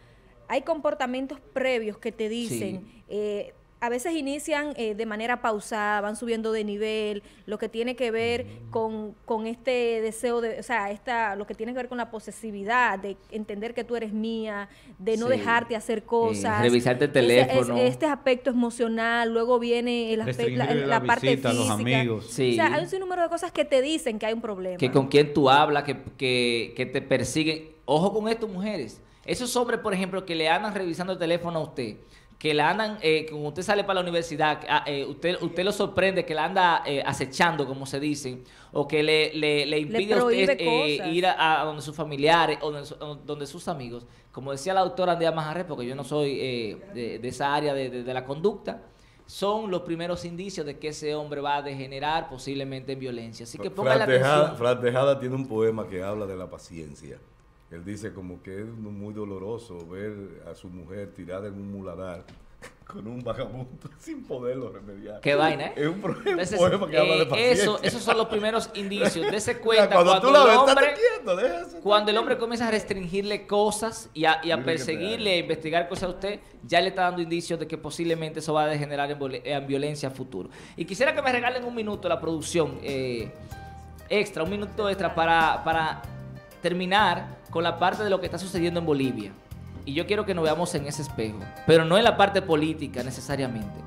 hay comportamientos previos que te dicen, eh, a veces inician eh, de manera pausada, van subiendo de nivel, lo que tiene que ver con, con este deseo de, o sea, esta, lo que tiene que ver con la posesividad, de entender que tú eres mía, de no Sí. dejarte hacer cosas. revisarte el teléfono. es- este aspecto emocional, luego viene el aspecto, la, la la parte visita a los física. amigos. Sí. O sea, hay un sinnúmero de cosas que te dicen que hay un problema. que con quién tú hablas, que, que, que te persiguen. Ojo con esto, mujeres. Esos hombres, por ejemplo, que le andan revisando el teléfono a usted, que la andan, eh, cuando usted sale para la universidad, ah, eh, usted, usted lo sorprende, que la anda eh, acechando, como se dice, o que le, le, le impide a usted eh, ir a, a donde sus familiares o donde, sus amigos. Como decía la doctora Andrea Majarre, porque yo no soy eh, de, de esa área de, de- de la conducta, son los primeros indicios de que ese hombre va a degenerar posiblemente en violencia. Así que pongan la atención. Fran Tejada tiene un poema que habla de la paciencia. Él dice como que es muy doloroso ver a su mujer tirada en un muladar *laughs* con un vagabundo *laughs* sin poderlo remediar. Qué vaina, ¿eh? Es un, pro- un Entonces, poema que habla de eh, paciencia. eso, esos son los primeros *laughs* indicios. Dese cuenta cuando cuando, tú la el ves, hombre, quieto, deja eso. cuando el hombre comienza a restringirle cosas y a, y a perseguirle, a investigar cosas a usted, ya le está dando indicios de que posiblemente eso va a degenerar en, en violencia a futuro. Y quisiera que me regalen un minuto la producción eh, extra, un minuto extra para, para terminar con la parte de lo que está sucediendo en Bolivia. Y yo quiero que nos veamos en ese espejo, pero no en la parte política necesariamente.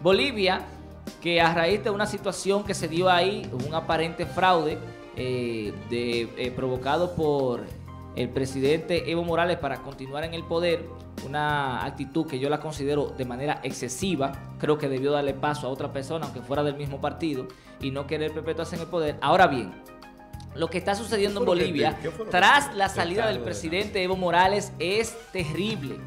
Bolivia, que a raíz de una situación que se dio ahí, un aparente fraude eh, eh, provocado por el presidente Evo Morales para continuar en el poder, una actitud que yo la considero de manera excesiva, creo que debió darle paso a otra persona, aunque fuera del mismo partido, y no querer perpetuarse en el poder. Ahora bien, lo que está sucediendo en Bolivia, te- que tras la salida del presidente Evo Morales, es terrible.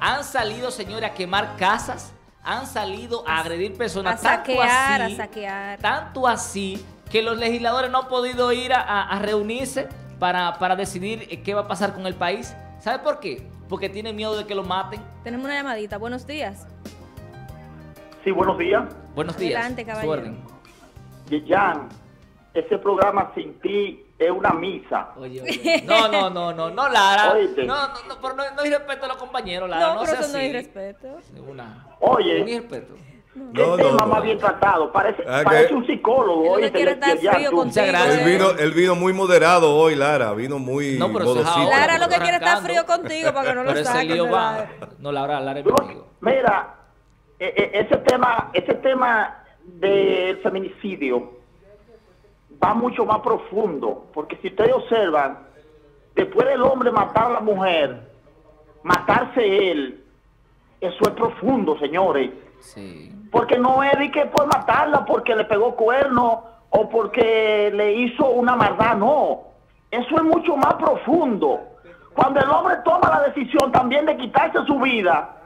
Han salido, señores, a quemar casas, han salido a agredir a personas. tanto saquear, así- a saquear. tanto así que los legisladores no han podido ir a, a- a reunirse para, para decidir eh, qué va a pasar con el país. ¿Sabe por qué? Porque tienen miedo de que lo maten. Tenemos una llamadita. Buenos días. Sí, buenos días. Buenos días. Adelante, Su caballero. orden. Jan, ese programa sin ti es una misa. Oye, oye. No, no, no, no, no, Lara. Oíste. No, no, no, pero no, no hay respeto a los compañeros, Lara. No, No, pero sea eso no así. hay respeto. Una- Oye. Un irrespeto. Qué No, no, tema no. más bien tratado. Parece, Ah, parece un psicólogo. Que oíste, quiere estar Jan, frío tú. contigo. Muchas gracias. Él vino, él vino muy moderado hoy, Lara. Vino muy No, pero. Lara lo que quiere estar frío contigo para que no *laughs* lo Pero la- No, Lara, Lara es. Mira, e- e- ese tema, ese tema del feminicidio va mucho más profundo, porque si ustedes observan, después del hombre matar a la mujer, matarse él, eso es profundo, señores. Sí. Porque no es de que por matarla, porque le pegó cuerno o porque le hizo una maldad, no. Eso es mucho más profundo. Cuando el hombre toma la decisión también de quitarse su vida,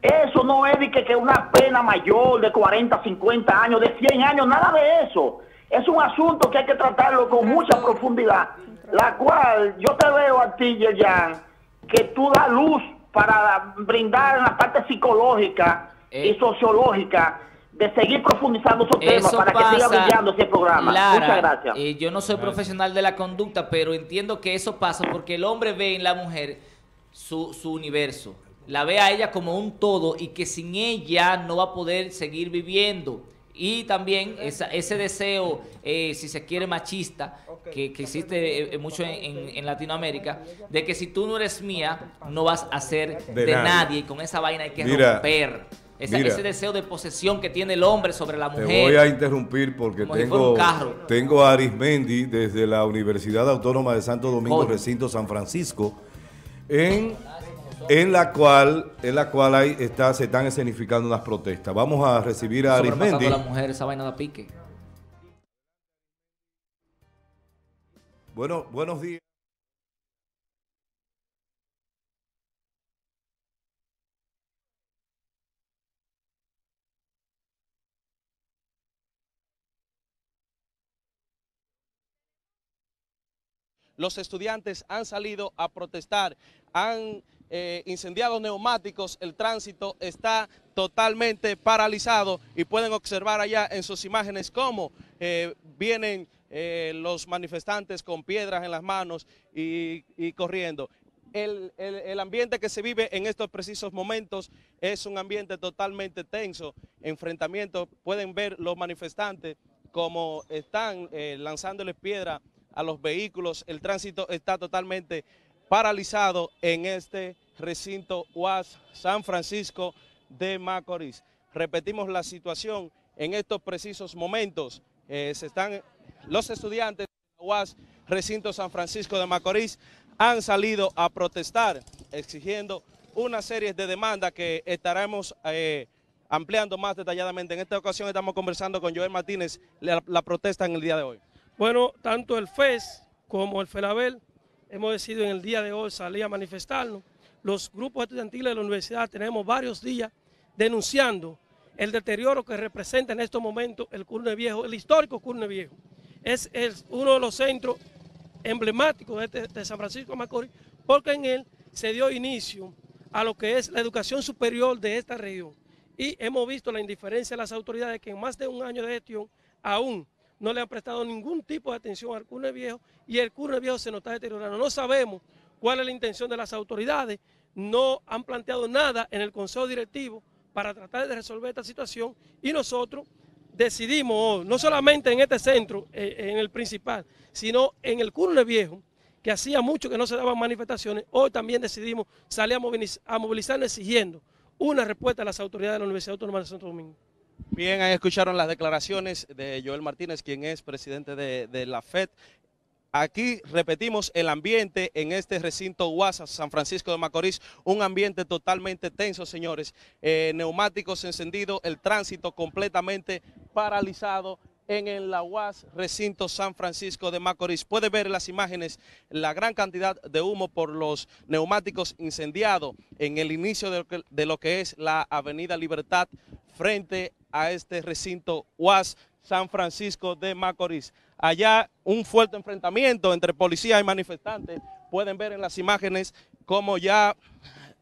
eso no es de que, que una pena mayor de 40, 50 años, de 100 años, nada de eso. Es un asunto que hay que tratarlo con mucha profundidad, la cual yo te veo a ti, Yerjan, que tú das luz para brindar en la parte psicológica y sociológica de seguir profundizando esos temas para que siga brillando ese programa. Lara, Muchas gracias. eh, yo no soy profesional de la conducta, pero entiendo que eso pasa porque el hombre ve en la mujer su, su universo. La ve a ella como un todo y que sin ella no va a poder seguir viviendo. Y también esa- ese deseo, eh, si se quiere, machista, que, que existe eh, mucho en, en- en Latinoamérica, de que si tú no eres mía, no vas a ser de, De nadie. nadie. Y con esa vaina hay que Mira, romper. ese deseo de posesión que tiene el hombre sobre la mujer. Te voy a interrumpir porque tengo, tengo a Arismendi desde la Universidad Autónoma de Santo Domingo, recinto San Francisco, en, en la cual, en la cual hay, está, se están escenificando unas protestas. Vamos a recibir a Arismendi. a la mujer, esa vaina da pique. Bueno, buenos días. los estudiantes han salido a protestar, han eh, incendiado neumáticos, el tránsito está totalmente paralizado y pueden observar allá en sus imágenes cómo eh, vienen eh, los manifestantes con piedras en las manos y, corriendo. El, el, ambiente que se vive en estos precisos momentos es un ambiente totalmente tenso, enfrentamiento, pueden ver los manifestantes como están lanzándoles piedras a los vehículos. El tránsito está totalmente paralizado en este recinto UAS San Francisco de Macorís. Repetimos la situación en estos precisos momentos. Eh, se están los estudiantes de UAS Recinto San Francisco de Macorís han salido a protestar exigiendo una serie de demandas que estaremos eh, ampliando más detalladamente. En esta ocasión estamos conversando con Joel Martínez la protesta en el día de hoy. Bueno, tanto el FES como el FELABEL hemos decidido en el día de hoy salir a manifestarnos. Los grupos estudiantiles de la universidad tenemos varios días denunciando el deterioro que representa en estos momentos el Curne Viejo, el histórico Curne Viejo. Es, uno de los centros emblemáticos de, este, de San Francisco de Macorís, porque en él se dio inicio a lo que es la educación superior de esta región. Y hemos visto la indiferencia de las autoridades que en más de un año de gestión aún no le han prestado ningún tipo de atención al Curne Viejo y el Curne Viejo se nos está deteriorando. No sabemos cuál es la intención de las autoridades, no han planteado nada en el Consejo Directivo para tratar de resolver esta situación y nosotros decidimos no solamente en este centro, eh, en el principal, sino en el Curne Viejo, que hacía mucho que no se daban manifestaciones, hoy también decidimos salir a movilizar exigiendo una respuesta a las autoridades de la Universidad Autónoma de Santo Domingo. Bien, ahí escucharon las declaraciones de Joel Martínez, quien es presidente de, la FED. Aquí repetimos el ambiente en este recinto UASA, San Francisco de Macorís, un ambiente totalmente tenso, señores. Eh, neumáticos encendidos, el tránsito completamente paralizado en el la UAS recinto San Francisco de Macorís. Puede ver las imágenes la gran cantidad de humo por los neumáticos incendiados en el inicio de de lo que es la Avenida Libertad frente a este recinto UAS San Francisco de Macorís. Allá un fuerte enfrentamiento entre policía y manifestantes. Pueden ver en las imágenes cómo ya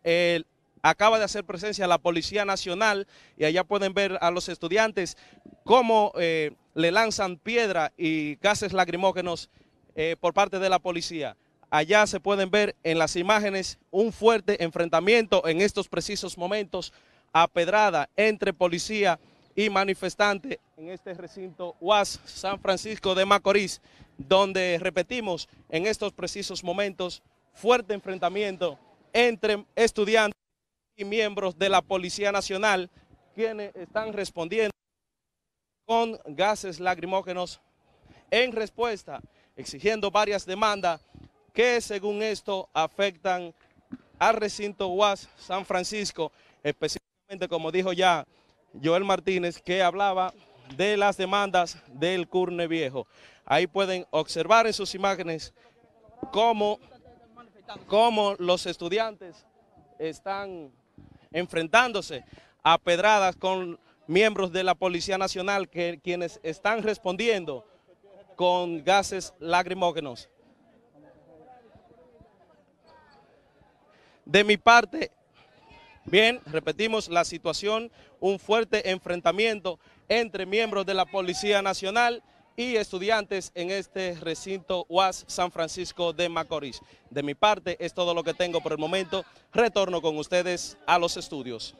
eh, acaba de hacer presencia la Policía Nacional y allá pueden ver a los estudiantes cómo eh, le lanzan piedra y gases lacrimógenos eh, por parte de la policía. Allá se pueden ver en las imágenes un fuerte enfrentamiento en estos precisos momentos apedrada entre policía y manifestante en este recinto UAS San Francisco de Macorís, donde repetimos en estos precisos momentos fuerte enfrentamiento entre estudiantes miembros de la Policía Nacional, quienes están respondiendo con gases lacrimógenos en respuesta, exigiendo varias demandas que según esto afectan al recinto UAS San Francisco, especialmente como dijo ya Joel Martínez, que hablaba de las demandas del Curne Viejo. Ahí pueden observar en sus imágenes cómo, cómo los estudiantes están enfrentándose a pedradas con miembros de la Policía Nacional, que, quienes están respondiendo con gases lacrimógenos. De mi parte, Bien, repetimos la situación, un fuerte enfrentamiento entre miembros de la Policía Nacional y estudiantes en este recinto UAS San Francisco de Macorís. De mi parte es todo lo que tengo por el momento. Retorno con ustedes a los estudios.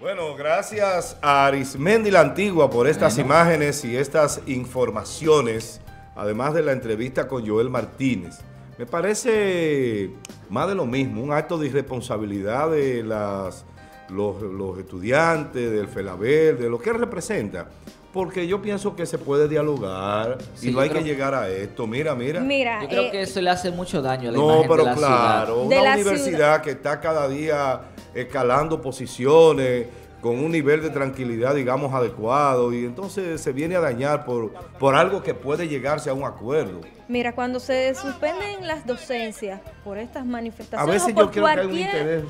Bueno, gracias a Arismendi la Antigua por estas imágenes y estas informaciones, además de la entrevista con Joel Martínez. Me parece más de lo mismo, un acto de irresponsabilidad de las los, los estudiantes, del FELABEL, de lo que representa porque yo pienso que se puede dialogar y no hay que llegar a esto. Mira, mira. mira yo creo eh, que eso le hace mucho daño a la no, pero claro, una universidad que está cada día escalando posiciones con un nivel de tranquilidad, digamos, adecuado, y entonces se viene a dañar por, por algo que puede llegarse a un acuerdo. Mira, cuando se suspenden las docencias por estas manifestaciones, a veces yo creo que hay un interés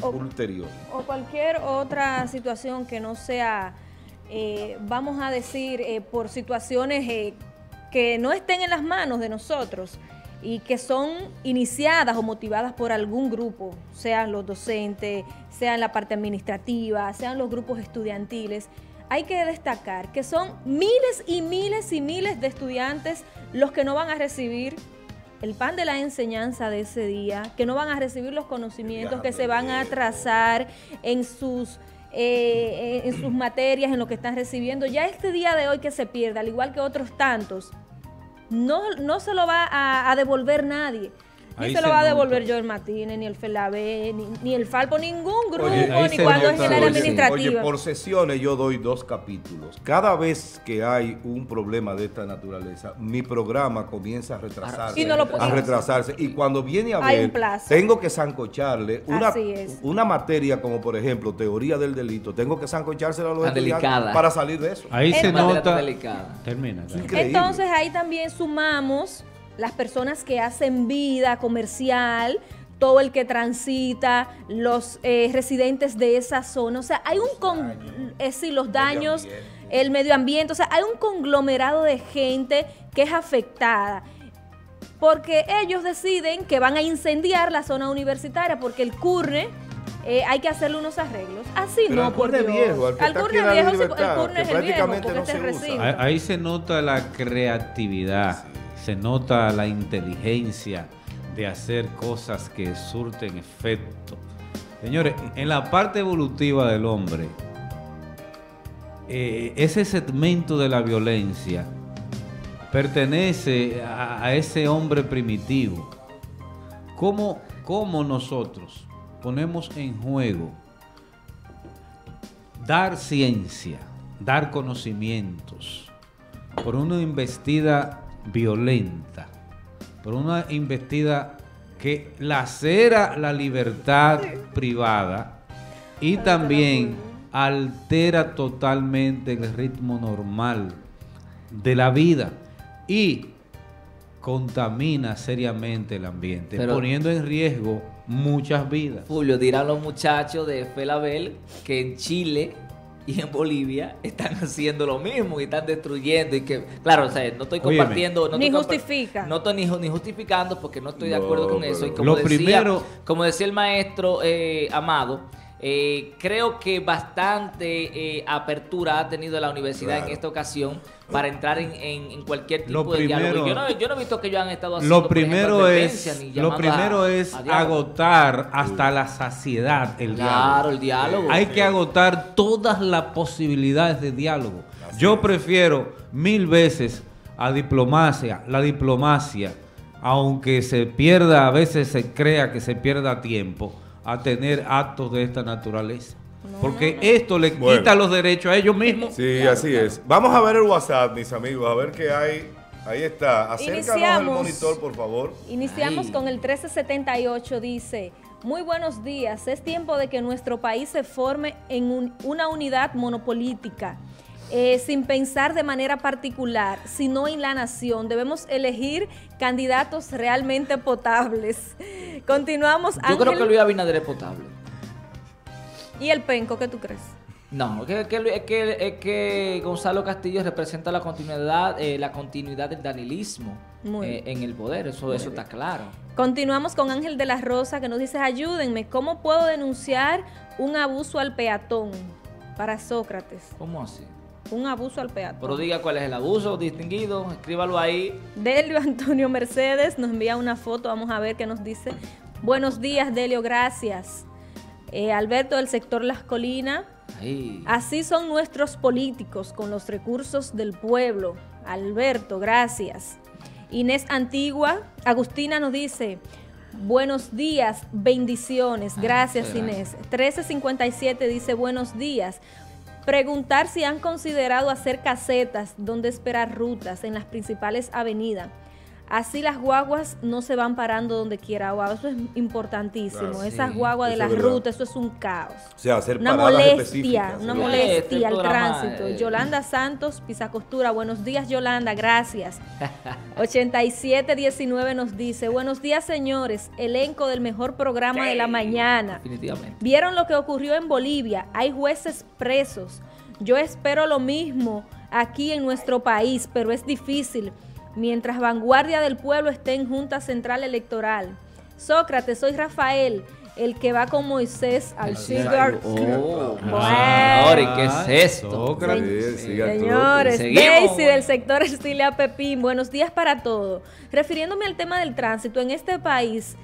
ulterior. O cualquier otra situación que no sea eh, vamos a decir, eh, por situaciones eh, que no estén en las manos de nosotros y que son iniciadas o motivadas por algún grupo, sean los docentes, sean la parte administrativa, sean los grupos estudiantiles, hay que destacar que son miles y miles y miles de estudiantes los que no van a recibir el pan de la enseñanza de ese día, que no van a recibir los conocimientos, que se van a atrasar en sus eh, en sus materias, en lo que están recibiendo. Ya este día de hoy que se pierde, al igual que otros tantos, no, no se lo va a devolver nadie. Ni se, lo va a devolver Joel Martínez, ni el Felabé, ni, el Falpo, ningún grupo, ni cuando es en el administrativo. Oye, por sesiones yo doy dos capítulos. Cada vez que hay un problema de esta naturaleza, mi programa comienza a retrasarse. Y a retrasarse. Y cuando viene a ver, tengo que zancocharle una, una materia como, por ejemplo, teoría del delito, tengo que zancochársela a los estudiantes para salir de eso. Ahí se nota. Termina. Entonces ahí también sumamos las personas que hacen vida comercial, todo el que transita, los eh, residentes de esa zona. O sea, hay un con, eh, los daños, el medio ambiente, o sea, hay un conglomerado de gente que es afectada. Porque ellos deciden que van a incendiar la zona universitaria, porque el CURNE eh, hay que hacerle unos arreglos. Así no, por Dios. viejo, al, al curne viejo, el curne es el viejo, porque se, recibe. Ahí se nota la creatividad se nota la inteligencia de hacer cosas que surten efecto. Señores, en la parte evolutiva del hombre, eh, ese segmento de la violencia pertenece a, ese hombre primitivo. ¿Cómo, ¿Cómo nosotros ponemos en juego dar ciencia, dar conocimientos por una investida violenta, por una investida que lacera la libertad privada y también altera totalmente el ritmo normal de la vida y contamina seriamente el ambiente, poniendo en riesgo muchas vidas. Julio, dirán los muchachos de Felabel que en Chile y en Bolivia están *laughs* haciendo lo mismo y están destruyendo y que, claro, o sea, no estoy compartiendo, no ni estoy justifica. No estoy ni, justificando porque no estoy de acuerdo con eso. Y como, decía, como decía el maestro eh, Amado, eh, creo que bastante eh, apertura ha tenido la universidad en esta ocasión para entrar en, cualquier tipo de diálogo. Yo no, yo no, he visto que ellos han estado haciendo lo primero es Lo primero es agotar hasta la saciedad el claro, diálogo. el diálogo. Hay que agotar todas las posibilidades de diálogo. yo prefiero mil veces a diplomacia, la diplomacia, aunque se pierda, a veces se crea que se pierda tiempo a tener actos de esta naturaleza. Porque esto le quita los derechos a ellos mismos. Sí, así es. Vamos a ver el WhatsApp, mis amigos, a ver qué hay. Ahí está. Acércanos al monitor, por favor. Iniciamos con el 1378. Dice, muy buenos días. Es tiempo de que nuestro país se forme en una unidad monopolítica eh, sin pensar de manera particular, sino en la nación. Debemos elegir candidatos realmente potables. *laughs* Continuamos. Yo creo que Luis Abinader es potable. ¿Y el penco qué tú crees? No, es que, que, que, Gonzalo Castillo representa la continuidad, eh, la continuidad del danilismo eh, en el poder, eso, eso está claro. Continuamos con Ángel de la Rosa que nos dice, ayúdenme, ¿cómo puedo denunciar un abuso al peatón para Sócrates? ¿Cómo así? Un abuso al peatón. Pero diga cuál es el abuso distinguido, escríbalo ahí. Delio Antonio Mercedes nos envía una foto, vamos a ver qué nos dice. Buenos días, Delio, gracias. Eh, Alberto del sector Las Colinas. Así son nuestros políticos con los recursos del pueblo. Alberto, gracias. Inés Antigua, Agustina nos dice, Buenos días, bendiciones. Gracias, Inés. 1357 dice buenos días. Preguntar si han considerado hacer casetas donde esperar rutas en las principales avenidas. Así las guaguas no se van parando donde quiera. Wow, eso es importantísimo. Ah, Esas guaguas de las es rutas, eso es un caos. O sea, hacer Una molestia, una ¿sí? molestia al tránsito. eh. Yolanda Santos, Pisacostura. Buenos días, Yolanda, gracias. *laughs* 8719 nos dice, buenos días, señores. Elenco del mejor programa de la mañana. Definitivamente. ¿Vieron lo que ocurrió en Bolivia? Hay jueces presos. Yo espero lo mismo aquí en nuestro país, pero es difícil. Mientras Vanguardia del Pueblo esté en Junta Central Electoral. Sócrates, soy Rafael, el que va con Moisés al Cigar. Oh, Bueno. señores, ¿qué es esto? Sócrates, tú. Señores, Daisy del sector Estilia Pepín, buenos días para todos. Refiriéndome al tema del tránsito, en este país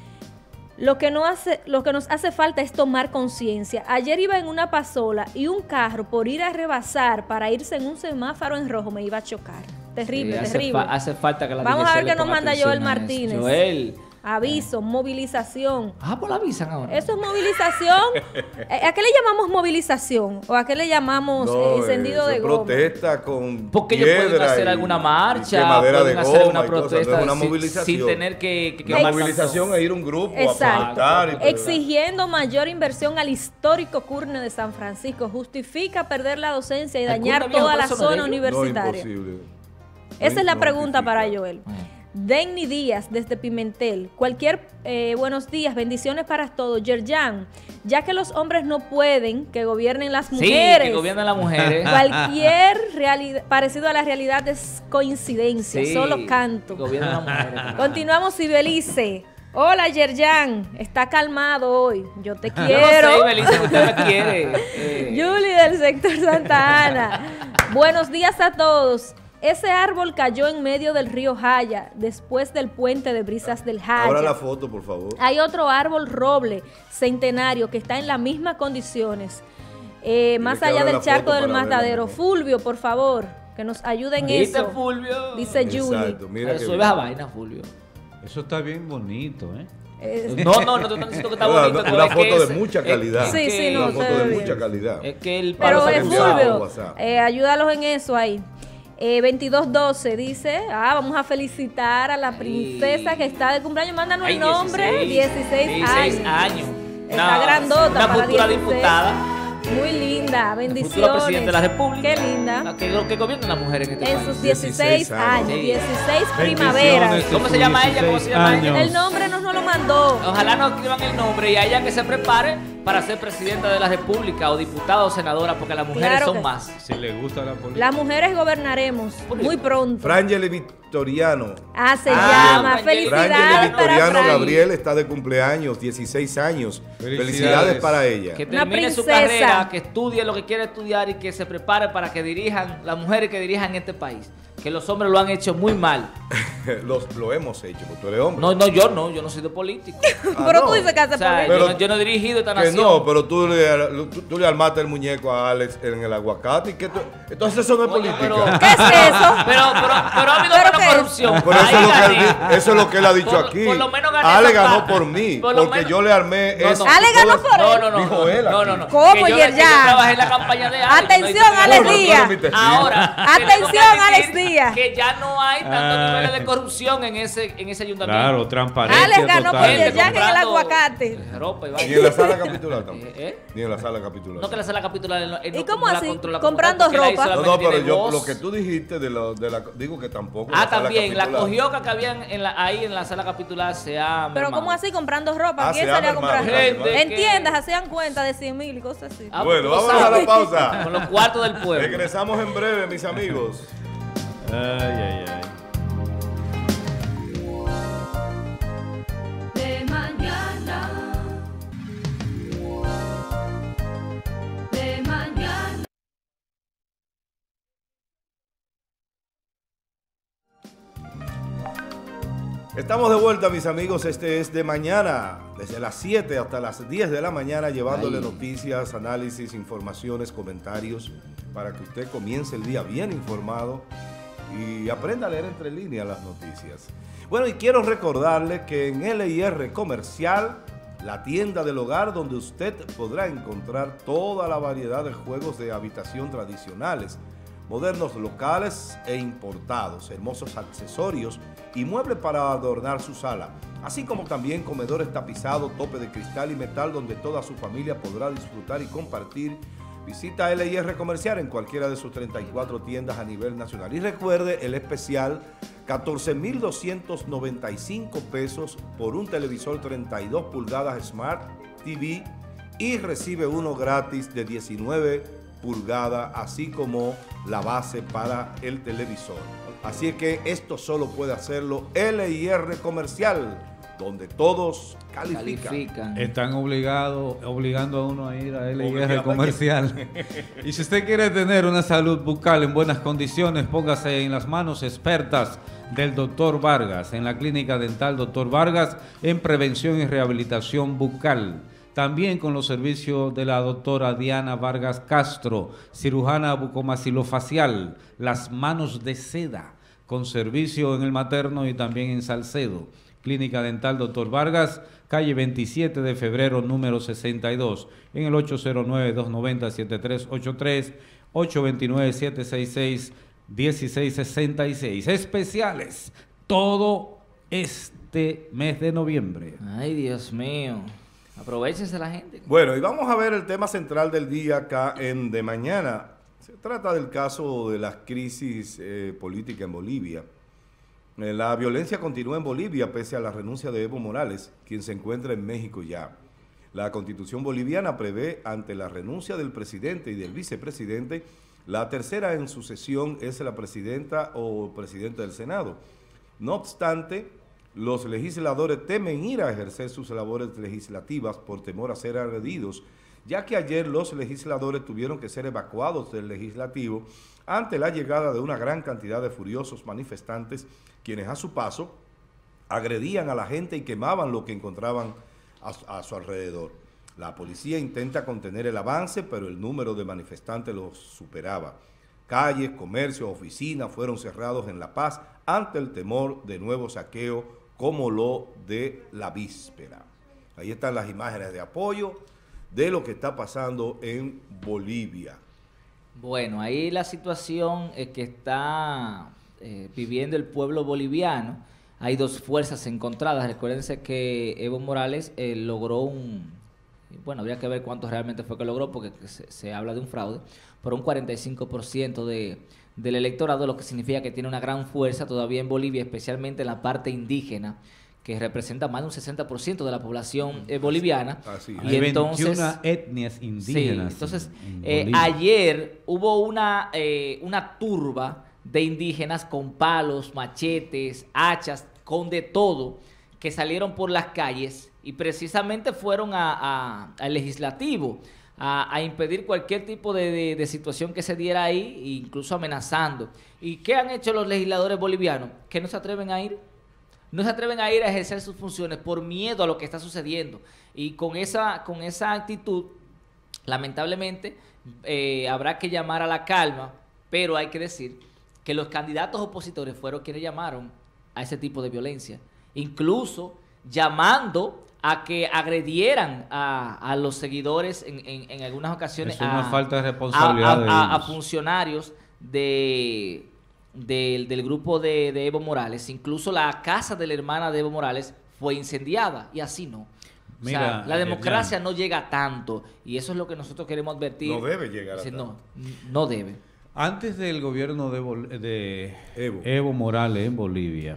lo que, no hace, lo que nos hace falta es tomar conciencia. Ayer iba en una pasola y un carro por ir a rebasar para irse en un semáforo en rojo me iba a chocar. Terrible, Sí, hace terrible. fa- hace falta que la Vamos a ver qué nos manda Joel a. Martínez. Joel. Aviso, movilización. Ah, pues la avisan ahora. Eso es movilización. *laughs* Eh, ¿A qué le llamamos movilización? ¿O a qué le llamamos No, eh, encendido eso de goma? protesta con Porque ellos pueden piedra hacer y- alguna marcha, pueden de hacer goma una no protesta es una sin- movilización. sin tener que- que Una quemar movilización es ir a un grupo a Exacto. protestar y todo. Exigiendo mayor inversión al histórico CURNE de San Francisco. Justifica perder la docencia y ¿El dañar toda la no zona universitaria. No, imposible. Esa es la pregunta para Joel. Denny Díaz, desde Pimentel. Cualquier eh, buenos días, bendiciones para todos. Yerjan, ya que los hombres no pueden que gobiernen las Sí, mujeres. que gobiernan las mujeres. *laughs* Cualquier realidad parecido a la realidad es coincidencia, Sí, solo canto. gobiernan las mujeres. *laughs* Continuamos, Sibelice. Hola, Yerjan. Está calmado hoy. Yo te *laughs* Yo no quiero. sé, Belisa, que usted me quiere. Eh, Julie del sector Santa Ana. Buenos días a todos. Ese árbol cayó en medio del río Jaya, después del puente de brisas del Abra la Jaya. foto, por favor. Hay otro árbol roble centenario que está en las mismas condiciones, eh, más allá del la charco del verla matadero. Fulvio, por favor, que nos ayude en ¿Viste, eso. Fulvio? Dice Julie. Exacto, mira que Eso es esa vaina, Fulvio. Eso está bien bonito, ¿eh? Eh, No, no, no te estoy diciendo que está *laughs* Una- bonito. una es foto de es- mucha es- calidad. es Sí, sí, no, Una foto de bien. mucha calidad. Es que el Pero es por Fulvio, eh, ayúdalos en eso ahí. Eh, 2212 dice, ah, vamos a felicitar a la princesa que está de cumpleaños. Mándanos Ay, el nombre, 16, 16 años. años. Está Una- grandota Una para futura 16. diputada. Muy linda, Futura bendiciones. presidenta de la República. Qué linda. la Que, lo que gobiernan las mujeres en este En país. sus 16 años, Sí. 16 primaveras. ¿Cómo se llama ella? ¿Cómo se llama ella? El nombre nos no lo mandó. Ojalá no escriban el nombre y a ella que se prepare para ser presidenta de la República o diputada o senadora, porque las mujeres Claro son más. Si le gusta la política. Las mujeres gobernaremos muy pronto. Frangeli Victoriano. Ah, se Ah, llama. Felicidades para Victoriano. Gabriel está de cumpleaños, 16 años. Felicidades, para ella. Que termine su carrera, que estudie lo que quiere estudiar y que se prepare para que dirijan, las mujeres que dirijan este país. Que los hombres lo han hecho muy mal. Los- lo hemos hecho, porque tú eres hombre. No, no, yo no, yo no soy de político. Pero tú dices que hace O sea, yo, no, yo no he dirigido esta Que nación. no, pero tú le, tú, tú le armaste el muñeco a Alex en el aguacate. Y que tú- entonces eso no es política. pero- ¿Qué es eso? Pero, pero, pero ha habido ¿Pero menos qué es? corrupción. Pero eso, es lo que él, eso es lo que él ha dicho Por- aquí. por lo menos gané Ale ganó parte. por mí, Por porque menos- yo le armé No, eso. no. Ale ganó por No, él. no, no. Dijo él No, no, no. ¿Cómo, Que yo, que yo trabajé en la campaña de Alex. Atención, Alex. Díaz. Ahora, Atención, Alex admitir Que ya no hay tantos Ah. niveles de corrupción en ese, en ese ayuntamiento. Claro, transparencia Alex ganó por en el comprando- aguacate. Ropa y Ni en la sala capitular tampoco. *laughs* Eh. Ni en la sala capitular. No que la sala capitular él no- él ¿Y cómo así? Comprando ropa. No, no, pero yo voz. lo que tú dijiste de, lo, de la. Digo que tampoco. Ah, la sala también, la cogioca que habían en la, ahí en la sala capitular se ha Pero mermado. ¿cómo así comprando ropa? Ah, ¿Quién se ha salía a comprar mermado, ropa? gente En que- tiendas hacían cuenta de 100 mil y cosas así. Ah, Bueno, vamos a la pausa. Con los cuartos del pueblo. Regresamos en breve, mis amigos. Ay, ay, ay. De mañana. De mañana. Estamos de vuelta, mis amigos. Este es de mañana, desde las 7 hasta las 10 de la mañana, llevándole Ay. noticias, análisis, informaciones, comentarios, para que usted comience el día bien informado y aprenda a leer entre líneas las noticias. Bueno, y quiero recordarle que en LIR Comercial, la tienda del hogar donde usted podrá encontrar toda la variedad de juegos de habitación tradicionales, modernos locales e importados, hermosos accesorios y muebles para adornar su sala, así como también comedores tapizados, tope de cristal y metal donde toda su familia podrá disfrutar y compartir. Visita LIR Comercial en cualquiera de sus 34 tiendas a nivel nacional. Y recuerde el especial 14.295 pesos por un televisor 32 pulgadas Smart TV y recibe uno gratis de 19 pulgadas, así como la base para el televisor. Así que esto solo puede hacerlo LIR Comercial, donde todos califican. Están obligados, obligando a uno a ir a LIR Comercial. *laughs* y si usted quiere tener una salud bucal en buenas condiciones, póngase en las manos expertas del doctor Vargas, en la clínica dental doctor Vargas, en prevención y rehabilitación bucal. También con los servicios de la doctora Diana Vargas Castro, cirujana bucomaxilofacial, las manos de seda, con servicio en el materno y también en Salcedo. Clínica Dental Doctor Vargas, calle 27 de febrero, número 62, en el 809-290-7383, 829-766-1666. Especiales, todo este mes de noviembre. Ay, Dios mío. Aprovechense la gente. Bueno, y vamos a ver el tema central del día acá en De Mañana. Se trata del caso de la crisis eh, política en Bolivia. Eh, la violencia continúa en Bolivia pese a la renuncia de Evo Morales, quien se encuentra en México ya. La constitución boliviana prevé, ante la renuncia del presidente y del vicepresidente, la tercera en sucesión es la presidenta o presidente del Senado. No obstante, los legisladores temen ir a ejercer sus labores legislativas por temor a ser agredidos, ya que ayer los legisladores tuvieron que ser evacuados del legislativo ante la llegada de una gran cantidad de furiosos manifestantes, quienes a su paso agredían a la gente y quemaban lo que encontraban a, su alrededor. La policía intenta contener el avance, pero el número de manifestantes los superaba. Calles, comercios, oficinas fueron cerrados en La Paz ante el temor de nuevo saqueo como lo de la víspera. Ahí están las imágenes de apoyo de lo que está pasando en Bolivia. Bueno, ahí la situación es que está eh, viviendo el pueblo boliviano. Hay dos fuerzas encontradas. Recuérdense que Evo Morales eh, logró un, bueno, habría que ver cuánto realmente fue que logró, porque se, se habla de un fraude, por un 45% de, del electorado, lo que significa que tiene una gran fuerza todavía en Bolivia, especialmente en la parte indígena que representa más de un 60% de la población eh, boliviana. Así. Y Hay entonces, 21 etnias indígenas. Sí, entonces, eh, ayer hubo una, eh, una turba de indígenas con palos, machetes, hachas, con de todo, que salieron por las calles y precisamente fueron a, al legislativo a, a, impedir cualquier tipo de, de, de, situación que se diera ahí, incluso amenazando. ¿Y qué han hecho los legisladores bolivianos? Que no se atreven a ir. No se atreven a ir a ejercer sus funciones por miedo a lo que está sucediendo. Y con esa, con esa actitud, lamentablemente, eh, habrá que llamar a la calma, pero hay que decir que los candidatos opositores fueron quienes llamaron a ese tipo de violencia. Incluso llamando a que agredieran a, a los seguidores en, en, en, algunas ocasiones es una a, falta de responsabilidad a, a funcionarios de, del, del, grupo de, de, Evo Morales. Incluso la casa de la hermana de Evo Morales fue incendiada y así no. Mira, o sea, la democracia no llega tanto y eso es lo que nosotros queremos advertir. No debe llegar a No, no debe. Antes del gobierno de, de Evo. Evo Morales en Bolivia,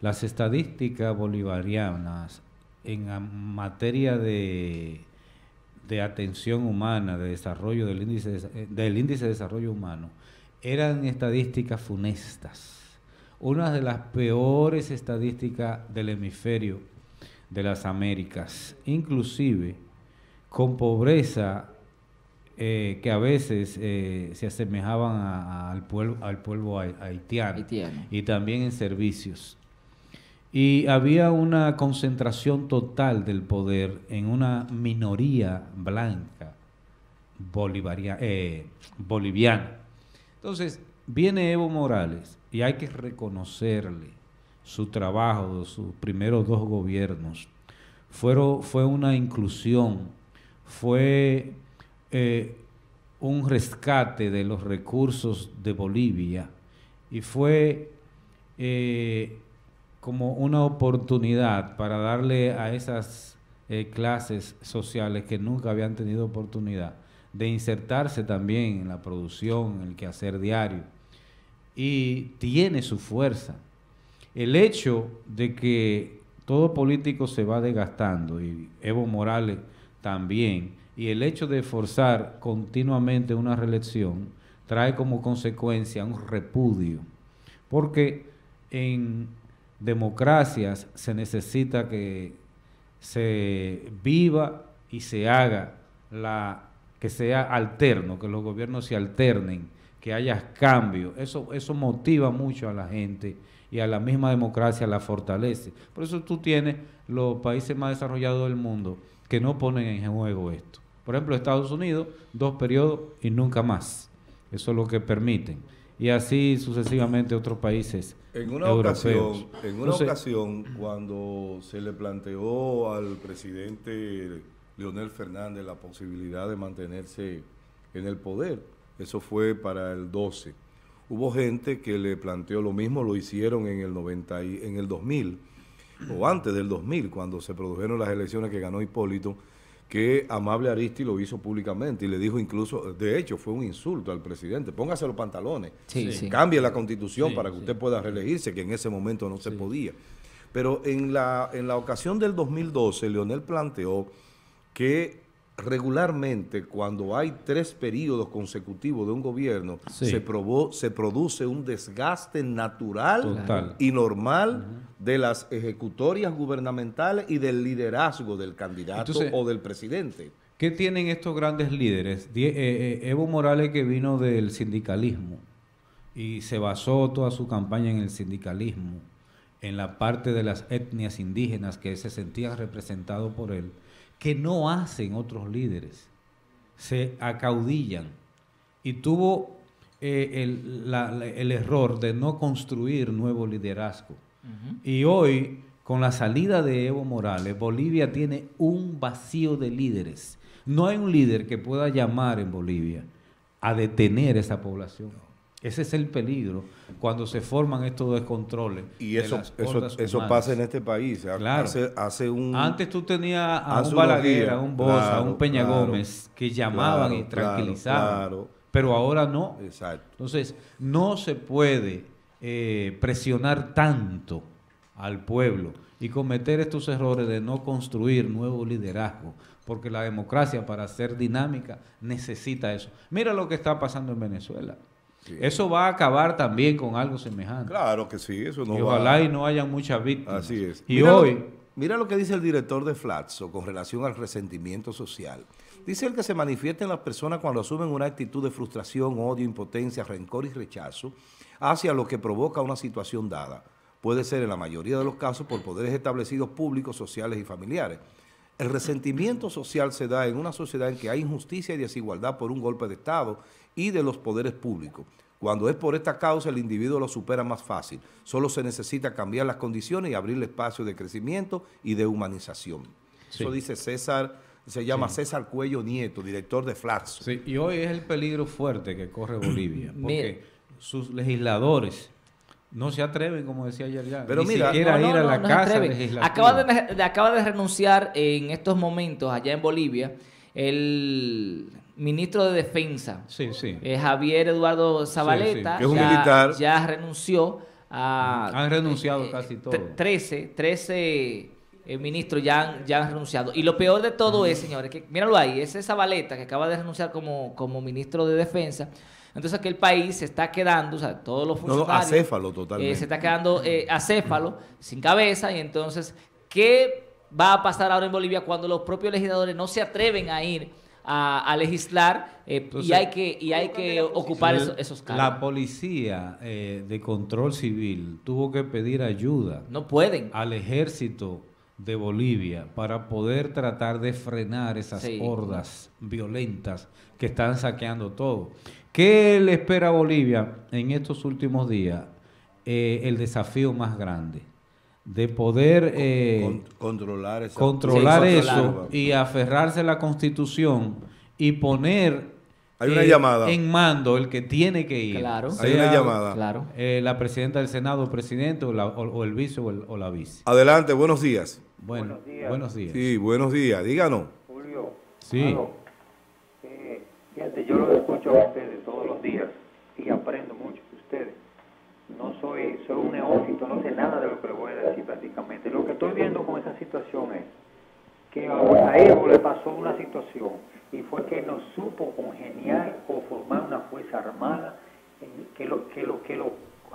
las estadísticas bolivarianas en materia de, de atención humana, de desarrollo del índice de, del índice de desarrollo humano, eran estadísticas funestas. Una de las peores estadísticas del hemisferio de las Américas, inclusive con pobreza eh, que a veces eh, se asemejaban a, a, al, pueblo, al pueblo haitiano, haitiano y también en servicios. Y había una concentración total del poder en una minoría blanca eh, boliviana. Entonces, viene Evo Morales y hay que reconocerle su trabajo sus primeros dos gobiernos. Fueron, fue una inclusión, fue eh, un rescate de los recursos de Bolivia y fue eh, como una oportunidad para darle a esas eh, clases sociales que nunca habían tenido oportunidad de insertarse también en la producción, en el quehacer diario. Y tiene su fuerza. El hecho de que todo político se va desgastando, y Evo Morales también, y el hecho de forzar continuamente una reelección, trae como consecuencia un repudio. Porque en democracias se necesita que se viva y se haga la que sea alterno, que los gobiernos se alternen, que haya cambio. Eso, eso motiva mucho a la gente y a la misma democracia la fortalece. Por eso tú tienes los países más desarrollados del mundo que no ponen en juego esto. Por ejemplo, Estados Unidos, dos periodos y nunca más. Eso es lo que permiten. Y así sucesivamente otros países en una Ocasión, en una ocasión, cuando se le planteó al presidente Leonel Fernández la posibilidad de mantenerse en el poder, eso fue para el 12. Hubo gente que le planteó lo mismo, lo hicieron en el 90 y, en el 2000 o antes del 2000 cuando se produjeron las elecciones que ganó Hipólito que Amable Aristi lo hizo públicamente y le dijo incluso, de hecho fue un insulto al presidente, póngase los pantalones, cambie la constitución para que usted pueda reelegirse, que en ese momento no se podía. Pero en la, en la ocasión del 2012, Leonel planteó que regularmente cuando hay tres periodos consecutivos de un gobierno, se, probó, se produce un desgaste natural y normal de las ejecutorias gubernamentales y del liderazgo del candidato o del presidente. ¿Qué tienen estos grandes líderes? Eh, eh, Evo Morales que vino del sindicalismo y se basó toda su campaña en el sindicalismo, en la parte de las etnias indígenas que se sentían representados por él que no hacen otros líderes. Se acaudillan. Y tuvo eh, el, error de no construir nuevo liderazgo. Y hoy, con la salida de Evo Morales, Bolivia tiene un vacío de líderes. No hay un líder que pueda llamar en Bolivia a detener esa población. Ese es el peligro cuando se forman estos descontroles. Y eso, eso, eso pasa en este país. Hace, un, Antes tú tenías a un Balaguer, a un Bosa, a un Peña Gómez que llamaban y tranquilizaban. Pero ahora no. Exacto. Entonces, no se puede eh, presionar tanto al pueblo y cometer estos errores de no construir nuevo liderazgo, porque la democracia para ser dinámica necesita eso. Mira lo que está pasando en Venezuela. Eso va a acabar también con algo semejante. Claro que sí, eso no y ojalá y no haya muchas víctimas. Así es. Y hoy... Lo, mira lo que dice el director de Flatso con relación al resentimiento social. Dice el que se manifiesta en las personas cuando asumen una actitud de frustración, odio, impotencia, rencor y rechazo hacia lo que provoca una situación dada. Puede ser en la mayoría de los casos por poderes establecidos públicos, sociales y familiares. El resentimiento social se da en una sociedad en que hay injusticia y desigualdad por un golpe de Estado y de los poderes públicos. Cuando es por esta causa, el individuo lo supera más fácil. Solo se necesita cambiar las condiciones y abrirle espacio de crecimiento y de humanización. Eso dice César, se llama César Cuello Nieto, director de Flaxo. Sí, y hoy es el peligro fuerte que corre *clears throat* Bolivia, porque sus legisladores no se atreven, como decía ayer ya, Pero ni mira, siquiera ir a la casa Acaba de, acaba de renunciar en estos momentos allá en Bolivia el ministro de Defensa, sí, sí. Eh, Javier Eduardo Zabaleta, ya, renunció a... Han renunciado eh, casi todos. 13, 13 eh, ministros ya han, ya han renunciado. Y lo peor de todo es, señores, que míralo ahí, ese Zabaleta que acaba de renunciar como, como ministro de Defensa, entonces aquel país se está quedando, o sea, todos los funcionarios... No, acéfalo totalmente. se está quedando acéfalo, sin cabeza, y entonces, ¿qué va a pasar ahora en Bolivia cuando los propios legisladores no se atreven a ir a, legislar eh, y hay que, y hay que ocupar esos, cargos. La policía eh, de control civil tuvo que pedir ayuda. No pueden. Al ejército de Bolivia para poder tratar de frenar esas hordas violentas que están saqueando todo. ¿Qué le espera a Bolivia en estos últimos días? Eh, el desafío más grande de poder eh, controlar, esa- controlar Sí, eso controlar. y aferrarse a la constitución y poner Hay una eh, llamada. en mando el que tiene que ir. Claro. Hay una llamada. Claro. eh, la presidenta del Senado, el presidente o, la- o- o el vice o, el- o la vice. Adelante, buenos días. Bueno, buenos días. Sí, buenos días. Díganos. Julio, Sí. fíjate, yo lo escucho a ustedes todos los días y aprendo mucho de ustedes. No soy, soy un neófito, no sé nada de lo que le voy a decir prácticamente. Lo que estoy viendo con esa situación es que a, Evo le pasó una situación y fue que no supo congeniar o formar una fuerza armada que lo que lo que lo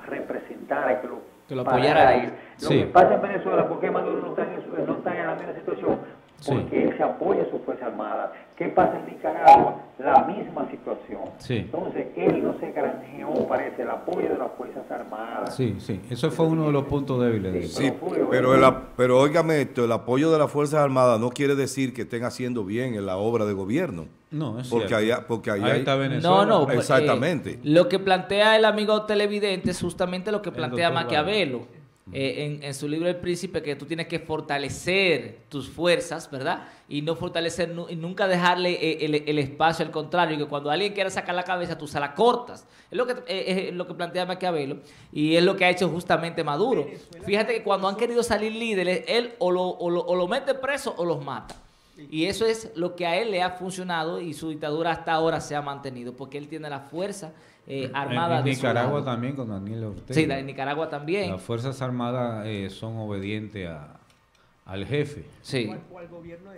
representara, que lo, Que lo apoyara. Lo Sí. que pasa en Venezuela, ¿por qué Maduro no está en, eso- no está en la misma situación? Sí. Porque él se apoya a su fuerza armada. ¿Qué pasa en Nicaragua? La misma situación. Sí. Entonces, él no se granjeó, parece, el apoyo de las fuerzas armadas. Sí, sí, eso fue uno de los puntos débiles. Sí, pero, el, ap- pero óigame esto, el apoyo de las Fuerzas Armadas no quiere decir que estén haciendo bien en la obra de gobierno. No, es porque cierto. allá, porque allá Ahí hay- está Venezuela. No, no. pues, Exactamente. eh, lo que plantea el amigo televidente es justamente lo que plantea Maquiavelo. Eh, en, en su libro El Príncipe, que tú tienes que fortalecer tus fuerzas, ¿verdad? Y no fortalecer, nu- y nunca dejarle eh, el, el espacio al contrario, que cuando alguien quiera sacar la cabeza, tú se la cortas. Es lo que, eh, es lo que plantea Maquiavelo y es lo que ha hecho justamente Maduro. Fíjate que cuando han querido salir líderes, él o lo, o lo, o lo mete preso o los mata. Y eso es lo que a él le ha funcionado y su dictadura hasta ahora se ha mantenido, porque él tiene la fuerza eh, armada En, en de su Nicaragua lado. también con Daniel Ortega. Sí, en Nicaragua también. Las Fuerzas Armadas eh, son obedientes a- al jefe. Sí.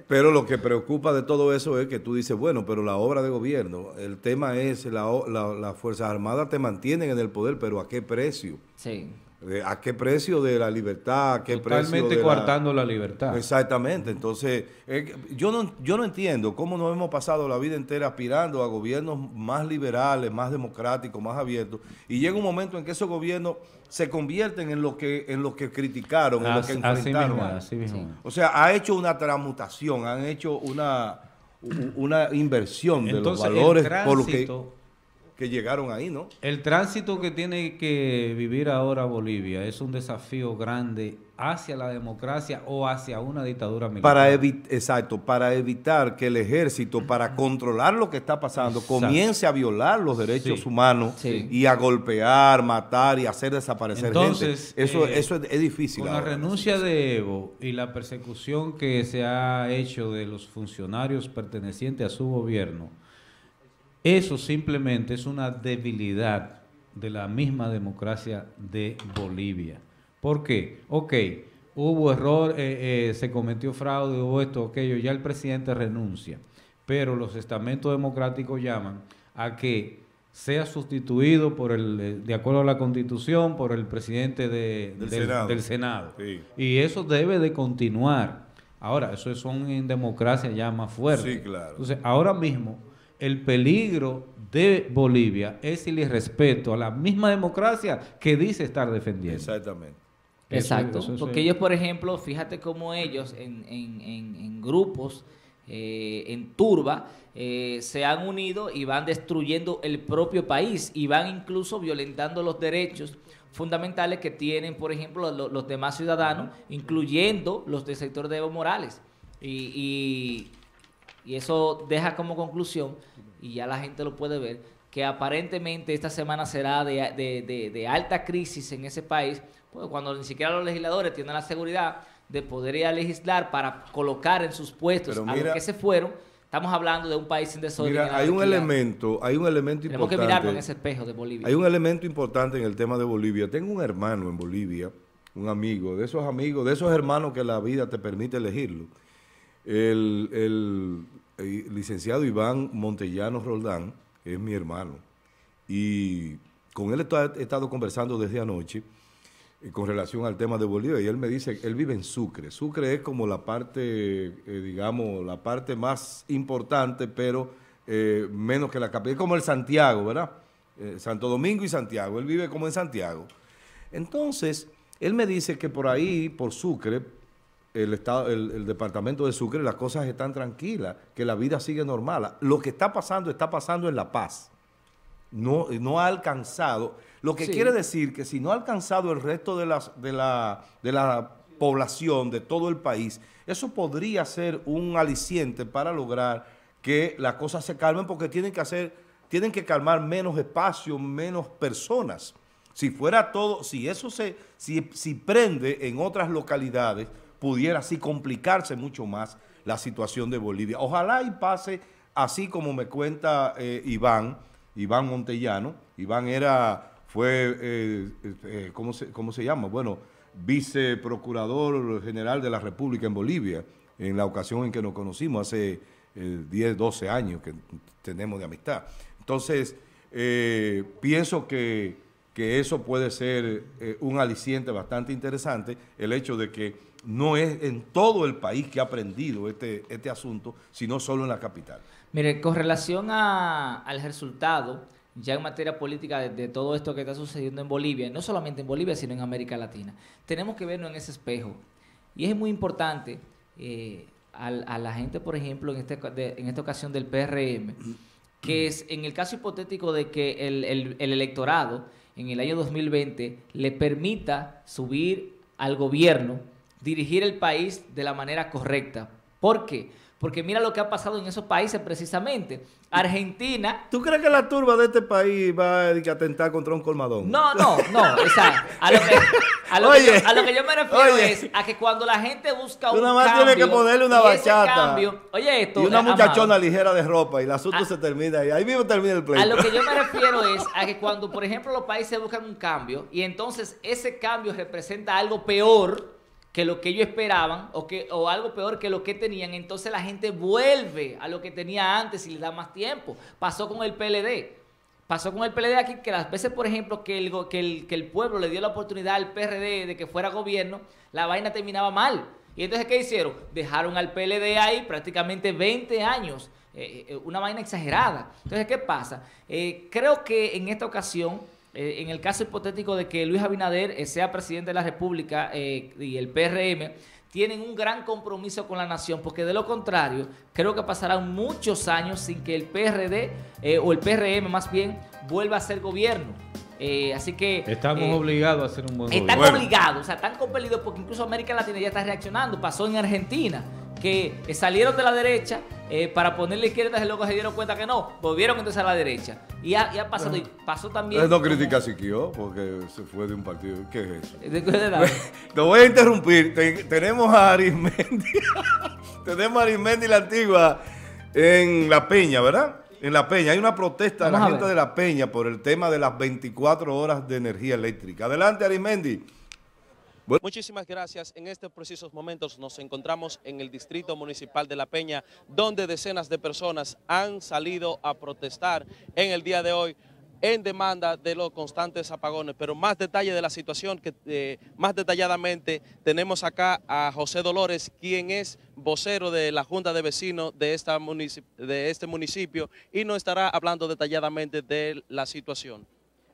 Pero lo que preocupa de todo eso es que tú dices, bueno, pero la obra de gobierno, el tema es, la, o- la- las Fuerzas Armadas te mantienen en el poder, pero ¿a qué precio? Sí. Eh, ¿A qué precio de la libertad? ¿A qué precio Totalmente de coartando la libertad. Exactamente. Entonces, eh, yo, no, yo no entiendo cómo nos hemos pasado la vida entera aspirando a gobiernos más liberales, más democráticos, más abiertos, y llega un momento en que esos gobiernos se convierten en lo que, en lo que criticaron, en lo que Así- así enfrentaron. mismo, así mismo. O sea, ha hecho una transmutación, han hecho una, una inversión de Entonces, los valores por lo que, que llegaron ahí, ¿no? El tránsito que tiene que vivir ahora Bolivia es un desafío grande hacia la democracia o hacia una dictadura militar. Para exacto, para evitar que el ejército, para controlar lo que está pasando, Exacto. comience a violar los derechos Sí. humanos Sí. y a golpear, matar y hacer desaparecer Entonces, gente. Eso, eh, eso es, es difícil. Con la renuncia de Evo y la persecución que se ha hecho de los funcionarios pertenecientes a su gobierno, eso simplemente es una debilidad de la misma democracia de Bolivia. ¿Por qué? Ok, hubo error, eh, eh, se cometió fraude, hubo esto, aquello, ya el presidente renuncia, pero los estamentos democráticos llaman a que sea sustituido por el, eh, de acuerdo a la constitución, por el presidente de- Del del, Senado. del Senado. Sí. Y eso debe de continuar. Ahora, eso son en democracia ya más fuertes. Sí, claro. Entonces, ahora mismo, el peligro de Bolivia es el irrespeto a la misma democracia que dice estar defendiendo. Exactamente. Exacto, eso porque ellos, por ejemplo, fíjate cómo ellos en, en- en- en grupos, eh, en turba, eh, se han unido y van destruyendo el propio país y van incluso violentando los derechos fundamentales que tienen, por ejemplo, lo- los demás ciudadanos, incluyendo los del sector de Evo Morales. Y, y- y eso deja como conclusión, y ya la gente lo puede ver, que aparentemente esta semana será de, de- de- de alta crisis en ese país, pues cuando ni siquiera los legisladores tienen la seguridad de poder ir a legislar para colocar en sus puestos a los que se fueron, estamos hablando de un país sin desorden. Mira, hay un elemento, hay un elemento Tenemos que importante. mirarnos en ese espejo de Bolivia. Hay un elemento importante en el tema de Bolivia. Tengo un hermano en Bolivia, un amigo, de esos amigos, de esos hermanos que la vida te permite elegirlo. El, el, licenciado Iván Montellano Roldán es mi hermano. Y con él he estado conversando desde anoche eh, con relación al tema de Bolivia y él me dice, él vive en Sucre. Sucre es como la parte, eh, digamos, la parte más importante, pero eh, menos que la capital. Es como el Santiago, ¿verdad? Santo Domingo y Santiago. Él vive como en Santiago. Entonces, él me dice que por ahí, por Sucre, el, estado, el, el departamento de Sucre, las cosas están tranquilas, que la vida sigue normal. Lo que está pasando, está pasando en La Paz. no, no ha alcanzado, lo que quiere decir que si no ha alcanzado el resto de, las, de, la, de la población de todo el país, eso podría ser un aliciente para lograr que las cosas se calmen porque tienen que hacer, tienen que calmar menos espacio, menos personas. Si fuera todo, si eso se, si, si prende en otras localidades, pudiera así complicarse mucho más la situación de Bolivia. Ojalá y pase así como me cuenta eh, Iván, Iván Montellano. Iván era, fue, eh, eh, ¿cómo, se, ¿cómo se llama? Bueno, viceprocurador general de la República en Bolivia, en la ocasión en que nos conocimos, hace 10, 12 años que tenemos de amistad. Entonces, pienso que, que, eso puede ser un aliciente bastante interesante, el hecho de que no es en todo el país que ha aprendido este, este asunto, sino solo en la capital. Mire, con relación al resultado, ya en materia política de, todo esto que está sucediendo en Bolivia, no solamente en Bolivia, sino en América Latina, tenemos que vernos en ese espejo. Y es muy importante eh, a, la gente, por ejemplo, en, este, en esta ocasión del PRM, que *clears throat* es en el caso hipotético de que el, el electorado en el año 2020 le permita subir al gobierno dirigir el país de la manera correcta. ¿Por qué? Porque mira lo que ha pasado en esos países precisamente. Argentina... ¿Tú crees que la turba de este país va a atentar contra un colmadón? No, no, no. a lo que, a lo, que, yo, a lo que yo, me refiero es a que cuando la gente busca un cambio... Tú nada más tienes que ponerle una bachata. oye esto... Y una muchachona ligera de ropa y el asunto se termina ahí. Ahí mismo termina el pleito. A lo que yo me refiero es a que cuando, por ejemplo, los países buscan un cambio y entonces ese cambio representa algo peor que lo que ellos esperaban o, que, o algo peor que lo que tenían, entonces la gente vuelve a lo que tenía antes y le da más tiempo. Pasó con el PLD. Pasó con el PLD aquí que las veces, por ejemplo, que el, que el, que el pueblo le dio la oportunidad al PRD de que fuera gobierno, la vaina terminaba mal. Y entonces, ¿qué hicieron? Dejaron al PLD ahí prácticamente 20 años. Eh, eh, una vaina exagerada. Entonces, ¿qué pasa? Eh, creo que en esta ocasión eh, en el caso hipotético de que Luis Abinader eh, sea presidente de la República eh, y el PRM, tienen un gran compromiso con la nación, porque de lo contrario, creo que pasarán muchos años sin que el PRD, o el PRM más bien, vuelva a ser gobierno. así que... Estamos obligados a hacer un buen gobierno. Están obligados, o sea, están compelidos porque incluso América Latina ya está reaccionando. Pasó en Argentina que salieron de la derecha eh, para ponerle izquierda y luego se dieron cuenta que no, volvieron entonces a la derecha. Y ha, y ha pasado, y pasó también... no critica a Siquio porque se fue de un partido. ¿Qué es eso? *laughs* Te voy a interrumpir. tenemos a Arismendi. *laughs* tenemos a Arismendi la antigua en La Peña, ¿verdad? En La Peña. Hay una protesta de la gente de La Peña por el tema de las 24 horas de energía eléctrica. Adelante, Arismendi. Muchísimas gracias. En estos precisos momentos nos encontramos en el Distrito Municipal de La Peña, donde decenas de personas han salido a protestar en el día de hoy en demanda de los constantes apagones. Pero más detalle de la situación, que eh, más detalladamente tenemos acá a José Dolores, quien es vocero de la Junta de Vecinos de, esta de este municipio y nos estará hablando detalladamente de la situación.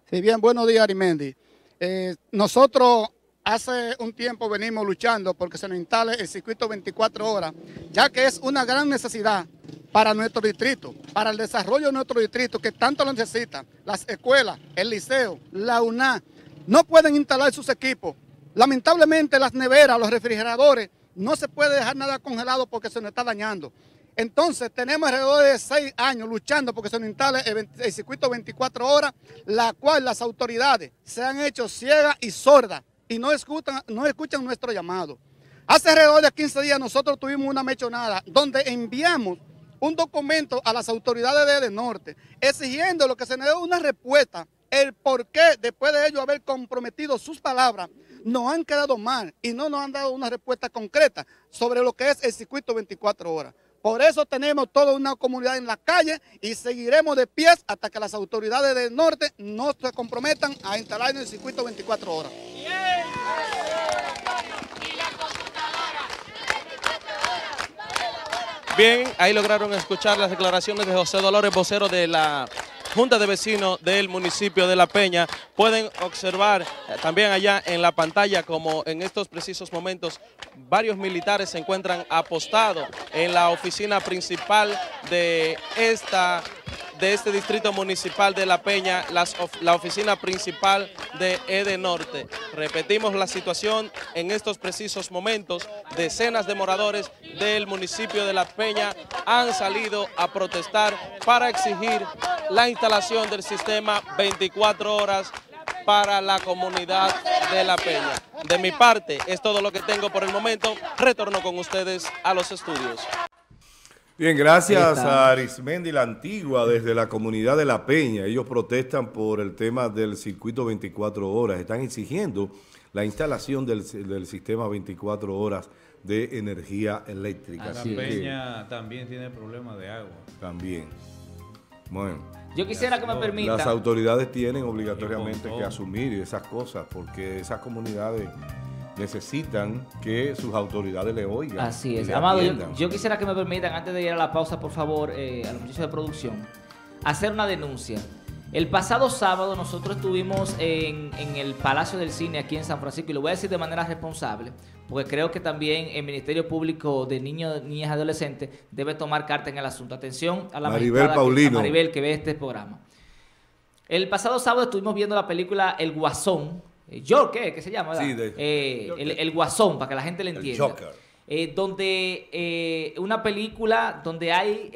Sí, bien, buenos días, Arimendi. Eh, nosotros Hace un tiempo venimos luchando porque se nos instale el circuito 24 horas, ya que es una gran necesidad para nuestro distrito, para el desarrollo de nuestro distrito, que tanto lo necesitan. Las escuelas, el liceo, la UNA, no pueden instalar sus equipos. Lamentablemente las neveras, los refrigeradores, no se puede dejar nada congelado porque se nos está dañando. Entonces tenemos alrededor de seis años luchando porque se nos instale el, el circuito 24 horas, la cual las autoridades se han hecho ciegas y sordas y no escuchan, nuestro llamado. Hace alrededor de 15 días nosotros tuvimos una mechonada donde enviamos un documento a las autoridades de, Norte exigiendo lo que se nos dé una respuesta, el por qué después de ellos haber comprometido sus palabras, nos han quedado mal y no nos han dado una respuesta concreta sobre lo que es el circuito 24 horas. Por eso tenemos toda una comunidad en la calle y seguiremos de pies hasta que las autoridades del norte no se comprometan a instalar en el circuito 24 horas. Bien, ahí lograron escuchar las declaraciones de José Dolores, vocero de la Junta de Vecinos del municipio de La Peña. Pueden observar eh, también allá en la pantalla como en estos precisos momentos varios militares se encuentran apostados en la oficina principal de esta de este distrito municipal de La Peña, la oficina principal de EDE Norte. Repetimos la situación en estos precisos momentos. Decenas de moradores del municipio de La Peña han salido a protestar para exigir la instalación del sistema 24 horas para la comunidad de La Peña. De mi parte, es todo lo que tengo por el momento. Retorno con ustedes a los estudios. Bien, gracias a Arismendi La Antigua desde la comunidad de La Peña. Ellos protestan por el tema del circuito 24 horas. Están exigiendo la instalación del, sistema 24 horas de energía eléctrica. la Peña también tiene problemas de agua. También. Bueno. Yo quisiera que me permitan. Las autoridades tienen obligatoriamente que asumir esas cosas porque esas comunidades necesitan que sus autoridades le oigan. Así es. Amado, yo, quisiera que me permitan, antes de ir a la pausa, por favor, eh, a los muchachos de producción, hacer una denuncia. El pasado sábado nosotros estuvimos en, el Palacio del Cine aquí en San Francisco y lo voy a decir de manera responsable, porque creo que también el Ministerio Público de Niños, Niñas y Adolescentes debe tomar carta en el asunto. Atención a la Maribel Paulino. Maribel que ve este programa. El pasado sábado estuvimos viendo la película El Guasón, eh, Joker, ¿qué se llama? Sí, eh, el, Guasón, para que la gente le entienda. Eh, donde una película donde hay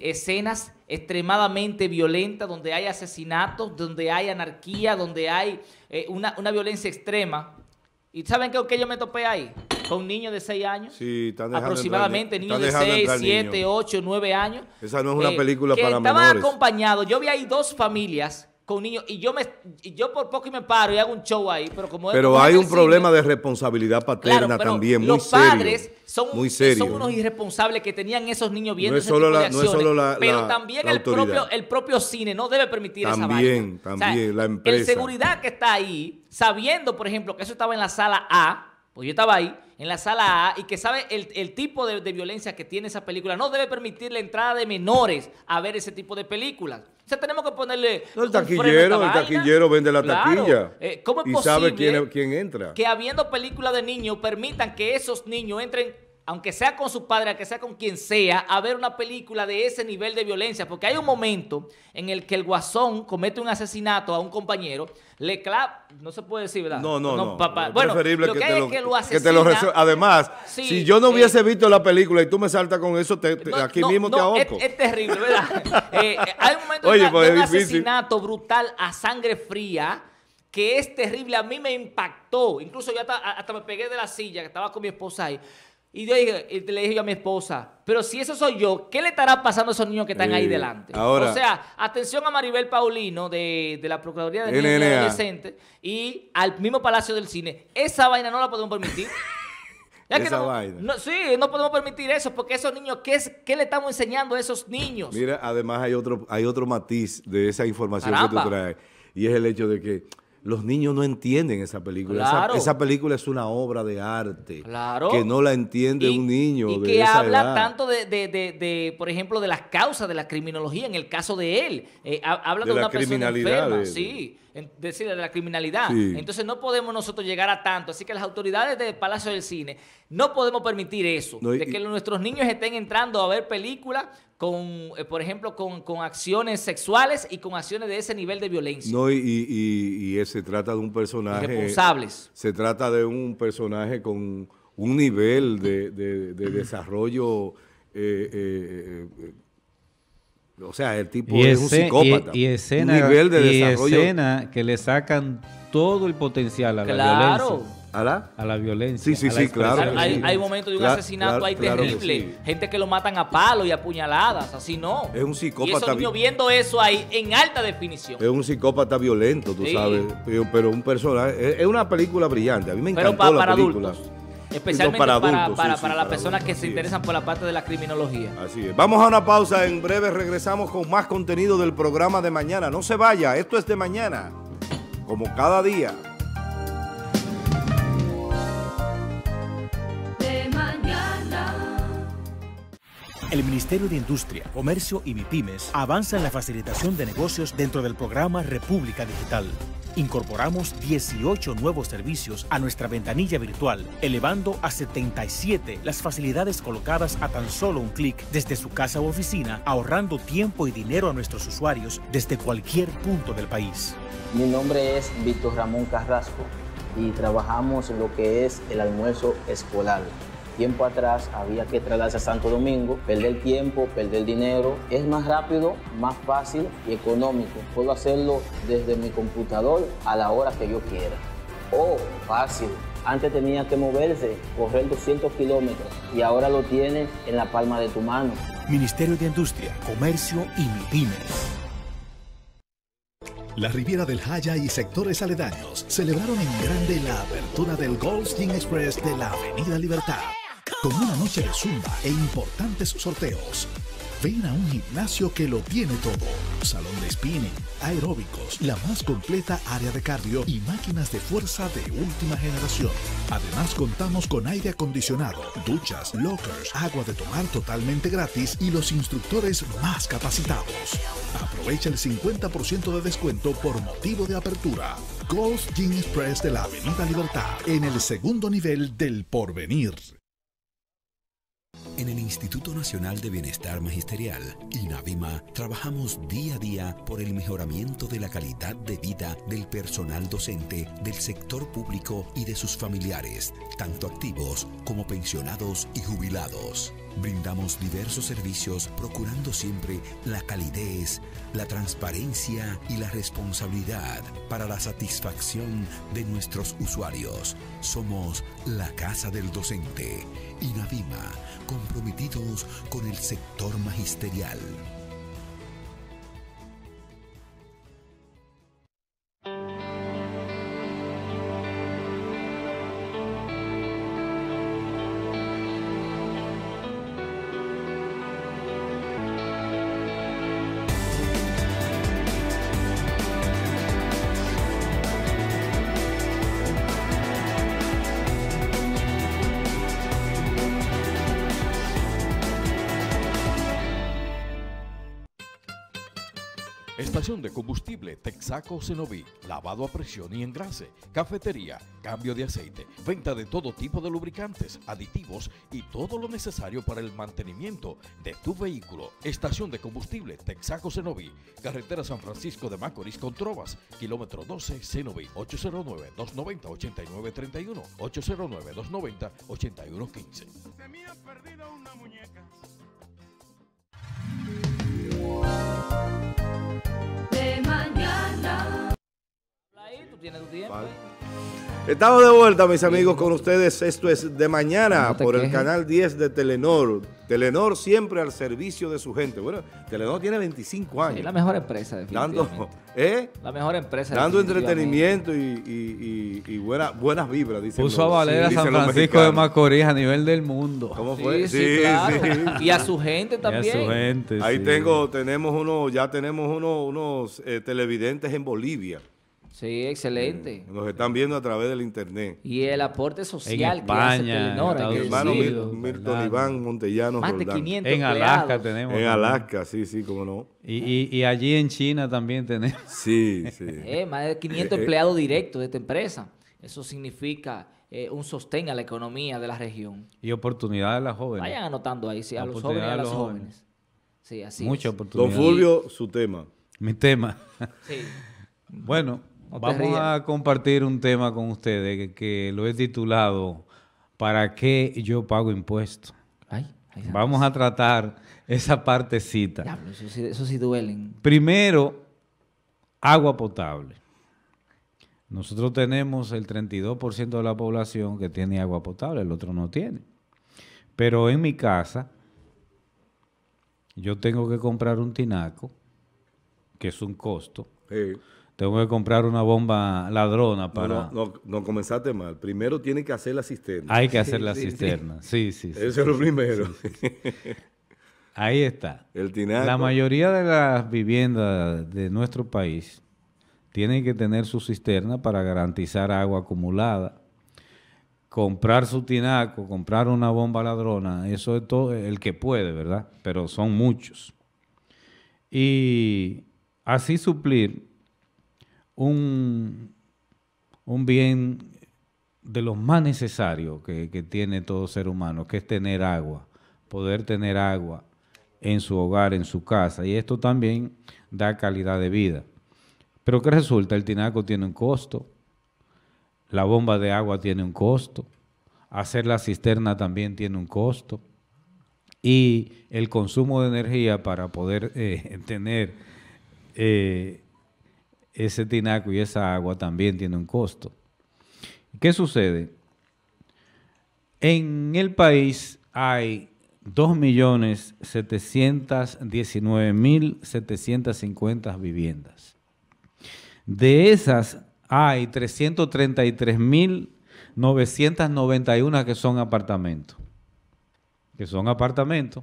escenas extremadamente violentas, donde hay asesinatos, donde hay anarquía, donde hay una, una, violencia extrema. ¿Y saben qué, qué yo me topé ahí? Con niños de 6 años. Sí, aproximadamente, niños de 6, 7, 8, 9 años. Esa no es una película que para estaban acompañados. Yo vi ahí dos familias con niños y yo me yo por poco y me paro y hago un show ahí, pero como Pero hay un problema de responsabilidad paterna también muy los padres son, son unos irresponsables que tenían esos niños viendo ese tipo de acciones, pero también el propio el propio cine no debe permitir esa vaina. También, también la empresa. El seguridad que está ahí, sabiendo, por ejemplo, que eso estaba en la sala A, pues yo estaba ahí en la sala A y que sabe el, tipo de, violencia que tiene esa película, no debe permitir la entrada de menores a ver ese tipo de películas. O sea, tenemos que ponerle. el taquillero, el taquillero vende la taquilla. Eh, ¿Cómo es y sabe quién, quién entra. Que habiendo películas de niños permitan que esos niños entren aunque sea con su padre, aunque sea con quien sea, a ver una película de ese nivel de violencia. Porque hay un momento en el que el guasón comete un asesinato a un compañero, le clava, no se puede decir, ¿verdad? No, no, no. Papá. Bueno, lo que, hay es que lo asesina. Además, si yo no hubiese visto la película y tú me saltas con eso, aquí mismo te ahorco. Es, es, terrible, ¿verdad? *laughs* Eh, hay un momento Oye, pues de un asesinato brutal a sangre fría que es terrible. A mí me impactó. Incluso yo hasta, hasta me pegué de la silla, que estaba con mi esposa ahí. Y yo dije, y le dije yo a mi esposa, pero si eso soy yo, ¿qué le estará pasando a esos niños que están ahí delante? o sea, atención a Maribel Paulino de, la Procuraduría de Niños y Adolescentes y al mismo Palacio del Cine. Esa vaina no la podemos permitir. *laughs* Esa vaina. sí, no podemos permitir eso porque esos niños, ¿qué, es, ¿qué le estamos enseñando a esos niños? Mira, además hay otro, hay otro matiz de esa información que tú traes y es el hecho de que los niños no entienden esa película. Esa, película es una obra de arte que no la entiende un niño. Y que habla tanto de, por ejemplo, de las causas de la criminología, en el caso de él. Eh, habla de, una persona enferma, sí decir, de la criminalidad. Entonces no podemos nosotros llegar a tanto. Así que las autoridades del Palacio del Cine no podemos permitir eso. de que nuestros niños estén entrando a ver películas con, eh, por ejemplo, con, acciones sexuales y con acciones de ese nivel de violencia. No, y, y, se trata de un personaje... Responsables. Se trata de un personaje con un nivel de, desarrollo... Eh, eh, o sea, el tipo es un psicópata. Y, escena, un nivel de desarrollo. escena que le sacan todo el potencial a la violencia. ¿A la? A la violencia. Sí, sí, sí, claro. Hay, hay, momentos de un asesinato ahí terrible. Gente que lo matan a palo y a puñaladas. Así no. Es un psicópata. Y esos niños viendo eso ahí en alta definición. Es un psicópata violento, tú sabes. Pero, un personaje. Es una película brillante. A mí me encantó pero la película. Adultos. Especialmente para, para, para, las personas que se interesan por la parte de la criminología. Así es. Vamos a una pausa. En breve regresamos con más contenido del programa de mañana. No se vaya. Esto es de mañana. Como cada día. El Ministerio de Industria, Comercio y MIPIMES avanza en la facilitación de negocios dentro del programa República Digital incorporamos 18 nuevos servicios a nuestra ventanilla virtual, elevando a 77 las facilidades colocadas a tan solo un clic desde su casa u oficina, ahorrando tiempo y dinero a nuestros usuarios desde cualquier punto del país. Mi nombre es Víctor Ramón Carrasco y trabajamos en lo que es el almuerzo escolar. Tiempo atrás había que trasladarse a Santo Domingo, perder tiempo, perder dinero. Es más rápido, más fácil y económico. Puedo hacerlo desde mi computador a la hora que yo quiera. Oh, fácil. Antes tenía que moverse, correr 200 kilómetros y ahora lo tienes en la palma de tu mano. Ministerio de Industria, Comercio y MIPIMES. La Riviera del Jaya y sectores aledaños celebraron en grande la apertura del Goldstein Express de la Avenida Libertad, con una noche de zumba e importantes sorteos. Ven a un gimnasio que lo tiene todo. Salón de spinning, aeróbicos, la más completa área de cardio y máquinas de fuerza de última generación. Además contamos con aire acondicionado, duchas, lockers, agua de tomar totalmente gratis y los instructores más capacitados. Aprovecha el 50% de descuento por motivo de apertura. Golf Gym Express de la Avenida Libertad, en el segundo nivel del Porvenir. En el Instituto Nacional de Bienestar Magisterial, INAVIMA, trabajamos día a día por el mejoramiento de la calidad de vida del personal docente, del sector público y de sus familiares, tanto activos como pensionados y jubilados. Brindamos diversos servicios procurando siempre la calidez, la transparencia y la responsabilidad para la satisfacción de nuestros usuarios. Somos la Casa del Docente, INAVIMA, comprometidos con el sector magisterial. Estación de combustible Texaco Cenoví, lavado a presión y engrase, cafetería, cambio de aceite, venta de todo tipo de lubricantes, aditivos y todo lo necesario para el mantenimiento de tu vehículo. Estación de combustible Texaco Cenoví, carretera San Francisco de Macorís con Trovas, kilómetro 12 Cenoví, 809-290-8931, 809-290-8115. Se me ha perdido una muñeca. Tienes tu tiempo. Vale. Estamos de vuelta, mis amigos, con ustedes. Esto es de mañana No por el canal 10 de Telenor. Telenor siempre al servicio de su gente. Bueno, Telenor tiene 25 años. Es la mejor empresa, Dando, definitivamente. ¿eh? La mejor empresa. Dando entretenimiento y, y- y- y buena- buenas vibras, dicen Puso a valer a San Francisco de. Macorís a nivel del mundo. ¿Cómo fue? Sí, sí, claro. Y a su gente también. Y a su gente, Ahí sí. tengo, tenemos uno, ya tenemos uno- unos eh, televidentes en Bolivia. Sí, excelente. Nos están viendo a través del internet. Y el aporte social En que hace España, Telenor. en Mi hermano Milton Iván Montellano Más de Roldán. 500 En Alaska tenemos. En. Alaska, sí, sí, cómo no. Y, y- y allí en China también tenemos. *laughs* Sí, sí. Eh, más de 500 Eh, eh. empleados directos de esta empresa. Eso significa eh, un sostén a la economía de la región. Y oportunidades a las jóvenes. Vayan anotando ahí, sí, a los jóvenes y a las jóvenes. Sí, así Mucha es. oportunidad. Don Fulvio, su tema. Mi tema. Sí. Bueno, vamos a compartir un tema con ustedes que, que lo he titulado ¿Para qué yo pago impuestos? Ay, Vamos a tratar esa partecita. Diablo, eso sí, eso sí duelen. Primero, agua potable. Nosotros tenemos el 32% de la población que tiene agua potable, el otro no tiene. Pero en mi casa, yo tengo que comprar un tinaco, que es un costo. Tengo que comprar una bomba ladrona para... No, no, no comenzaste mal. Primero tiene que hacer la cisterna. Hay que hacer la cisterna. Sí, sí, sí. Eso es lo primero. Ahí está. El tinaco. La mayoría de las viviendas de nuestro país tienen que tener su cisterna para garantizar agua acumulada. Comprar su tinaco, comprar una bomba ladrona, eso es todo el que puede, ¿verdad? Pero son muchos. Y así suplir un, un bien de los más necesarios que, tiene todo ser humano, que es tener agua, poder tener agua en su hogar, en su casa. Y esto también da calidad de vida. Pero ¿qué resulta? El tinaco tiene un costo, la bomba de agua tiene un costo, hacer la cisterna también tiene un costo y el consumo de energía para poder eh, *laughs* tener eh, ese tinaco y esa agua también tiene un costo. ¿Qué sucede? En el país hay 2.719.750 viviendas. De esas hay 333.991 que son apartamentos. Que son apartamentos.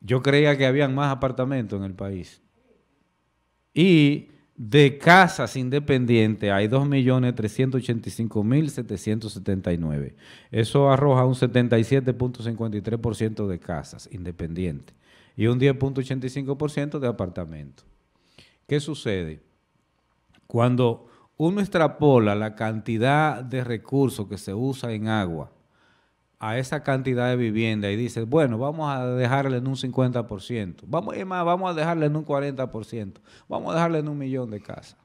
Yo creía que habían más apartamentos en el país. Y de casas independientes hay 2.385.779. Eso arroja un 77.53% de casas independientes y un 10.85% de apartamentos. ¿Qué sucede? Cuando uno extrapola la cantidad de recursos que se usa en agua a esa cantidad de vivienda y dice, bueno, vamos a dejarle en un 50%, vamos, más, vamos a dejarle en un 40%, vamos a dejarle en un millón de casas.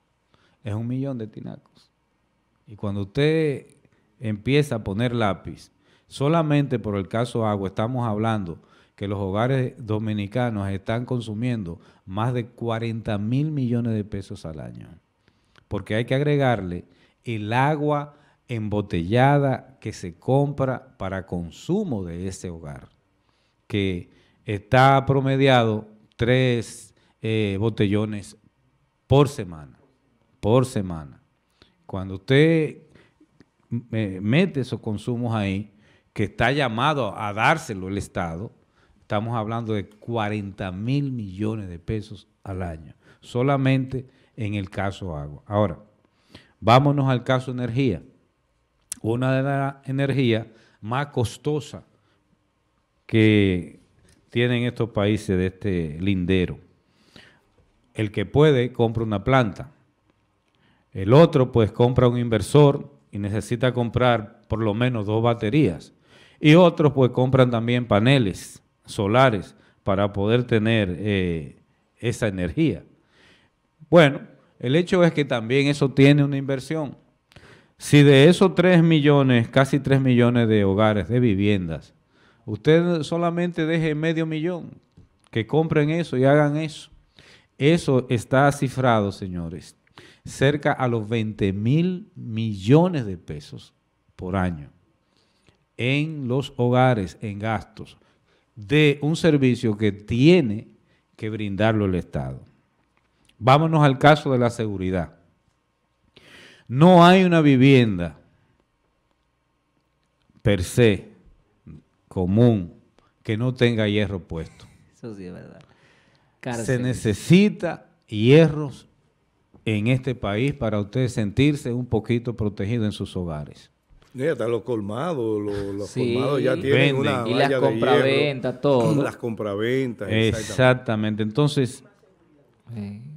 Es un millón de tinacos. Y cuando usted empieza a poner lápiz, solamente por el caso agua, estamos hablando que los hogares dominicanos están consumiendo más de 40 mil millones de pesos al año porque hay que agregarle el agua embotellada que se compra para consumo de ese hogar, que está promediado tres eh, botellones por semana, por semana. Cuando usted mete esos consumos ahí, que está llamado a dárselo el Estado, estamos hablando de 40 mil millones de pesos al año, solamente en el caso agua. Ahora, vámonos al caso energía. Una de las energías más costosas que tienen estos países de este lindero. El que puede compra una planta. El otro pues compra un inversor y necesita comprar por lo menos dos baterías. Y otros pues compran también paneles solares para poder tener eh, esa energía. Bueno, el hecho es que también eso tiene una inversión. Si de esos 3 millones, casi 3 millones de hogares, de viviendas, usted solamente deje medio millón, que compren eso y hagan eso. Eso está cifrado, señores, cerca a los 20 mil millones de pesos por año en los hogares, en gastos de un servicio que tiene que brindarlo el Estado. Vámonos al caso de la seguridad. No hay una vivienda per se común que no tenga hierro puesto. Eso sí es verdad. Se necesita hierros en este país para usted sentirse un poquito protegido en sus hogares. Ya hasta los colmados, los, colmados ya tienen una y las compraventas, todo. Las compraventas. Exactamente. Entonces,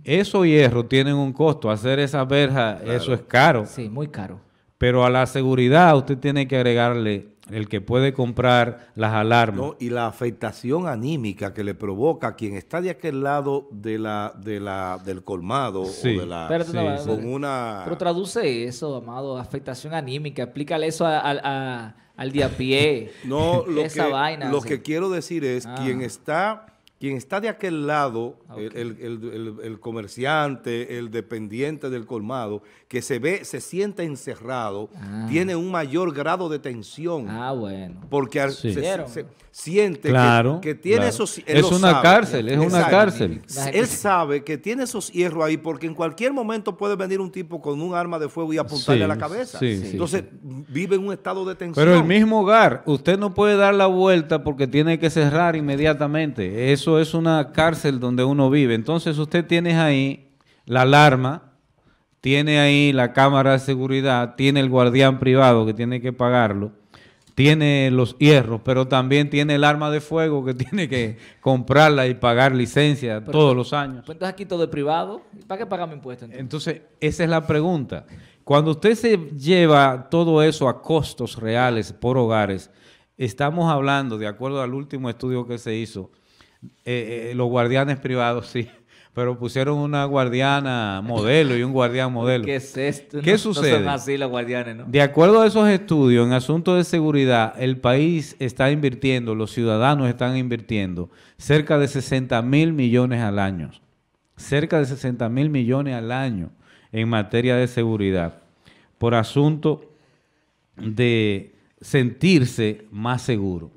esos hierros tienen un costo. Hacer esa verja, eso es caro. Sí, muy caro. Pero a la seguridad usted tiene que agregarle el que puede comprar las alarmas. y la afectación anímica que le provoca a quien está de aquel lado de la, de la, del colmado o de la, con una... Pero traduce eso, amado, afectación anímica. Explícale eso al día pie. *laughs* no, lo, esa que, vaina, lo que quiero decir es, ah. quien está quien está de aquel lado, ah, el, comerciante, el dependiente del colmado, que se ve, se siente encerrado, ah. tiene un mayor grado de tensión. Ah, bueno. Porque se, siente que, tiene esos... Es una cárcel, es una cárcel. Él sabe que tiene esos hierros ahí porque en cualquier momento puede venir un tipo con un arma de fuego y apuntarle a la cabeza. Entonces vive en un estado de tensión. Pero el mismo hogar, usted no puede dar la vuelta porque tiene que cerrar inmediatamente. Eso es una cárcel donde uno vive. Entonces usted tiene ahí la alarma, tiene ahí la cámara de seguridad, tiene el guardián privado que tiene que pagarlo tiene los hierros, pero también tiene el arma de fuego que *laughs* tiene que comprarla y pagar licencia todos los años. Pues entonces aquí todo es privado. ¿Para qué pagamos impuestos? Entonces? esa es la pregunta. Cuando usted se lleva todo eso a costos reales por hogares, estamos hablando, de acuerdo al último estudio que se hizo, eh, eh, los guardianes privados, sí, pero pusieron una guardiana modelo y un guardián modelo. ¿Qué es esto? ¿Qué sucede? No son así los guardianes, ¿no? De acuerdo a esos estudios, en asuntos de seguridad, el país está invirtiendo, los ciudadanos están invirtiendo cerca de 60 mil millones al año. Cerca de 60 mil millones al año en materia de seguridad por asunto de sentirse más seguro.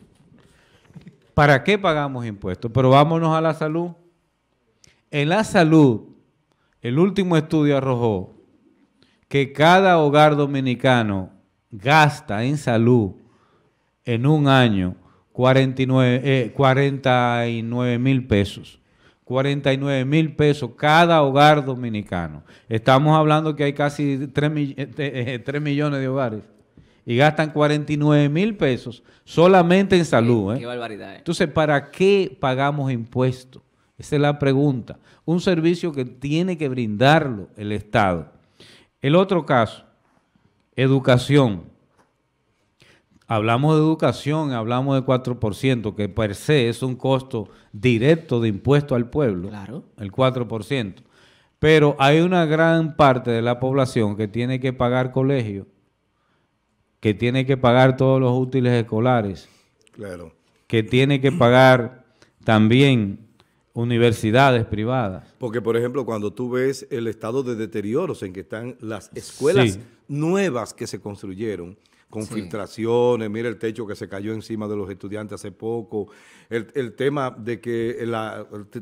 ¿Para qué pagamos impuestos? Pero vámonos a la salud. En la salud, el último estudio arrojó que cada hogar dominicano gasta en salud en un año 49 eh, mil pesos. 49 mil pesos cada hogar dominicano. Estamos hablando que hay casi 3, eh, eh, millones de hogares y gastan 49 mil pesos solamente en salud. Qué, barbaridad. Entonces, ¿para qué pagamos impuestos? Esa es la pregunta. Un servicio que tiene que brindarlo el Estado. El otro caso, educación. Hablamos de educación, hablamos de 4%, que per se es un costo directo de impuesto al pueblo. Claro. El 4%. Pero hay una gran parte de la población que tiene que pagar colegio, que tiene que pagar todos los útiles escolares. Claro. Que tiene que pagar también universidades privadas. Porque, por ejemplo, cuando tú ves el estado de deterioros en que están las escuelas nuevas que se construyeron, con filtraciones, mira el techo que se cayó encima de los estudiantes hace poco, el, tema de que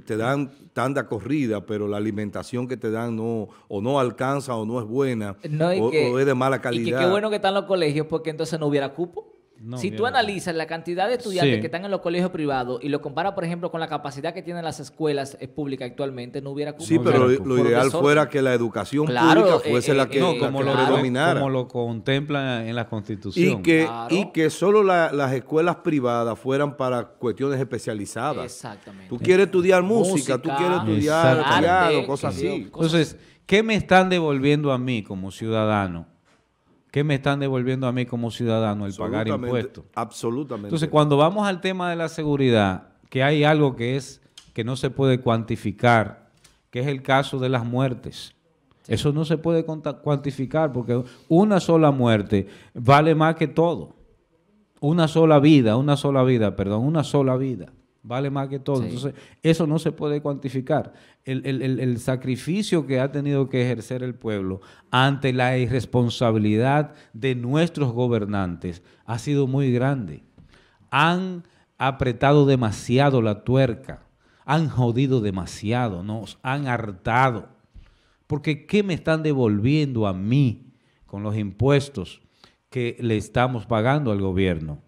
te, dan tanda corrida, pero la alimentación que te dan no o no alcanza o no es buena o, es de mala calidad. Y que qué bueno que están los colegios porque entonces no hubiera cupo si tú analizas la cantidad de estudiantes que están en los colegios privados y lo comparas, por ejemplo, con la capacidad que tienen las escuelas eh, públicas actualmente, no hubiera Sí, pero lo, ideal fuera que la educación pública fuese la eh, que, eh, como lo, predominara. Como lo contempla en la Constitución. Y que, y que solo las escuelas privadas fueran para cuestiones especializadas. Exactamente. Tú quieres estudiar música, tú quieres estudiar teatro, cosas así. Entonces, ¿qué me están devolviendo a mí como ciudadano? ¿Qué me están devolviendo a mí como ciudadano el pagar impuestos? Absolutamente. Entonces, cuando vamos al tema de la seguridad, que hay algo que es que no se puede cuantificar, que es el caso de las muertes. Eso no se puede cuantificar porque una sola muerte vale más que todo. Una sola vida, una sola vida, perdón, una sola vida vale más que todo. Entonces, eso no se puede cuantificar. El, sacrificio que ha tenido que ejercer el pueblo ante la irresponsabilidad de nuestros gobernantes ha sido muy grande. Han apretado demasiado la tuerca, han jodido demasiado, nos han hartado. Porque ¿qué me están devolviendo a mí con los impuestos que le estamos pagando al gobierno?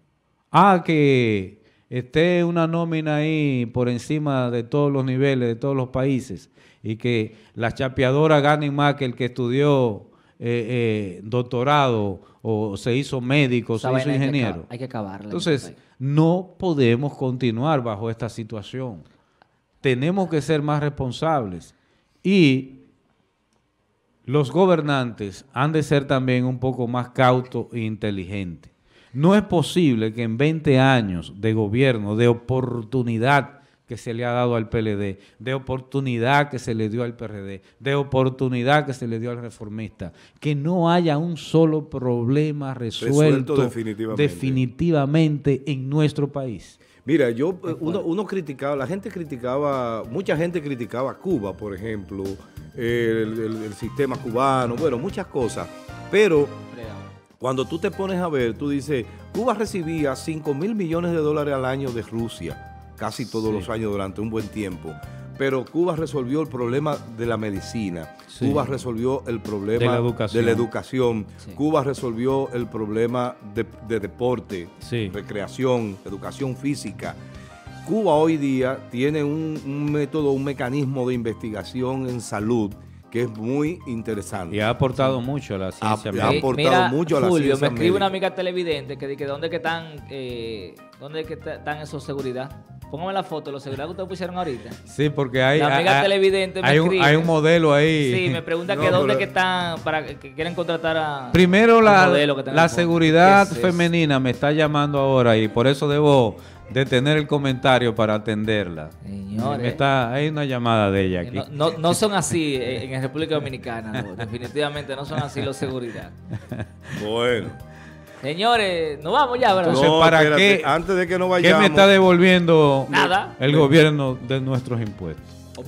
Ah, que esté una nómina ahí por encima de todos los niveles, de todos los países, y que las chapeadoras ganen más que el que estudió eh, eh, doctorado o se hizo médico, se hizo ingeniero. Hay que, acabarla. Entonces, no podemos continuar bajo esta situación. Tenemos que ser más responsables y los gobernantes han de ser también un poco más cautos e inteligentes. No es posible que en 20 años de gobierno, de oportunidad que se le ha dado al PLD, de oportunidad que se le dio al PRD, de oportunidad que se le dio al reformista, que no haya un solo problema resuelto, definitivamente. en nuestro país. Mira, yo eh, uno, criticaba, la gente criticaba, mucha gente criticaba Cuba, por ejemplo, el sistema cubano, bueno, muchas cosas, pero cuando tú te pones a ver, tú dices, Cuba recibía 5 mil millones de dólares al año de Rusia, casi todos los años durante un buen tiempo. Pero Cuba resolvió el problema de la medicina, Cuba resolvió el problema de la educación, Cuba resolvió el problema de, deporte, recreación, educación física. Cuba hoy día tiene un método, un mecanismo de investigación en salud que es muy interesante. Y ha aportado mucho a la ciencia. Ha, ha aportado mucho a la Julio, ciencia me escribe una médica. amiga televidente que dice, ¿dónde que están, eh, dónde que están esos seguridad? Póngame la foto, los seguridad que ustedes pusieron ahorita. Sí, porque hay, La amiga hay- televidente me hay, un, escribe. hay un modelo ahí. Sí, me pregunta *laughs* No, que dónde pero- que están, para que, quieren contratar a... Primero un la, modelo que la seguridad femenina me está llamando ahora y por eso debo detener el comentario para atenderla. Señores. Está, hay una llamada de ella aquí. No, no, no son así en República Dominicana, no, definitivamente no son así los seguridad. *laughs* Bueno. Señores, nos vamos ya, ¿verdad? Entonces, No, ¿para espérate, qué? antes de que no ¿Qué vayamos- me está devolviendo Nada. el gobierno de nuestros impuestos?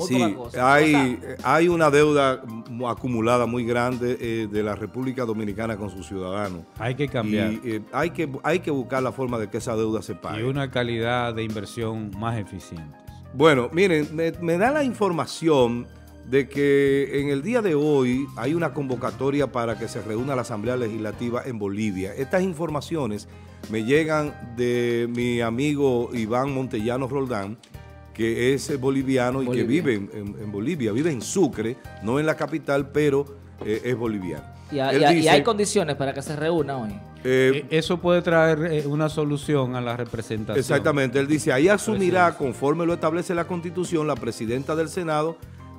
Sí, hay, hay una deuda mu- acumulada muy grande eh, de la República Dominicana con sus ciudadanos. Hay que cambiar. Y eh, hay, que, hay que buscar la forma de que esa deuda se Y pague. una calidad de inversión más eficiente. Bueno, miren, me, me da la información de que en el día de hoy hay una convocatoria para que se reúna la Asamblea Legislativa en Bolivia. Estas informaciones me llegan de mi amigo Iván Montellano Roldán, que es eh, boliviano y que vive en, en- en Bolivia, vive en Sucre, no en la capital, pero eh, es boliviano. Y, hay condiciones para que se reúna hoy. eh, E- Eso puede traer eh, una solución a la representación. Exactamente, él dice, ahí asumirá, conforme lo establece la Constitución, la presidenta del Senado,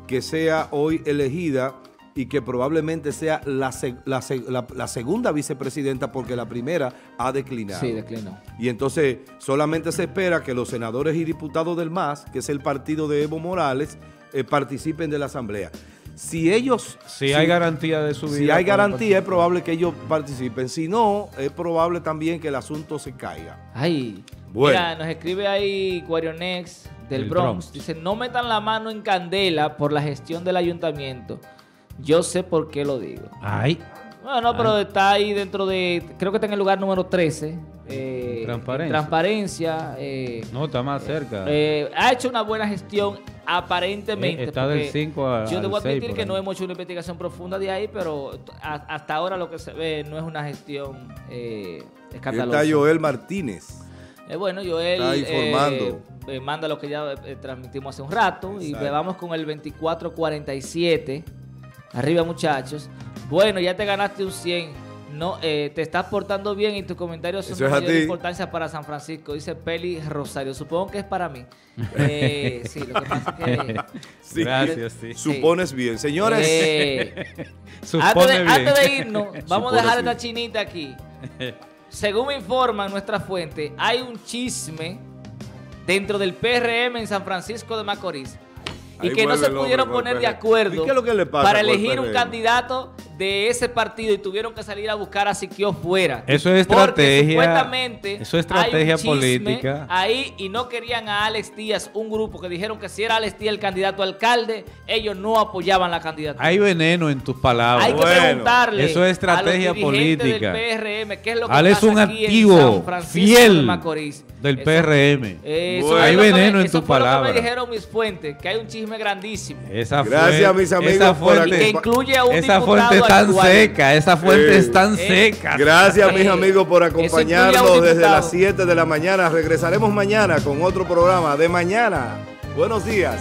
que sea hoy elegida y que probablemente sea la, se- la se- la- la segunda vicepresidenta porque la primera ha declinado. Sí, declinó. Y entonces solamente se espera que los senadores y diputados del MAS, que es el partido de Evo Morales, eh, participen de la asamblea. Si ellos... Si hay garantía de su Si vida, hay pueden garantía, es probable que ellos participen. Si no, es probable también que el asunto se caiga. Ay, Bueno. mira, nos escribe ahí Guarionex del Del Bronx. Bronx. Dice, no metan la mano en candela por la gestión del ayuntamiento. Yo sé por qué lo digo. Ay. Bueno, pero está ahí dentro de, creo que está en el lugar número 13. eh, Transparencia. en transparencia. eh, No, está más cerca. eh, ha hecho una buena gestión aparentemente. Eh, está del porque 5 a- Yo debo 6 admitir que no hemos hecho una investigación profunda de ahí, pero a- hasta ahora lo que se ve no es una gestión eh, escandalosa. Está Joel Martínez. Eh, bueno, Joel Está eh, informando. eh, manda lo que ya eh, transmitimos hace un rato y vamos con el 2447. Arriba, muchachos. Bueno, ya te ganaste un 100. No, eh, te estás portando bien y tus comentarios son de mayor importancia para San Francisco, dice Peli Rosario. Supongo que es para mí. *laughs* Eh, sí, lo que pasa es que... *laughs* Sí, Gracias, sí. Supones bien. Señores. Eh, *laughs* Supone antes, de, bien. antes de irnos, vamos a dejar bien. esta chinita aquí. Según me informan nuestra fuente, hay un chisme dentro del PRM en San Francisco de Macorís. Y que no se pudieron poner de acuerdo ¿Y qué es lo que le pasa para elegir un candidato de ese partido y tuvieron que salir a buscar a Siquio fuera. Eso es Porque estrategia. supuestamente Eso es hay un estrategia chisme política. Ahí y no querían a Alex Díaz, un grupo que dijeron que si era Alex Díaz el candidato a alcalde, ellos no apoyaban la candidatura. Hay veneno en tus palabras. Hay que preguntarle Eso es estrategia a los política. del PRM qué es lo que Ale es un aquí en activo San Francisco de fiel Macorís. del Eso- PRM. Eso Hay que me- veneno en tus palabras. me dijeron mis fuentes, que hay un chisme grandísimo. Esa Gracias, fuente- mis amigos, Esa por fuente, que incluye a un esa diputado fuente tan actual. seca. Esa fuente Eh, es tan eh, seca. Gracias, mis amigos, por acompañarnos desde las 7 de la mañana. Regresaremos mañana con otro programa de mañana. Buenos días.